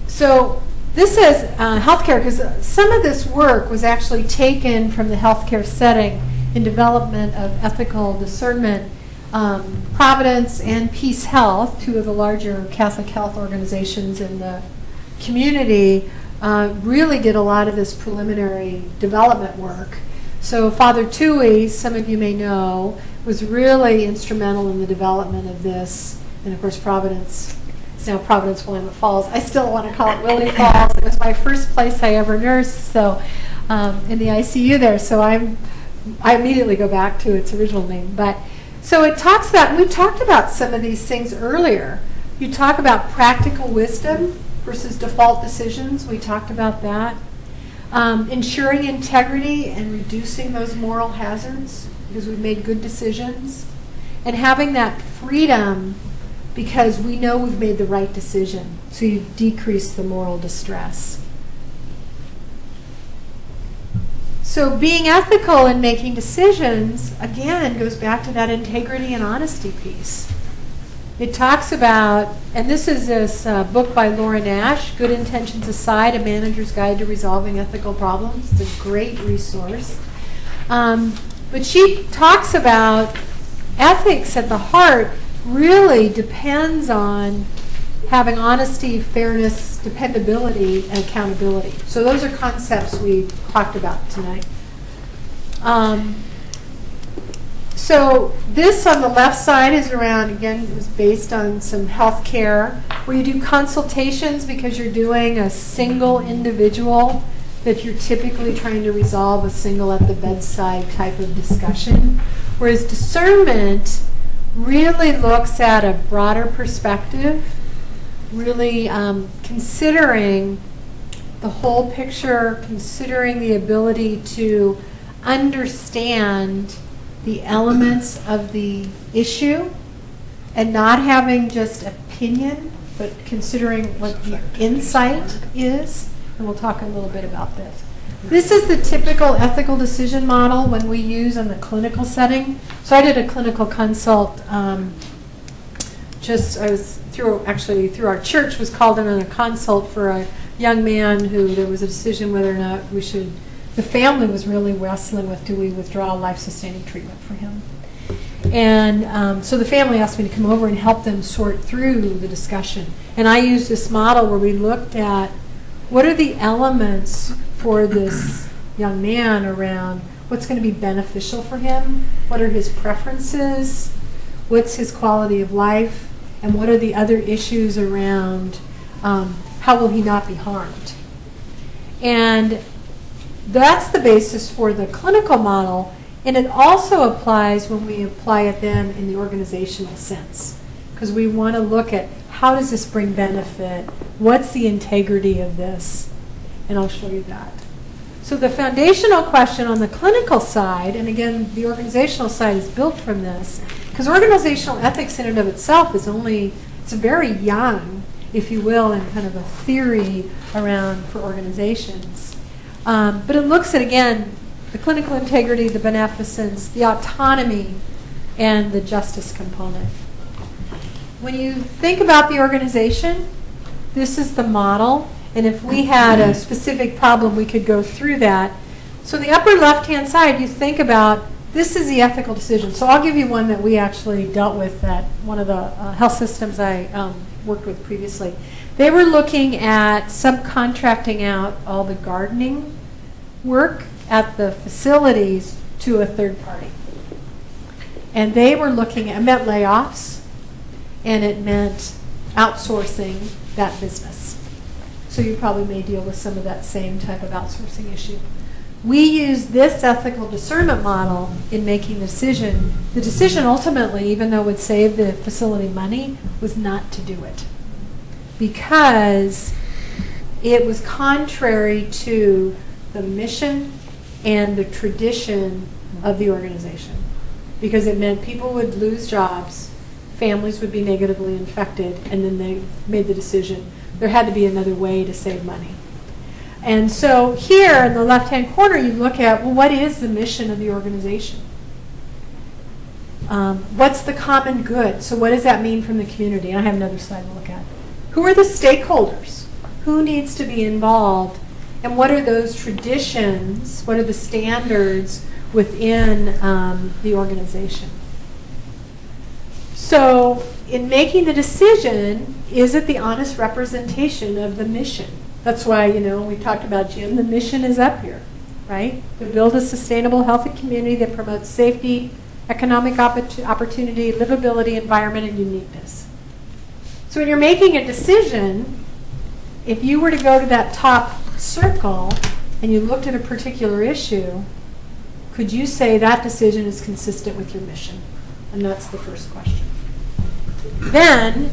So this is uh, healthcare, because some of this work was actually taken from the healthcare setting in development of ethical discernment. Um, Providence and PeaceHealth, two of the larger Catholic health organizations in the community, uh, really did a lot of this preliminary development work. So Father Tuohey, some of you may know, was really instrumental in the development of this. And of course, Providence it's now Providence Willamette Falls. I still want to call it Willie Falls. It was my first place I ever nursed, so um, in the ICU there. So I'm I immediately go back to its original name. But so it talks about we talked about some of these things earlier. You talk about practical wisdom versus default decisions. We talked about that. Um, ensuring integrity and reducing those moral hazards because we've made good decisions. And having that freedom because we know we've made the right decision. So you decrease the moral distress. So being ethical and making decisions, again, goes back to that integrity and honesty piece. It talks about, and this is this uh, book by Laura Nash, Good Intentions Aside, A Manager's Guide to Resolving Ethical Problems. It's a great resource. Um, but she talks about ethics at the heart really depends on having honesty, fairness, dependability, and accountability. So those are concepts we talked about tonight. Um, so this on the left side is around, again, it was based on some health care, where you do consultations because you're doing a single individual that you're typically trying to resolve a single at the bedside type of discussion. Whereas discernment really looks at a broader perspective, really um, considering the whole picture, considering the ability to understand the elements of the issue and not having just opinion, but considering what the insight is. And we'll talk a little bit about this. This is the typical ethical decision model when we use in the clinical setting. So I did a clinical consult. Um, just I was through actually through our church was called in on a consult for a young man who there was a decision whether or not we should. The family was really wrestling with do we withdraw life sustaining treatment for him. And um, so the family asked me to come over and help them sort through the discussion. And I used this model where we looked at what are the elements for this young man around what's going to be beneficial for him, what are his preferences, what's his quality of life, and what are the other issues around um, how will he not be harmed. And that's the basis for the clinical model, and it also applies when we apply it then in the organizational sense, because we want to look at how does this bring benefit, what's the integrity of this, and I'll show you that. So the foundational question on the clinical side, and again, the organizational side is built from this, because organizational ethics in and of itself is only, it's very young, if you will, in kind of a theory around for organizations. Um, but it looks at, again, the clinical integrity, the beneficence, the autonomy, and the justice component. When you think about the organization, this is the model. And if we had a specific problem, we could go through that. So the upper left-hand side, you think about this is the ethical decision. So I'll give you one that we actually dealt with at one of the uh, health systems I um, worked with previously. They were looking at subcontracting out all the gardening work at the facilities to a third party. And they were looking at, it meant layoffs, and it meant outsourcing that business. So you probably may deal with some of that same type of outsourcing issue. We use this ethical discernment model in making the decision. The decision ultimately, even though it would save the facility money, was not to do it. Because it was contrary to the mission and the tradition of the organization. Because it meant people would lose jobs, families would be negatively infected, and then they made the decision there had to be another way to save money. And so here in the left-hand corner, you look at, well, what is the mission of the organization? Um, what's the common good? So what does that mean from the community? And I have another slide to look at. Who are the stakeholders? Who needs to be involved? And what are those traditions? What are the standards within um, the organization? So in making the decision, is it the honest representation of the mission? That's why, you know, we talked about Jim, the mission is up here, right? To build a sustainable, healthy community that promotes safety, economic opportunity, livability, environment, and uniqueness. So when you're making a decision, if you were to go to that top circle and you looked at a particular issue, could you say that decision is consistent with your mission? And that's the first question. Then,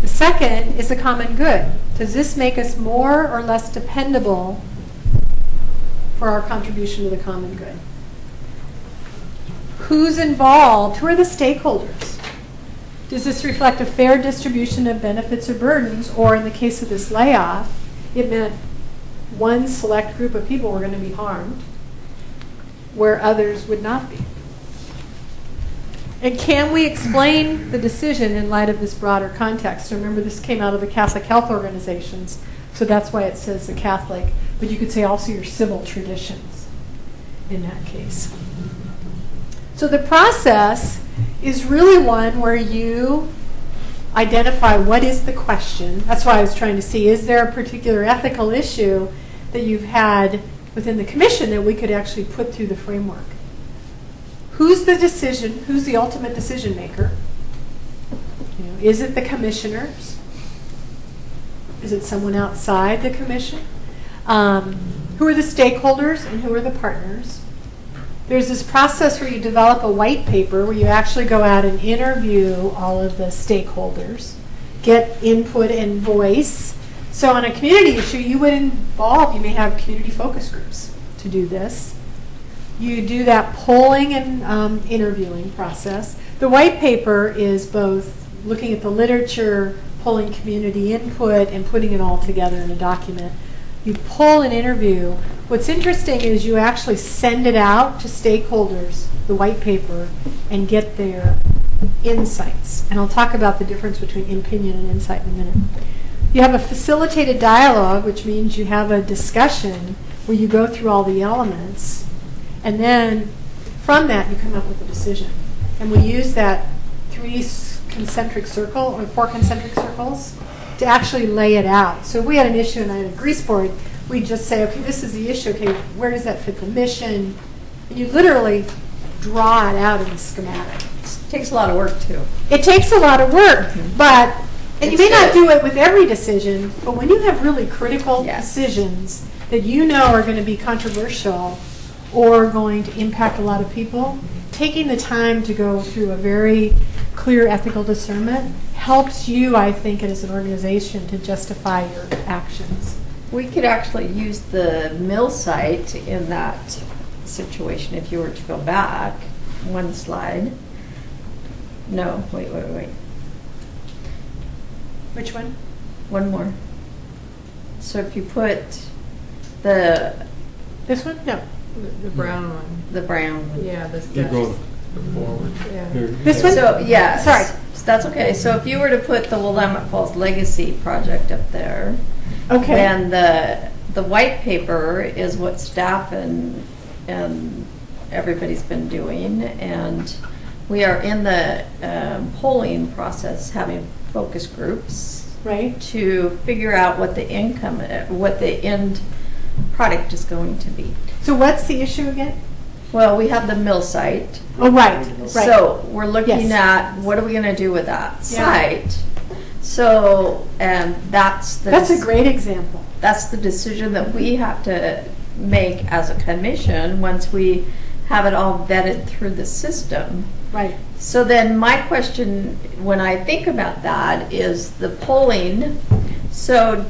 the second is the common good. Does this make us more or less dependable for our contribution to the common good? Who's involved? Who are the stakeholders? Does this reflect a fair distribution of benefits or burdens? Or in the case of this layoff, it meant one select group of people were going to be harmed. where others would not be. And can we explain the decision in light of this broader context? Remember, this came out of the Catholic health organizations, so that's why it says the Catholic, but you could say also your civil traditions in that case. So the process is really one where you identify what is the question. That's why I was trying to see is there a particular ethical issue that you've had within the commission that we could actually put through the framework? Who's the decision? Who's the ultimate decision maker? You know, is it the commissioners? Is it someone outside the commission? Um, who are the stakeholders and who are the partners? There's this process where you develop a white paper where you actually go out and interview all of the stakeholders, get input and voice. So on a community issue, you would involve, you may have community focus groups to do this. You do that polling and um, interviewing process. The white paper is both looking at the literature, pulling community input, and putting it all together in a document. You pull an interview. What's interesting is you actually send it out to stakeholders, the white paper, and get their insights. And I'll talk about the difference between opinion and insight in a minute. You have a facilitated dialogue, which means you have a discussion where you go through all the elements and then from that, you come up with a decision. And we use that three concentric circle or four concentric circles to actually lay it out. So if we had an issue and I had a grease board, we'd just say, okay, this is the issue. Okay, where does that fit the mission? And you literally draw it out in the schematic. It takes a lot of work too. It takes a lot of work, Mm-hmm. but and you It's may not do it with every decision, but when you have really critical decisions that you know are going to be controversial or going to impact a lot of people, taking the time to go through a very clear ethical discernment helps you, I think, as an organization to justify your actions. We could actually use the mill site in that situation if you were to go back one slide. No, wait, wait, wait. Which one? One more. So if you put the. This one? No. The brown one. The brown one. Yeah, the You go steps. forward. Yeah. Here. This one? So, yeah. Sorry. So that's okay. So if you were to put the Willamette Falls Legacy project up there. Okay. Then the, the white paper is what staff and, and everybody's been doing. And we are in the um, polling process, having focus groups. Right. To figure out what the income, uh, what the end product is going to be. So what's the issue again? Well, we have the mill site. Oh, right, right. So we're looking Yes. at, what are we gonna do with that Yeah. site? So, and that's the. That's a great example. That's the decision that we have to make as a commission, once we have it all vetted through the system. Right. So then my question, when I think about that, is the polling. So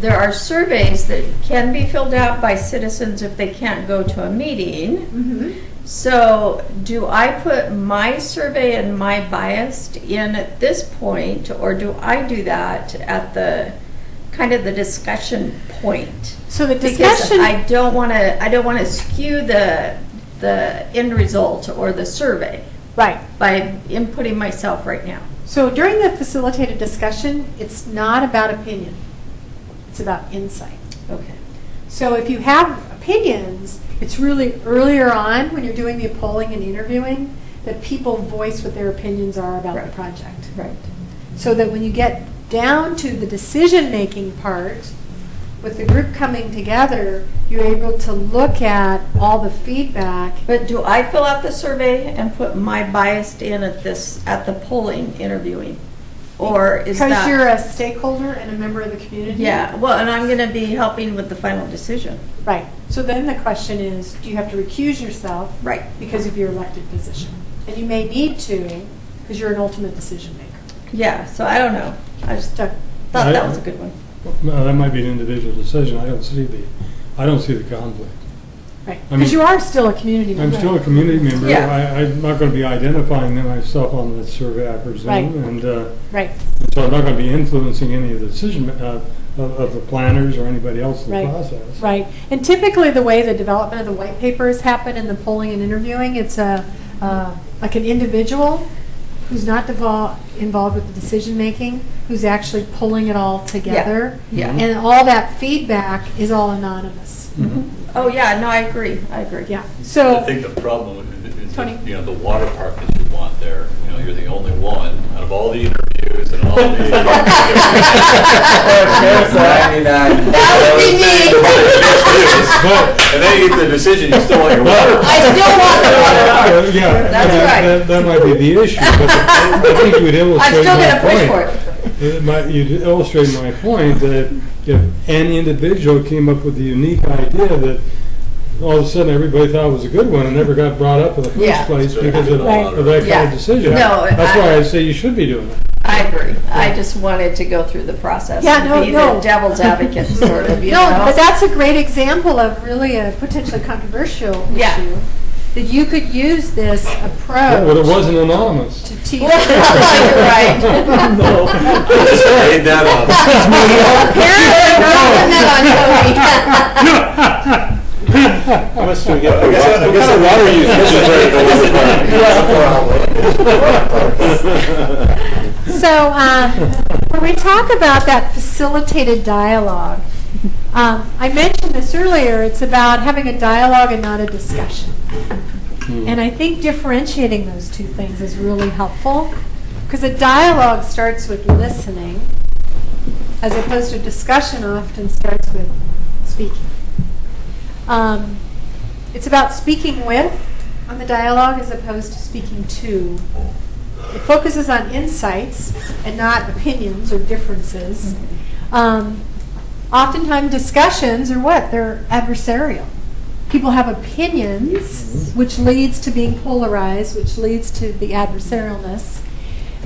there are surveys that can be filled out by citizens if they can't go to a meeting. Mm-hmm. So do I put my survey and my bias in at this point, or do I do that at the, kind of the discussion point? So the discussion. Because. I don't want to, I don't want to skew the, the end result or the survey. Right. By inputting myself right now. So during the facilitated discussion, it's not about opinion. It's about insight. Okay. So if you have opinions, it's really earlier on when you're doing the polling and interviewing that people voice what their opinions are about the project. Right. So that when you get down to the decision-making part, with the group coming together, you're able to look at all the feedback. But do I fill out the survey and put my bias in at this, at the polling interviewing? Or is that? Because you're a stakeholder and a member of the community? Yeah, well, and I'm going to be helping with the final decision. Right. So then the question is, do you have to recuse yourself? Right. Because of your elected position. And you may need to, because you're an ultimate decision maker. Yeah, so I don't know. I just thought thought that was a good one. No, that might be an individual decision. I don't see the, I don't see the conflict. Right. I mean- Because you are still a community member. I'm member. still a community member. Yeah. I, I'm not going to be identifying myself on the survey, I presume. Right. And, uh, Right. so I'm not going to be influencing any of the decision, uh, of, of the planners or anybody else in the Right. process. Right. And typically, the way the development of the white papers happen in the polling and interviewing, it's a, uh, like an individual who's not devol- involved with the decision making, who's actually pulling it all together. yeah. And all that feedback is all anonymous. Oh, yeah, no, I agree, I agree. Yeah. So. I think the problem is, is Tony? you know, the water park that you want there, you know, you're the only one out of all the interviews and all the. That would be me. And then you get the decision, you still want your water park. I still want the water park. Yeah, That's that- right. That, that might be the issue, but I think you would illustrate I'm still gonna push for it. It might, you'd illustrate my point that if an individual came up with the unique idea that all of a sudden everybody thought it was a good one and never got brought up in the Yeah. first place because of, Right. of that kind Yeah. of decision. No, That's I- why I say you should be doing it. I agree. I just wanted to go through the process. Yeah, and no, Be no. the devil's advocate, sort of, you no, know? but that's a great example of really a potentially controversial Yeah. issue. That you could use this approach. But it wasn't anonymous. To teach. You're right. No. Made that up. Apparently, not putting that on Cody. How much do we get? I guess- I guess What kind of water use So, um, when we talk about that facilitated dialogue, um, I mentioned this earlier, it's about having a dialogue and not a discussion. And I think differentiating those two things is really helpful because a dialogue starts with listening as opposed to discussion often starts with speaking. Um, it's about speaking with on the dialogue as opposed to speaking to. It focuses on insights and not opinions or differences. Um, oftentimes, discussions are what? They're adversarial. People have opinions, mm-hmm. which leads to being polarized, which leads to the adversarialness.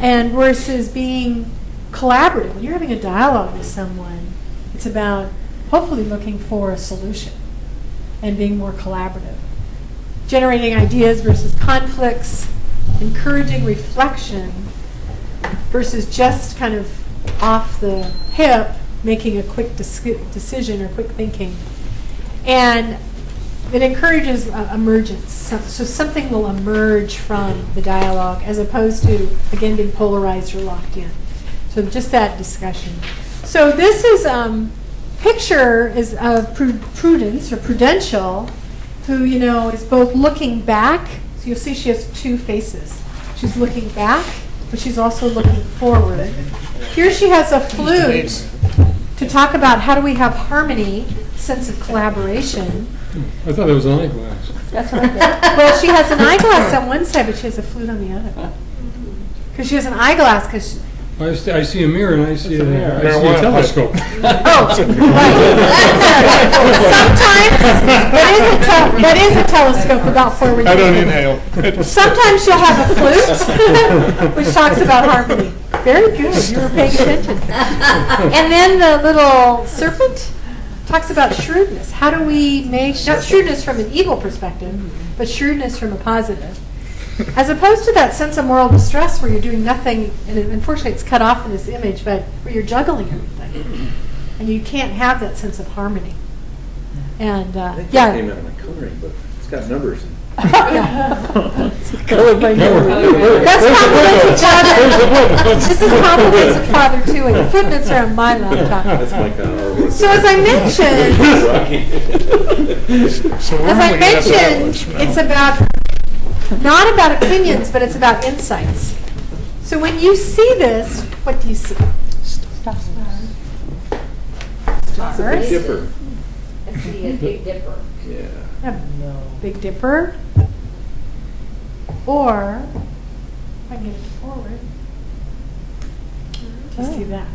And versus being collaborative, when you're having a dialogue with someone, it's about hopefully looking for a solution and being more collaborative generating ideas versus conflicts, encouraging reflection versus just kind of off the hip making a quick decision or quick thinking. And it encourages uh, emergence. So, so something will emerge from the dialogue as opposed to, again, being polarized or locked in. So just that discussion. So this is um, picture is of Prudence or Prudential, who you know is both looking back. So you'll see she has two faces. She's looking back, but she's also looking forward. Here she has a flute to talk about how do we have harmony, sense of collaboration. I thought it was an eyeglass. That's what I. Well, she has an eyeglass on one side, but she has a flute on the other. Because she has an eyeglass, because I see, I see a mirror and I see a, see a telescope. Oh, right. Sometimes, that is a tel- that is a telescope about forward I don't thinking. inhale. Sometimes she'll have a flute, which talks about harmony. Very good, you were paying attention. And then the little serpent talks about shrewdness. How do we make, not shrewdness from an evil perspective, but shrewdness from a positive? As opposed to that sense of moral distress where you're doing nothing, and unfortunately it's cut off in this image, but where you're juggling everything. And you can't have that sense of harmony. And, uh, yeah. came out of my coloring book. It's got numbers. Colored by That's compliments of father. This is compliments of father too, and the footnotes are on my laptop. That's my kind. So as I mentioned, So as I only gonna have to have mentioned, it's about, not about opinions, but it's about insights. So when you see this, what do you see? Stars. Dipper. I see a big dipper. Yeah. A Big Dipper. Or, if I get it forward. Do you see oh. that?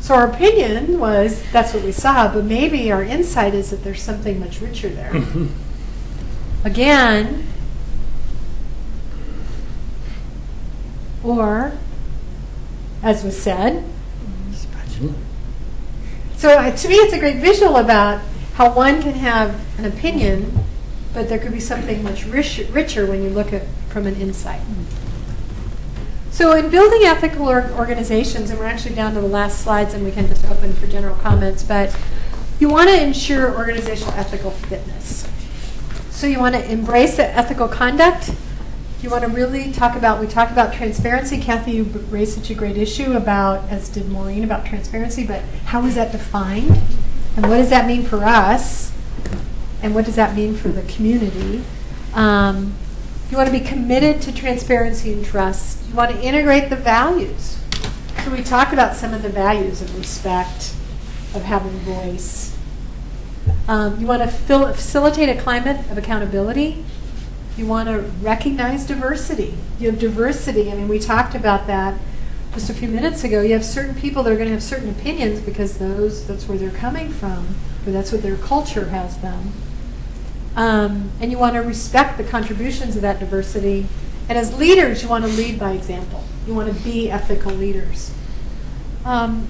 So our opinion was, that's what we saw, but maybe our insight is that there's something much richer there. Again, or, as was said, so uh, to me, it's a great visual about how one can have an opinion, but there could be something much rich, richer when you look at from an insight. So in building ethical or- organizations, and we're actually down to the last slides, and we can just open for general comments, but you want to ensure organizational ethical fitness. So you want to embrace the ethical conduct. You want to really talk about, we talked about transparency. Kathy, you raised such a great issue about, as did Maureen, about transparency, but how is that defined? And what does that mean for us? And what does that mean for the community? Um, you want to be committed to transparency and trust. You want to integrate the values. So we talked about some of the values of respect, of having voice. Um, you want to facilitate a climate of accountability. You want to recognize diversity. You have diversity. I mean, we talked about that just a few minutes ago. You have certain people that are going to have certain opinions because those that's where they're coming from, or that's what their culture has them. Um, and you want to respect the contributions of that diversity. And as leaders, you want to lead by example. You want to be ethical leaders. Um,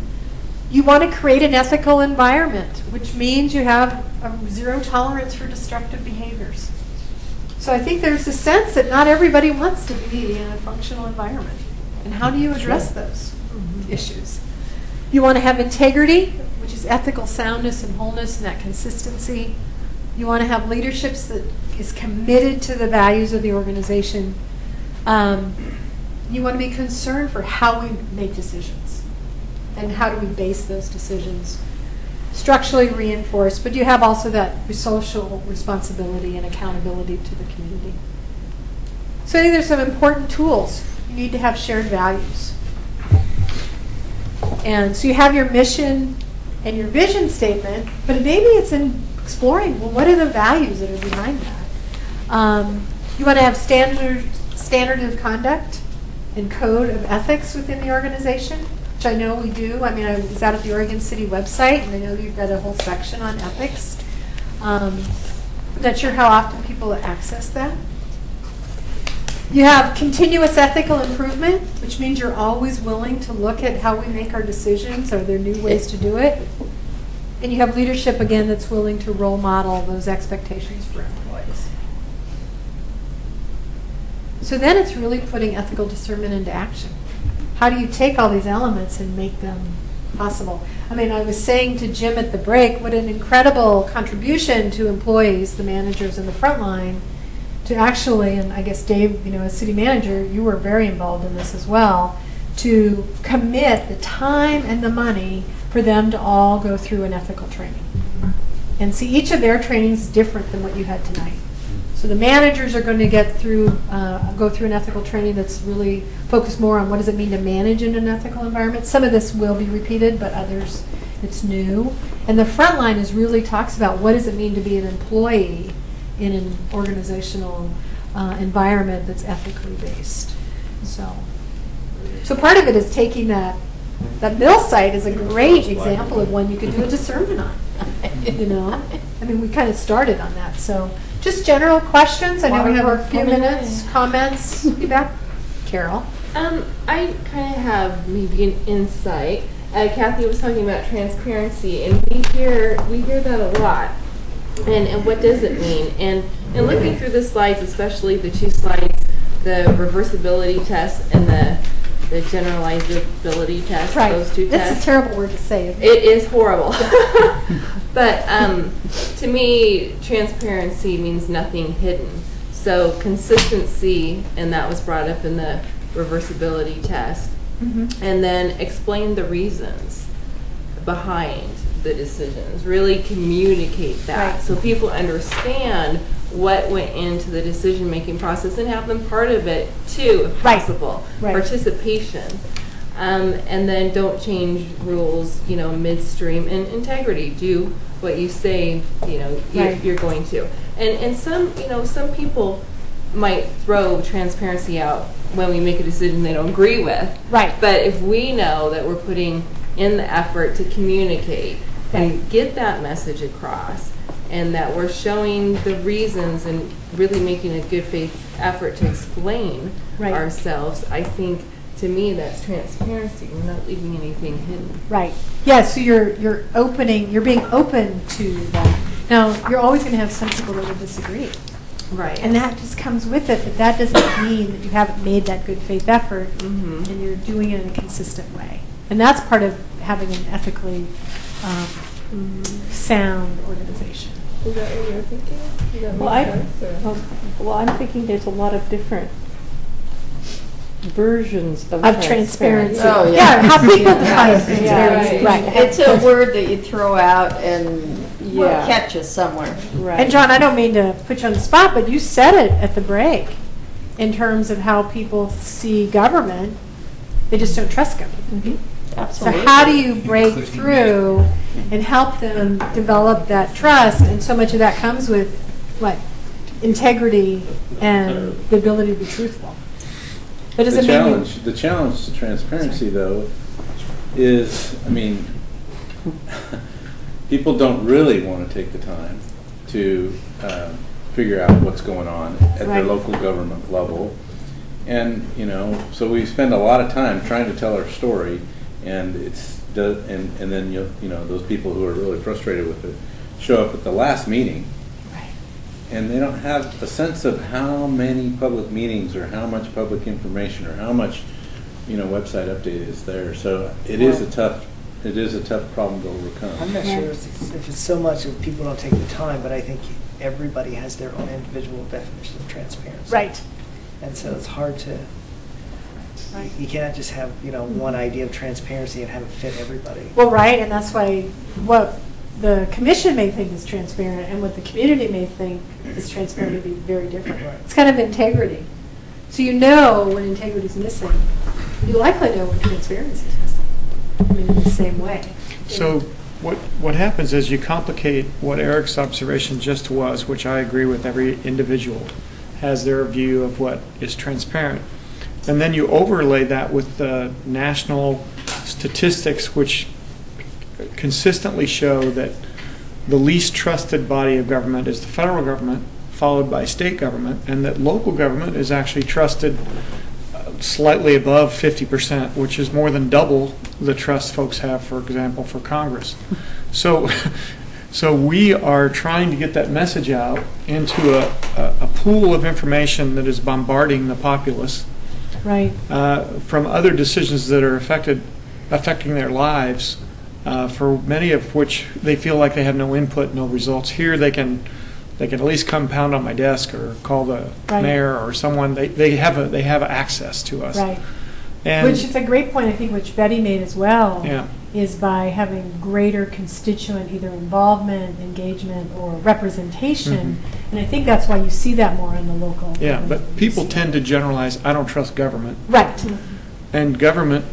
you want to create an ethical environment, which means you have a zero tolerance for destructive behaviors. So I think there's a sense that not everybody wants to be in a functional environment. And how do you address those issues? You want to have integrity, which is ethical soundness and wholeness and that consistency. You want to have leaderships that is committed to the values of the organization. Um, you want to be concerned for how we make decisions and how do we base those decisions. Structurally reinforced, but you have also that social responsibility and accountability to the community. So I think there's some important tools. You need to have shared values. And so you have your mission and your vision statement, but maybe it's in exploring, well, what are the values that are behind that? Um, you want to have standard, standard of conduct and code of ethics within the organization, which I know we do. I mean, I was out at the Oregon City website, and I know you've got a whole section on ethics. Um, not sure how often people access that. You have continuous ethical improvement, which means you're always willing to look at how we make our decisions. Are there new ways to do it? And you have leadership, again, that's willing to role model those expectations for employees. So then it's really putting ethical discernment into action. How do you take all these elements and make them possible? I mean, I was saying to Jim at the break, what an incredible contribution to employees, the managers in the front line, to actually, and I guess Dave, you know, as city manager, you were very involved in this as well, to commit the time and the money for them to all go through an ethical training. And see, each of their trainings is different than what you had tonight. So the managers are going to get through, uh, go through an ethical training that's really focused more on what does it mean to manage in an ethical environment. Some of this will be repeated, but others it's new. And the front line is really talks about what does it mean to be an employee in an organizational uh, environment that's ethically based. So, so part of it is taking that. That mill site is a great example of one you could do a discernment on. You know, I mean, we kind of started on that. So, just general questions. I know we have a few Waterworks minutes. Comments. You back, Carol? Um, I kind of have maybe an insight. Uh, Kathy was talking about transparency, and we hear we hear that a lot. And and what does it mean? And and looking through the slides, especially the two slides, the reversibility test and the the generalizability test, Right. those two tests. That's a terrible word to say. isn't it? It is horrible. but um, to me, transparency means nothing hidden. So consistency, and that was brought up in the reversibility test. Mhm. And then explain the reasons behind the decisions. Really communicate that Right. so people understand what went into the decision making process and have them part of it too, if Right. possible. Right. Participation. Um, and then don't change rules, you know, midstream. And integrity, do what you say, you know, you're, Right. you're going to. And and some, you know, some people might throw transparency out when we make a decision they don't agree with. Right. But if we know that we're putting in the effort to communicate and get that message across, and that we're showing the reasons and really making a good faith effort to explain Right. ourselves, I think to me that's transparency. We're not leaving anything hidden. Right. Yeah, so you're, you're opening, you're being open to that. Now, you're always going to have some people that will disagree. Right. And that just comes with it, but that doesn't mean that you haven't made that good faith effort Mm-hmm. and you're doing it in a consistent way. And that's part of having an ethically um, sound organization. Is that what you're thinking? Does that Well, make I, sense? well, well, I'm thinking there's a lot of different versions of Of transparency. Oh, Yeah, how people define Yeah, transparency. Right. It's a word that you throw out and will Yeah. catch us somewhere. And John, I don't mean to put you on the spot, but you said it at the break in terms of how people see government. They just don't trust government. Mm-hmm. So how do you break through and help them develop that trust? And so much of that comes with what? Integrity and the ability to be truthful. But does The it mean challenge, the challenge to transparency, though, is, I mean, people don't really want to take the time to um, figure out what's going on at their local government level. And, you know, so we spend a lot of time trying to tell our story, and it's, and, and then, you you know, those people who are really frustrated with it show up at the last meeting, and they don't have a sense of how many public meetings or how much public information or how much, you know, website update is there. So it is a tough, it is a tough problem to overcome. I'm not sure if it's, if it's so much of people don't take the time, but I think everybody has their own individual definition of transparency. Right. And so it's hard to, Right. you cannot just have, you know, one idea of transparency and have it fit everybody. Well, right, and that's why what the commission may think is transparent and what the community may think is transparent would be very different. It's kind of integrity. So you know when integrity is missing. You likely know when transparency is missing. I mean, in the same way. So what, what happens is you complicate what Eric's observation just was, which I agree with, every individual has their view of what is transparent. And then you overlay that with the national statistics, which consistently show that the least trusted body of government is the federal government, followed by state government, and that local government is actually trusted uh, slightly above 50%, which is more than double the trust folks have, for example, for Congress. So, so we are trying to get that message out into a, a, a pool of information that is bombarding the populace Right. uh, from other decisions that are affected, affecting their lives, uh, for many of which they feel like they have no input, no results. Here, they can, they can at least come pound on my desk or call the Right. mayor or someone. They, they have a, they have access to us. Right. And Which is a great point, I think, which Betty made as well. Yeah. Is by having greater constituent either involvement, engagement, or representation. And I think that's why you see that more on the local. Yeah, but people tend to generalize. I don't trust government. Right. And government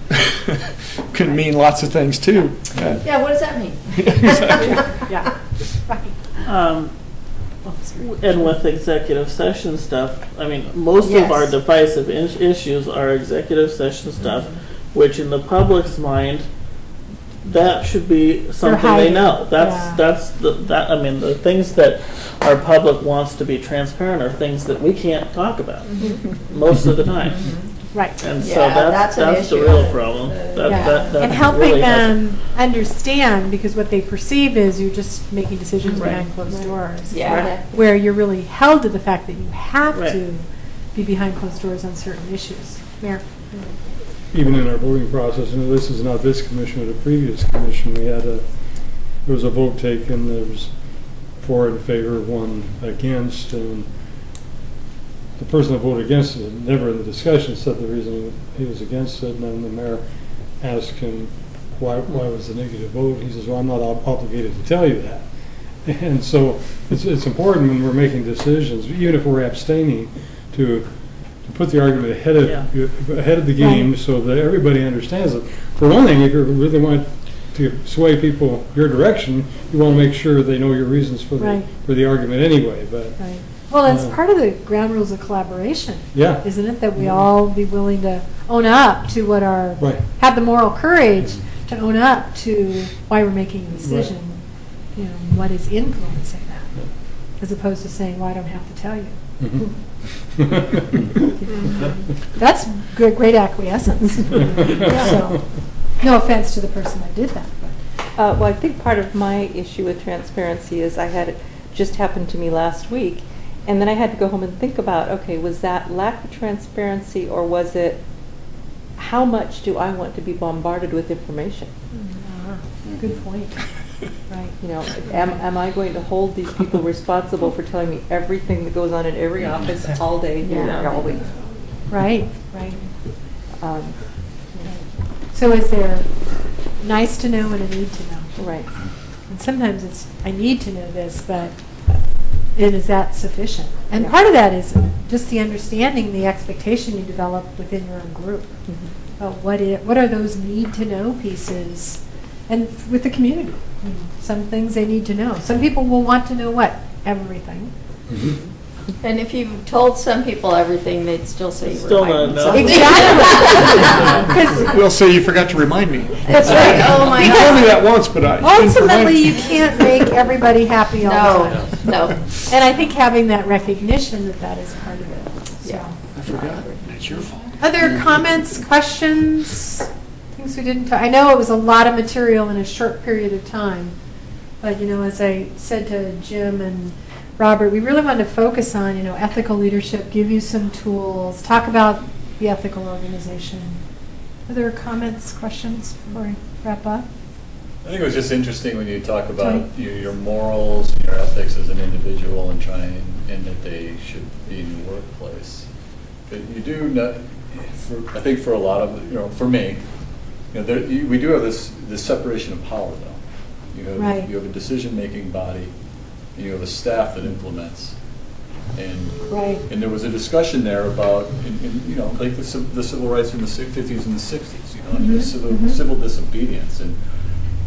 can mean lots of things too. Uh, Yeah, what does that mean? Yeah. Um, and with executive session stuff, I mean, most of our Yes. divisive is- issues are executive session stuff, which in the public's mind, that should be something they hiding. know. That's, Yeah. that's the, that, I mean, the things that our public wants to be transparent are things that we can't talk about most of the time. Right. And so Yeah, that's, that's an that's the issue. real problem. That, Yeah. that, that And helping really hasn't- them understand, because what they perceive is you're just making decisions Right. behind closed doors. Yeah. Right. Where you're really held to the fact that you have Right. to be behind closed doors on certain issues. Mayor? even in our voting process, and this is not this commission, but a previous commission, we had a, there was a vote taken, there was four in favor, one against, and the person that voted against it, never in the discussion said the reason he was against it, and then the mayor asked him, why, why was the negative vote? He says, well, I'm not ob- obligated to tell you that. And so it's, it's important when we're making decisions, even if we're abstaining, to, to put the argument ahead of, uh, ahead of the game so that everybody understands it. For one thing, if you really want to sway people your direction, you want to make sure they know your reasons for the, Right. for the argument anyway, but. Right. Well, it's Uh, part of the ground rules of collaboration. Yeah. Isn't it, that we all be willing to own up to what our, Right. have the moral courage to own up to why we're making a decision, you know, what is influencing that, as opposed to saying, well, I don't have to tell you. That's good, great acquiescence. So, No offense to the person that did that, but. Uh, well, I think part of my issue with transparency is I had, it just happened to me last week, And then I had to go home and think about, okay, was that lack of transparency or was it, how much do I want to be bombarded with information? Ah, Good point. Right. You know, am, am I going to hold these people responsible for telling me everything that goes on in every office all day, Yeah. all week? Right, right. Um, So is there nice to know and a need to know? Right. And sometimes it's, I need to know this, but and is that sufficient? And Yeah. part of that is just the understanding, the expectation you develop within your own group. Mhm. About what i what are those need to know pieces? And with the community, some things they need to know. Some people will want to know what? Everything. And if you told some people everything, they'd still say you were Still not hiding enough. something. Exactly. 'Cause We'll say you forgot to remind me. That's right. Oh, my You God. told me that once, but I. didn't Ultimately, you can't make everybody happy all the No, time. no. And I think having that recognition that that is part of it. So. Yeah. I forgot. That's your fault. Other comments, questions, things we didn't, ta- I know it was a lot of material in a short period of time, but, you know, as I said to Jim and Robert, we really wanted to focus on, you know, ethical leadership, give you some tools, talk about the ethical organization. Other comments, questions before we wrap up? I think it was just interesting when you talk about your, your morals and your ethics as an individual and trying, and that they should be in the workplace. But you do not, for, I think for a lot of, you know, for me, you know, there, you, we do have this, this separation of power though. You have, Right. you have a decision-making body, and you have a staff that implements. And Right. and there was a discussion there about, you know, like the, the civil rights in the 50s and the 60s, you know, and Mhm, the civil, mhm. civil disobedience. And,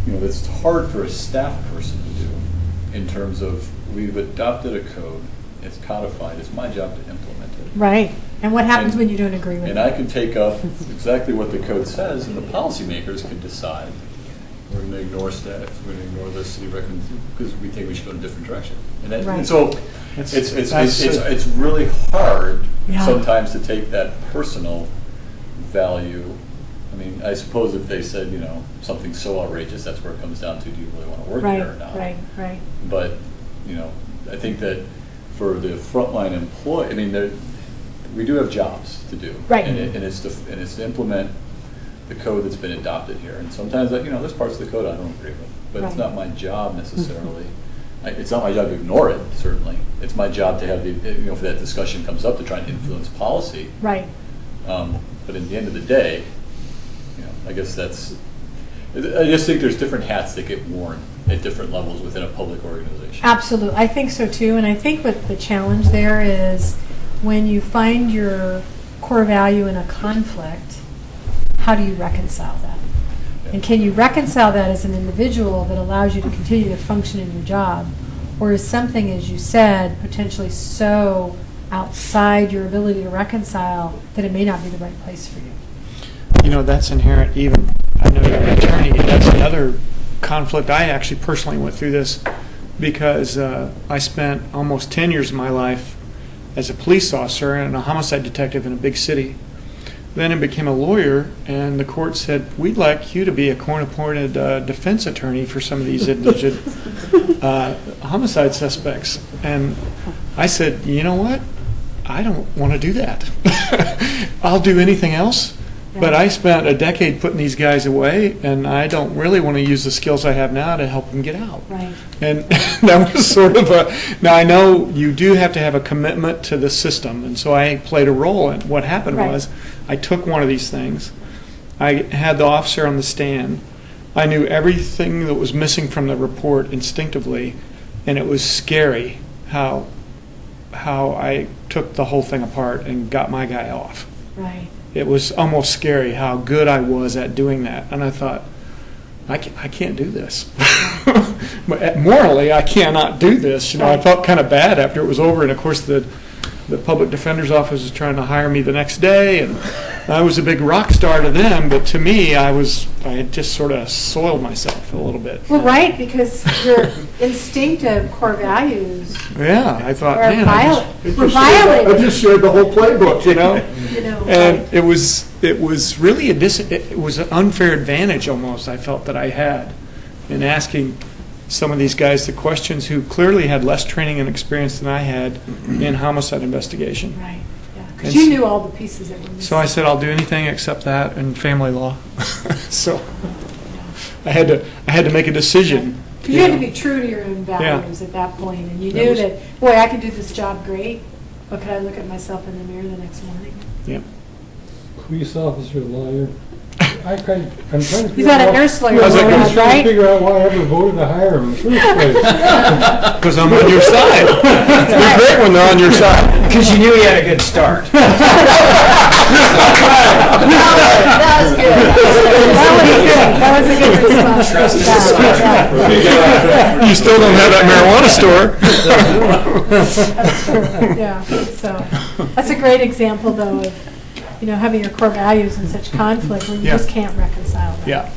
you know, it's hard for a staff person to do in terms of, we've adopted a code, it's codified, it's my job to implement it. Right. And what happens And- when you don't agree with it? And I can take up exactly what the code says, and the policymakers can decide, we're going to ignore staff, we're going to ignore the city recommendations, because we think we should go in a different direction. And that, Right. and so, That's- it's, it's, that's it's, it's it's really hard Yeah. sometimes to take that personal value. I mean, I suppose if they said, you know, something so outrageous, that's where it comes down to, do you really want to work Right, here or not? right, right. But, you know, I think that for the frontline employee, I mean, there, we do have jobs to do. Right. And it, and it's to, and it's to implement the code that's been adopted here. And sometimes, you know, there's parts of the code I don't agree with, but it's not my job necessarily. I- It's not my job to ignore it, certainly. It's my job to have the, you know, if that discussion comes up, to try and influence policy. Right. Um, But at the end of the day, you know, I guess that's, I just think there's different hats that get worn at different levels within a public organization. Absolutely, I think so too, and I think what the challenge there is when you find your core value in a conflict, how do you reconcile that? And can you reconcile that as an individual that allows you to continue to function in your job? Or is something, as you said, potentially so outside your ability to reconcile that it may not be the right place for you? You know, that's inherent even, I know you're an attorney, that's another conflict. I actually personally went through this because uh, I spent almost 10 years of my life as a police officer and a homicide detective in a big city. Then I became a lawyer, and the court said, "We'd like you to be a court-appointed uh, defense attorney for some of these indigent uh, homicide suspects." And I said, "You know what? I don't want to do that. I'll do anything else." But I spent a decade putting these guys away, and I don't really want to use the skills I have now to help them get out. Right. And that was sort of a. Now I know you do have to have a commitment to the system, and so I played a role. And what happened Right. was, I took one of these things. I had the officer on the stand. I knew everything that was missing from the report instinctively, and it was scary how how I took the whole thing apart and got my guy off Right. It was almost scary how good I was at doing that. And I thought, I can't, I can't do this. But eh, Morally, I cannot do this. You know, I felt kind of bad after it was over. And of course, the the public defender's office was trying to hire me the next day, and I was a big rock star to them. But to me, I was I had just sort of soiled myself a little bit. Well, right, because your instinctive core values Yeah, I thought, man, I viol- just, were violated. I just shared the whole playbook, you know. You know, and it was it was really a dis- it was an unfair advantage almost I felt that I had in asking some of these guys the questions who clearly had less training and experience than I had in homicide investigation. Right, yeah. Because you knew all the pieces that were missing. So I said, I'll do anything except that and family law. So I had to, I had to make a decision. Because you had to be true to your own Yeah. values at that point, and you That knew was- that, boy, I can do this job great, but could I look at myself in the mirror the next morning? Yep. Police officer, lawyer. I kind, I'm trying to. He's not a out- nurse lawyer, Yeah, I was though, trying right? to figure out why I ever voted to hire him in the first place. Because I'm on your side. They're great when they're on your side. Because you knew he had a good start. That was good. That was a good response. Trust is Yeah, yeah. You still don't have that marijuana store. Yeah, so, that's a great example, though, of, you know, having your core values in such conflict where you Yeah. just can't reconcile them. Yeah.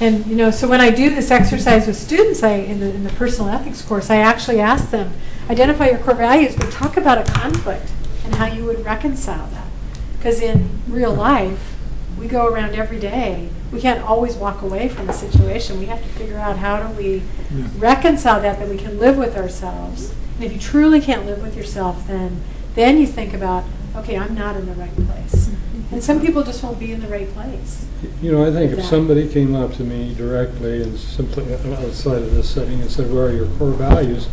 And, you know, so when I do this exercise with students, I, in the, in the personal ethics course, I actually ask them, identify your core values, but talk about a conflict and how you would reconcile that. Because in real life, we go around every day, we can't always walk away from a situation. We have to figure out how do we Yeah. reconcile that, that we can live with ourselves. And if you truly can't live with yourself, then, then you think about, okay, I'm not in the right place. And some people just won't be in the right place. You know, I think if Yeah. somebody came up to me directly and simply uh, outside of this setting and said, "Where are your core values?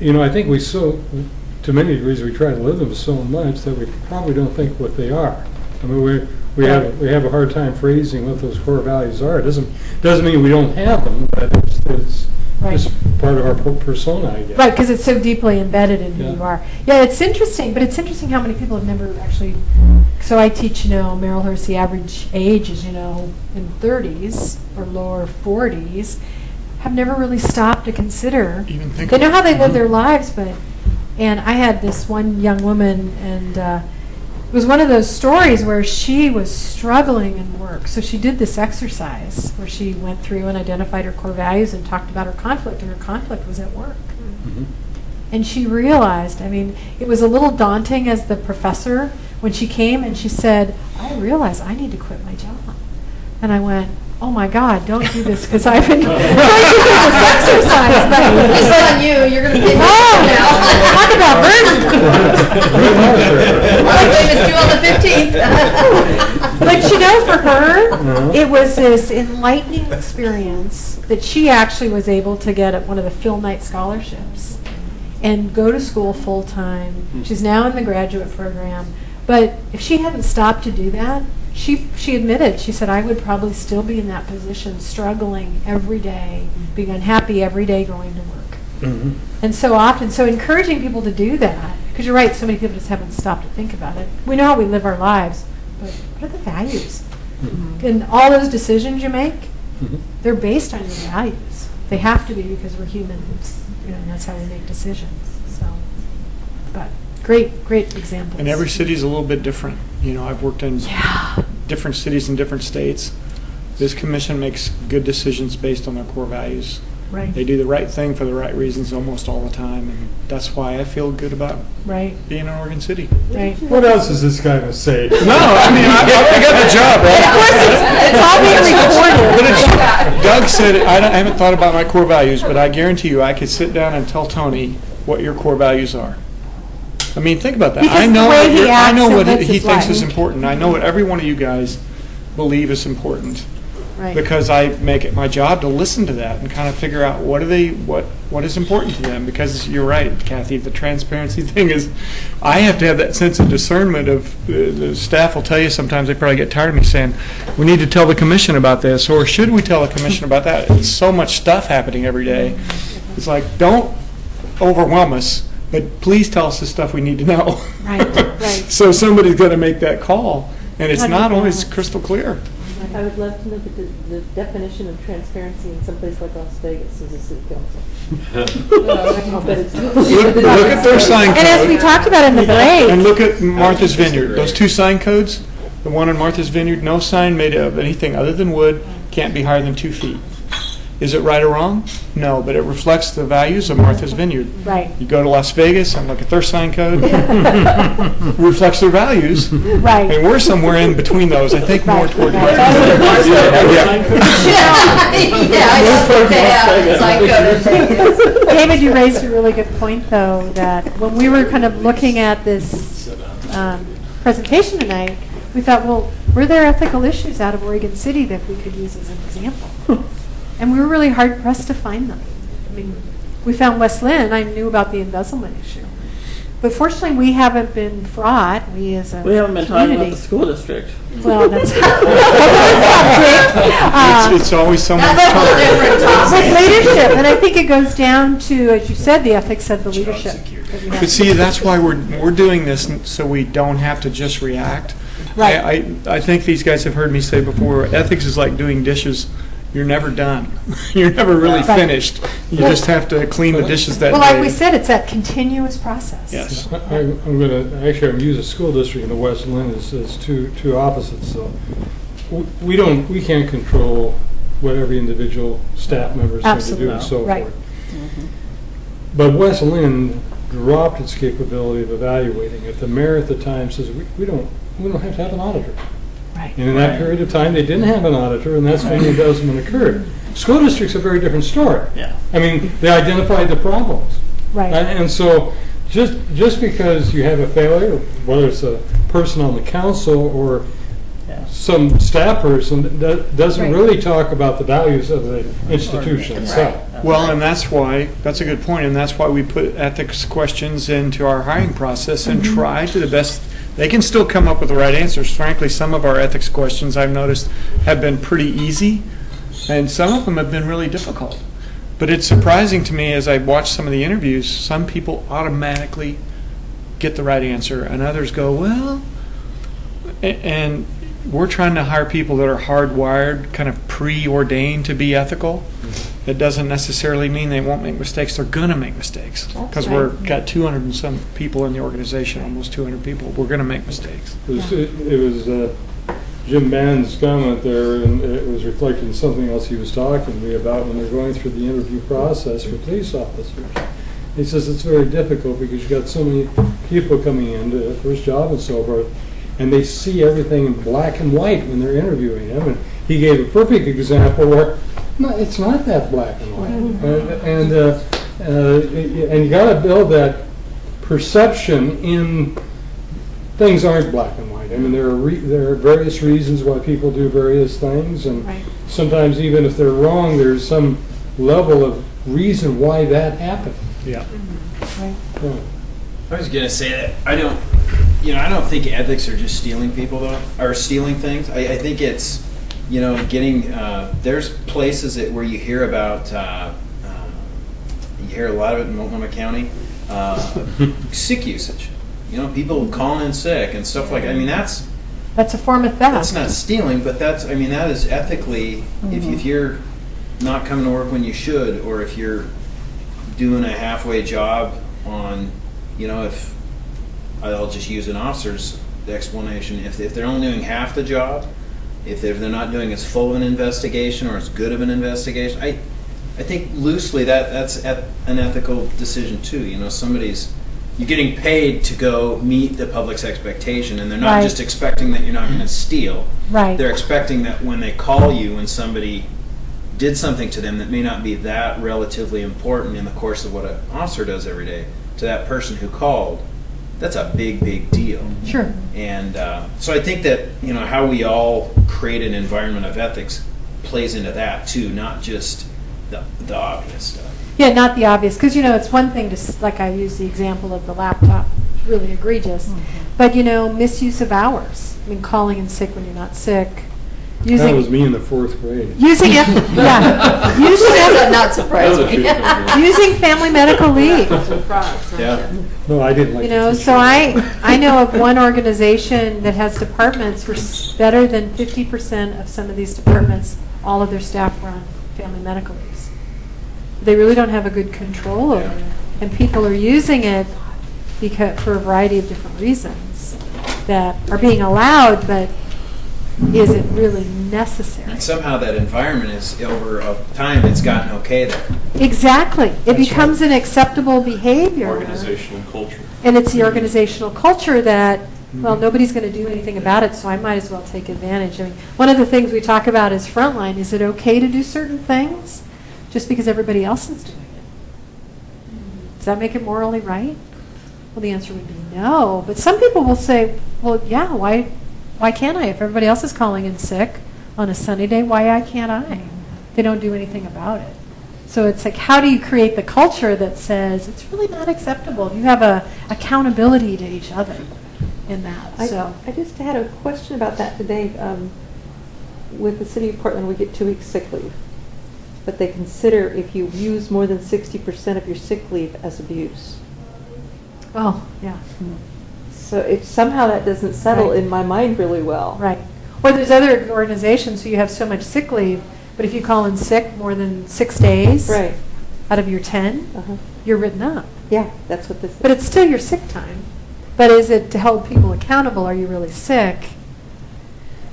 You know, I think we so, to many degrees, we try to live them so much that we probably don't think what they are. I mean, we, we have, we have a hard time phrasing what those core values are. It doesn't, doesn't mean we don't have them, but it's, it's Right. just part of our per- persona, I guess. Right, because it's so deeply embedded in who Yeah. you are. Yeah, it's interesting, but it's interesting how many people have never actually. So I teach, you know, Marylhurst, the average age is, you know, in 30s or lower 40s, have never really stopped to consider. Even think They know about how they it. live their lives, but. And I had this one young woman, and uh, it was one of those stories where she was struggling in work. So she did this exercise where she went through and identified her core values and talked about her conflict, and her conflict was at work. Mhm. And she realized, I mean, it was a little daunting as the professor when she came and she said, I realize I need to quit my job. And I went, oh my God, don't do this because I've been trying to do this exercise. But This on you, you're gonna pay me Oh, now. talk about burden. My thing is due on the 15th. But you know, for her, uh-huh. it was this enlightening experience that she actually was able to get at one of the Phil Knight scholarships and go to school full time. Mm-hmm. She's now in the graduate program. But if she hadn't stopped to do that, she she admitted she said I would probably still be in that position, struggling every day, being unhappy every day going to work. Mhm. And so often, so encouraging people to do that, because you're right, so many people just haven't stopped to think about it. We know how we live our lives, but what are the values? And all those decisions you make, Mhm. they're based on your values. They have to be because we're humans, you know, and that's how we make decisions. So, but great, great examples. And every city's a little bit different. You know, I've worked in Yeah. different cities in different states. This commission makes good decisions based on their core values. Right. They do the right thing for the right reasons almost all the time, and that's why I feel good about Right. being in Oregon City. Right. What else is this guy gonna say? No, I mean, I, I got the job, right? Of course, it's, it's all being recorded. But it's, Doug said, I, don't- I haven't thought about my core values, but I guarantee you, I could sit down and tell Tony what your core values are. I mean, think about that. I Because the know way what he I acts know and what lives he his thinks is life. important. I know what every one of you guys believe is important. Right. Because I make it my job to listen to that and kind of figure out what are they, what, what is important to them. Because you're right, Kathy, the transparency thing is, I have to have that sense of discernment of, uh, the staff will tell you sometimes, they probably get tired of me saying, we need to tell the commission about this, or should we tell the commission about that? It's so much stuff happening every day. It's like, don't overwhelm us, but please tell us the stuff we need to know. Right, right. So somebody's gonna make that call, and it's How do you not always balance? crystal clear. I would love to know the, the definition of transparency in some place like Las Vegas as a city council. I'll bet it's- Look, look at their sign code. And as we talked about in the break, And look at Martha's Vineyard, those two sign codes, the one on Martha's Vineyard, no sign made of anything other than wood, can't be higher than two feet. Is it right or wrong? No, but it reflects the values of Martha's Vineyard. Right. You go to Las Vegas and look at their sign code, reflects their values. Right. And we're somewhere in between those, I think more toward Right. Martha's Vineyard. David, you raised a really good point, though, that when we were kind of looking at this um, presentation tonight, we thought, well, were there ethical issues out of Oregon City that we could use as an example? And we were really hard pressed to find them. I mean, we found West Linn, I knew about the embezzlement issue. But fortunately, we haven't been fraught, we as a We haven't been talking about community. the school district. Well, that's It's, it's always someone's With turn. leadership, and I think it goes down to, as you said, the ethics of the leadership. that we have. But see, that's why we're, we're doing this, n- so we don't have to just react. Right. I, I I think these guys have heard me say before, ethics is like doing dishes. You're never done. You're never really Right. finished. You Well- just have to clean the dishes that day. Well, like we said, it's that continuous process. Yes. I- I'm I'm gonna, actually, I'm use a school district in the West Linn as, as two, two opposites, so. We don't, we can't control what every individual staff member is going to do and so Absolutely, right. forth. But West Linn dropped its capability of evaluating If The mayor at the time says, we, we don't, we don't have to have an auditor. Right. And in that period of time, they didn't have an auditor, and that's when the embezzlement occurred. School district's a very different story. Yeah. I mean, they identified the problems. Right. And and so, just, just because you have a failure, whether it's a person on the council or Yeah. some staff person, that doesn't Right. really talk about the values of the institution itself. Well, and that's why, that's a good point, and that's why we put ethics questions into our hiring process and Mm-hmm. try to the best, they can still come up with the right answers. Frankly, some of our ethics questions, I've noticed, have been pretty easy, and some of them have been really difficult. But it's surprising to me as I watch some of the interviews, some people automatically get the right answer, and others go, well, and we're trying to hire people that are hardwired, kind of preordained to be ethical. Mm-hmm. It doesn't necessarily mean they won't make mistakes. They're gonna make mistakes because we've got 200 and some people in the organization, almost 200 people. We're gonna make mistakes. It was, it it was uh, Jim Mann's comment there, and it was reflecting something else he was talking to me about when they're going through the interview process for police officers. He says it's very difficult because you've got so many people coming in to their first job and so forth, and they see everything in black and white when they're interviewing them. And he gave a perfect example where, no, it's not that black and white. And, and, uh, uh, and you gotta build that perception in things aren't black and white. I mean, there are re- there are various reasons why people do various things, and Right. sometimes even if they're wrong, there's some level of reason why that happened. Yeah. Right. Yeah. I was gonna say that I don't, you know, I don't think ethics are just stealing people though, or stealing things. I, I think it's, you know, getting. Uh, there's places that where you hear about. Uh, uh, you hear a lot of it in Multnomah County. Uh, sick usage. You know, people calling in sick and stuff like. I mean, that's That's a form of theft. that's not stealing, but that's. I mean, that is ethically. If, if you're not coming to work when you should, or if you're doing a halfway job on, you know, if I'll just use an officer's explanation, if, if they're only doing half the job, if they're, they're not doing as full of an investigation or as good of an investigation, I, I think loosely that that's an ethical decision too. You know, somebody's you're getting paid to go meet the public's expectation, and they're not Right. just expecting that you're not going to steal. Right. They're expecting that when they call you, when somebody did something to them that may not be that relatively important in the course of what an officer does every day, to that person who called, that's a big, big deal. Sure. And uh, so I think that you know how we all create an environment of ethics plays into that too, not just the, the obvious stuff. Yeah, not the obvious, because, you know, it's one thing to, like I use the example of the laptop, really egregious. Mm-hmm. But, you know, misuse of hours. I mean, calling in sick when you're not sick. That was Using, me in the fourth grade. using, F- yeah. Using F- Not surprising. Using family medical leave. Yeah. No, I didn't like. You know, so I, I know of one organization that has departments where s- better than fifty percent of some of these departments, all of their staff were on family medical leaves. They really don't have a good control over it. And people are using it because, for a variety of different reasons that are being allowed, but is it really necessary? And somehow that environment is, over a time, it's gotten okay there. Exactly. It becomes an acceptable behavior. Organizational culture. And it's the organizational culture that, well, nobody's going to do anything about it, so I might as well take advantage. I mean, one of the things we talk about is frontline. Is it okay to do certain things just because everybody else is doing it? Does that make it morally right? Well, the answer would be no. But some people will say, well, yeah, why, why can't I? If everybody else is calling in sick on a sunny day, why I can't I? They don't do anything about it. So it's like, how do you create the culture that says it's really not acceptable? You have a accountability to each other in that. I, so I just had a question about that today. Um, with the city of Portland, we get two weeks sick leave, but they consider if you use more than sixty percent of your sick leave as abuse. oh yeah, So if somehow that doesn't settle Right. in my mind really well. right. Or there's other organizations who you have so much sick leave, but if you call in sick more than six days Right. out of your 10 Uh-huh. you're written up. Yeah, that's what this. But it's still your sick time. But is it to hold people accountable? Are you really sick?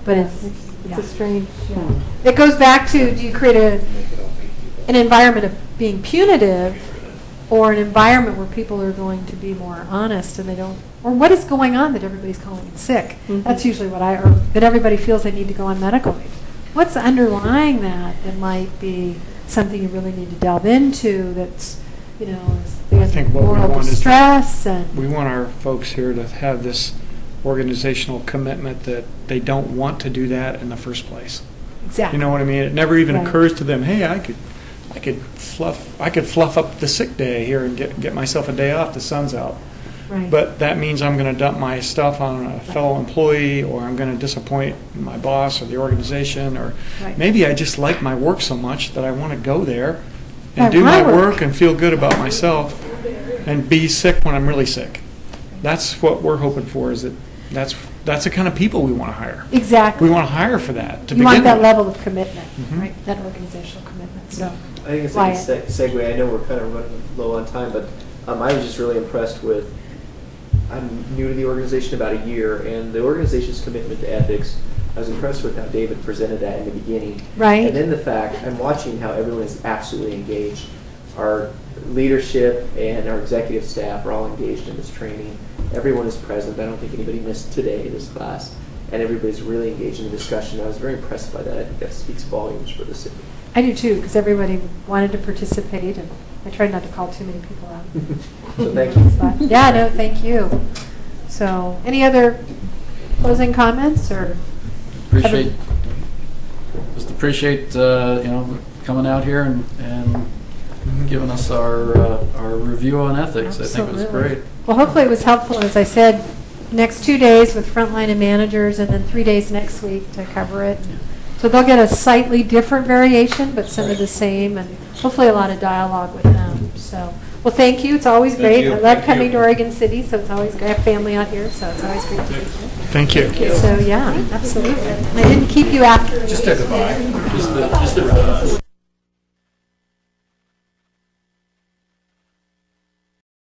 But Yeah, it's, it's, it's yeah. a strange. It goes back to, do you create a, an environment of being punitive or an environment where people are going to be more honest and they don't, or what is going on that everybody's calling in sick? Mhm. That's usually what I, or that everybody feels they need to go on medical leave. What's underlying that that might be something you really need to delve into that's, you know, I think what we moral want is distress and, We want our folks here to have this organizational commitment that they don't want to do that in the first place. exactly. You know what I mean? It never even Right. occurs to them, hey, I could, I could fluff, I could fluff up the sick day here and get, get myself a day off, the sun's out. Right. But that means I'm going to dump my stuff on a fellow employee, or I'm going to disappoint my boss or the organization, or Right. maybe I just like my work so much that I want to go there and Like do my work. work and feel good about myself and be sick when I'm really sick. That's what we're hoping for, is that, that's, that's the kind of people we want to hire. Exactly. We want to hire for that, to You want that with. level of commitment, Mhm. right? That organizational commitment, so. I think it's a good se- segue. I know we're kind of running low on time, but um, I was just really impressed with. I'm new to the organization about a year, and the organization's commitment to ethics. I was impressed with how David presented that in the beginning. Right. And then the fact I'm watching how everyone is absolutely engaged. Our leadership and our executive staff are all engaged in this training. Everyone is present. I don't think anybody missed today this class, and everybody's really engaged in the discussion. I was very impressed by that. I think that speaks volumes for the city. I do too, because everybody wanted to participate, and I tried not to call too many people out. So thank you. But- Yeah, no, thank you. So, any other closing comments, or? Appreciate, just appreciate, uh, you know, coming out here and, and giving us our, uh, our review on ethics. I think it was Absolutely. great. Well, hopefully it was helpful, as I said, next two days with frontline and managers, and then three days next week to cover it. So they'll get a slightly different variation, but some of the same, and hopefully a lot of dialogue with them, so. Well, thank you, it's always Thank great. you. I love Thank coming you. to Oregon City, so it's always, great. I have family out here, so it's always great to meet you. Thank you. So, yeah, absolutely. I didn't keep you after. Just a goodbye.